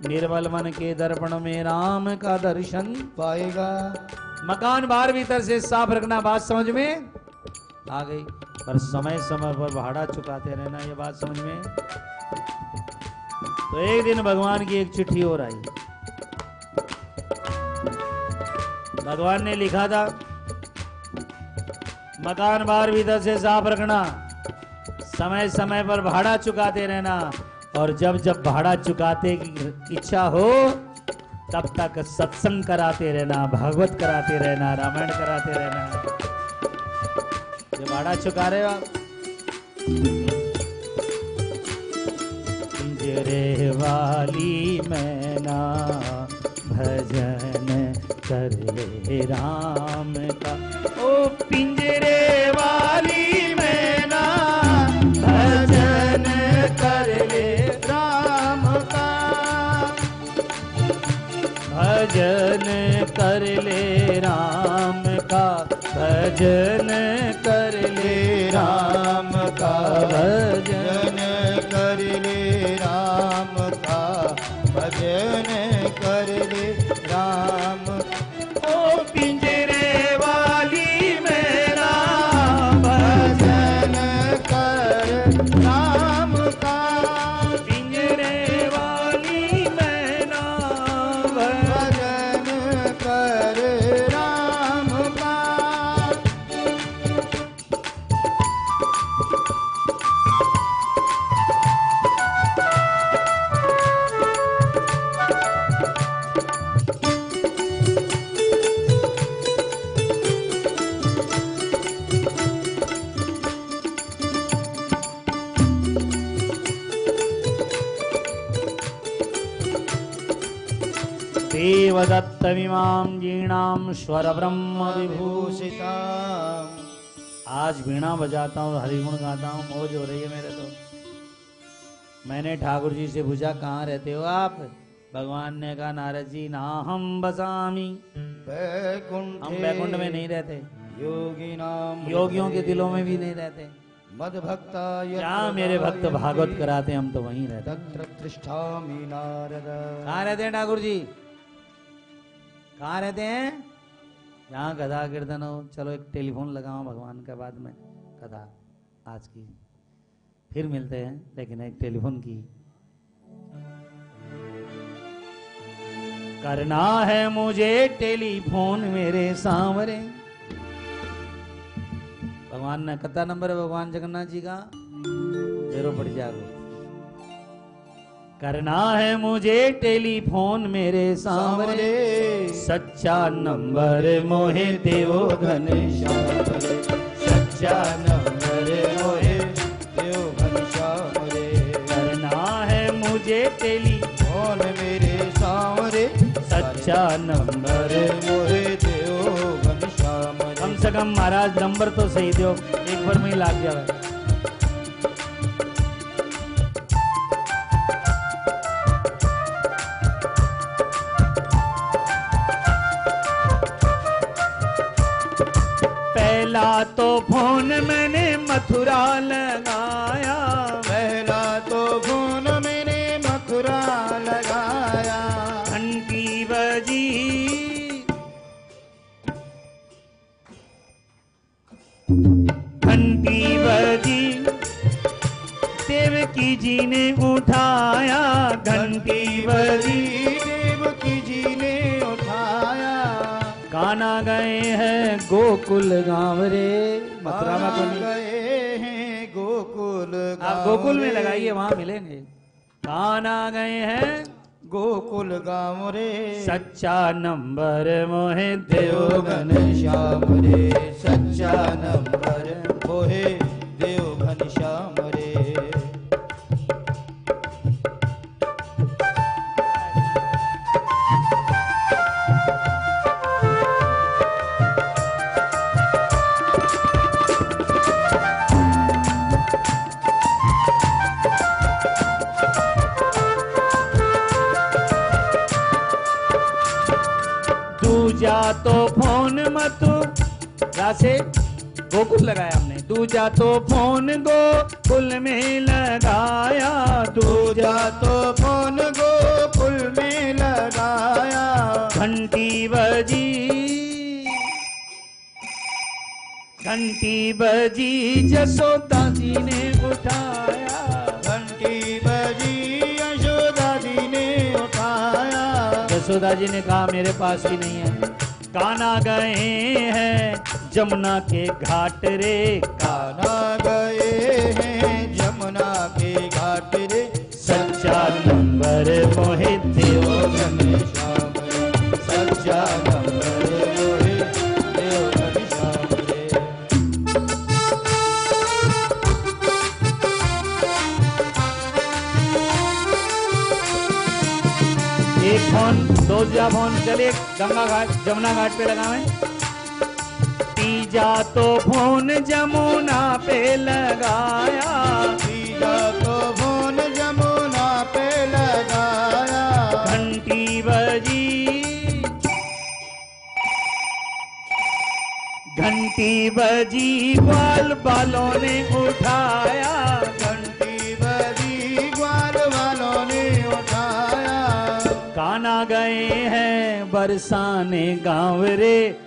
निर्मल मन के दर्पण में राम का दर्शन पाएगा। मकान बाहर भीतर से साफ़ रखना बात समझ में आ गई। पर समय समय पर भाड़ा चुकाते रहना ये बात समझ में। तो एक दिन भगवान की एक चिट्ठी और आई। भगवान ने लिखा था, मकान बाहर भीतर से साफ़ रखना, समय समय पर भाड़ा चुकाते रहना और जब जब भाड़ा चुकाते की इच्छा हो, तब तक सत्संग कराते रहना, भागवत कराते रहना, रामायण कराते रहना। ये भाड़ा चुका रहे हो आप? पिंजरे वाली मैना, भजन कर राम का। ओ पिंजरे वाली ले राम का भजन कर ले राम का भजन। देवदत्तमिमां जीणां स्वरब्रह्म विभूषि भूषिता आज वीणा बजाता हूँ हरिगुण गाता हूँ मौज हो रही है मेरे तो। मैंने ठाकुर जी से पूछा कहाँ रहते हो आप? भगवान ने कहा नारद जी ना हम बसामी। वैकुंठ हम बैकुंठ में नहीं रहते। योगी नाम योगियों के दिलों में भी नहीं रहते। मद भक्ता जहाँ मेरे भक्त भागवत कराते हम तो वहीं रहते। कहाँ रहते हैं ठाकुर जी? कहाँ रहते हैं? जहाँ कथा कीर्तन हो। चलो एक टेलीफोन लगाओ भगवान के बाद में। कथा आज की। फिर मिलते हैं, लेकिन एक टेलीफोन की। करना है मुझे टेलीफोन मेरे सांवरे भगवान ने कथा नंबर है, भगवान जगन्नाथ जी का। जेरो पड़ जागो करना है मुझे टेलीफोन मेरे सांवरे सच्चा नंबर मोहे देवो घन श्याम रे सच्चा नंबर मोहे देव घन श्याम रे करना है मुझे टेलीफोन मेरे सांवरे सच्चा नंबर मोहे देव घन श्याम कम से कम महाराज नंबर तो सही दो एक बार में ही लाग जावे पहला तो फ़ोन मैंने मथुरा लगाया। पहला तो फ़ोन मैंने मथुरा लगाया। घंटी बजी। घंटी बजी। देवकी जी ने उठाया घंटी बजी। गए हैं गोकुल गाँव रे मथुरा में तो गए हैं गोकुल आप गोकुल में लगाइए वहाँ मिलेंगे। गाना गए हैं गोकुल गाँव रे सच्चा नंबर मोहे देव देव घनश्याम रे। सच्चा नंबर मोहे देव घनश्याम गोकुल लगाया हमने। दूजा तो फ़ोन गोकुल में लगाया। दूजा तो फ़ोन गोकुल में लगाया। घंटी बजी। घंटी बजी, जसोदा जी ने उठाया। घंटी बजी, यशोदा जी ने उठाया। जसोदा जी ने कहा, मेरे पास ही नहीं है। काना गए हैं। जमुना के घाट रे। काना गए हैं जमुना के घाट रे। सच्चा नंबर मोहे देव सच्चा नंबर एक फ़ोन दो जा फ़ोन चले गंगा घाट जमुना घाट पे लगावे तीजा तो फ़ोन जमुना पे लगाया। सीधा तो फ़ोन जमुना पे लगाया। घंटी बजी। घंटी बजी ग्वाल बालों ने उठाया। घंटी बजी ग्वाल वालों ने उठाया। काना गए हैं बरसाने गाँव रे।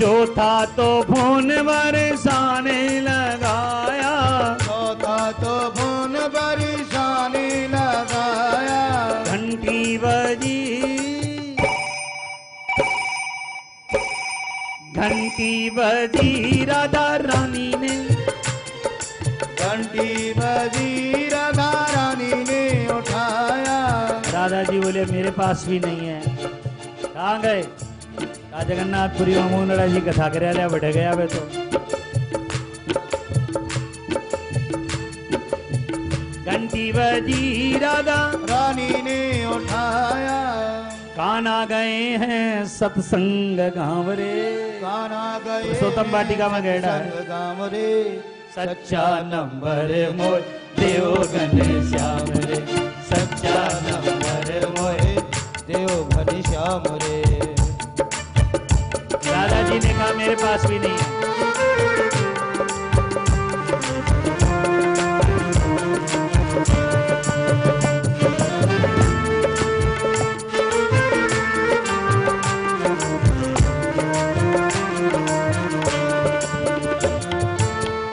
चौथा तो फ़ोन बरसाने लगाया। चौथा तो फ़ोन बरसाने लगाया। घंटी बजी। घंटी बजी राधा रानी ने। घंटी बजी राधा रानी ने उठाया। राधा जी बोले मेरे पास भी नहीं है। कहाँ गए? जगन्नाथपुरी मोहनरा जी कथा करे बैठ गया वे तो. घंटी बजी राधा रानी ने उठाया। काना गए हैं सत्संग गाँव रे काना गए सोतम वाटिका में। संग गाँव रे सच्चा नंबर मोय देव रे। सच्चा नंबर मोय देव घनश्याम रे। दादाजी ने कहा मेरे पास भी नहीं है।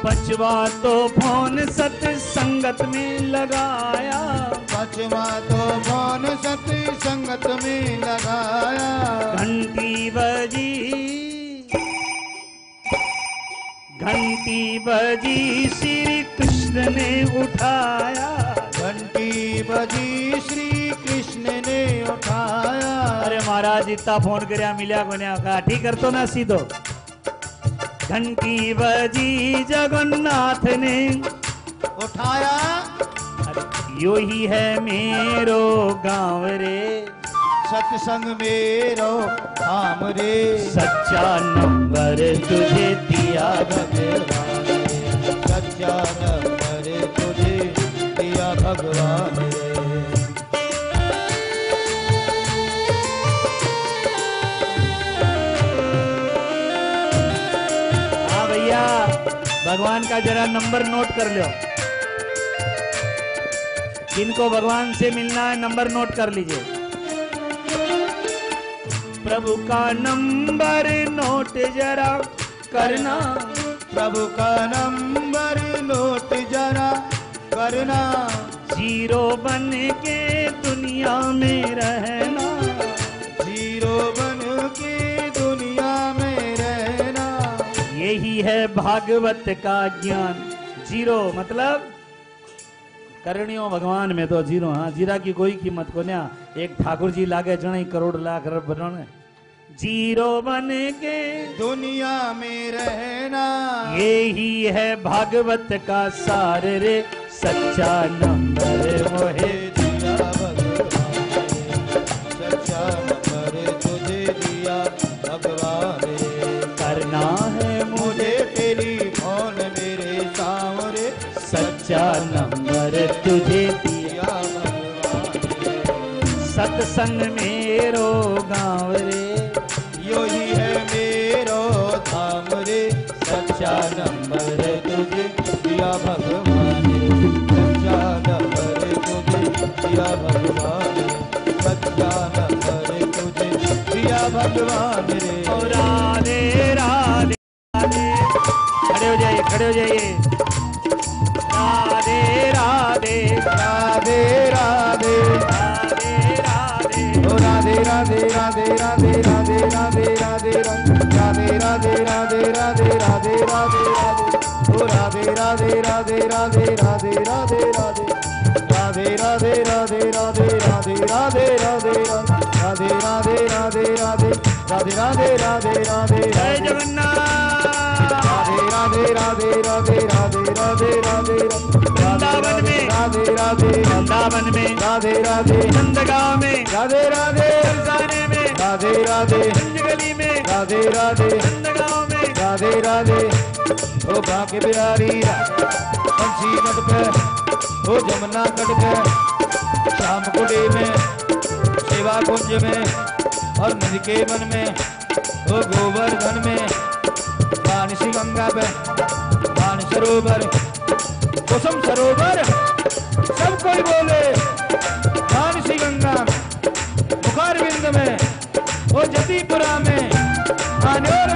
पचवा तो फ़ोन सत्संगत में लगाया। पांचवा तो फ़ोन सती संगत में लगाया। घंटी बजी घंटी बजी श्री कृष्ण ने उठाया। घंटी बजी श्री कृष्ण ने उठाया। अरे महाराज इतना फ़ोन कर मिलया कोने काठी कर तो ना सीधो। घंटी बजी जगन्नाथ ने। उठाया। यो ही है मेरो गाँव रे। सत्संग मेरो हाँ। रे सच्चा नंबर तुझे दिया भगवान। सच्चा नंबर तुझे दिया भगवान। हाँ भैया भगवान का जरा नंबर नोट कर लो। जिनको भगवान से मिलना है नंबर नोट कर लीजिए। प्रभु का नंबर नोट जरा करना। प्रभु का नंबर नोट जरा करना। ज़ीरो बन के दुनिया में रहना। ज़ीरो बन के दुनिया में रहना। यही है भागवत का ज्ञान। ज़ीरो मतलब करणियों भगवान में तो ज़ीरो हाँ जीरा की कोई कीमत को ना एक ठाकुर जी लागे जने करोड़ लाख रब बनाने ज़ीरो बन के दुनिया में रहना। यही है भागवत का सार रे सच्चा नंबर मोहे। दिया ने। सत्संग मेरो गाँव रे यो ही है मेरो धाम रे सच्चा नंबर तुझे दिया भगवान। सच्चा नंबर तुझे दिया भगवान सच्चा नंबर तुझे दिया भगवान राधे राधे राधे राधे जय जगन्नाथ राधे राधे राधे राधे राधे राधे राधे वृंदावन में राधे राधे वृंदावन में राधे राधे नंदगांव में राधे राधे बरसाने में राधे राधे पंचगली में राधे राधे नंदगांव में राधे राधे ओ बाके बिहारी पंछी कट पे ओ जमुना कट पे शाम कुटी में सेवा कुंज में और नदी के मन में वो गोवर्धन में मानसी गंगा पे मान सरोवर। कुसुम सरोवर, सब कोई बोले मानसी गंगा मुखारविंद में वो जतीपुरा में अनोर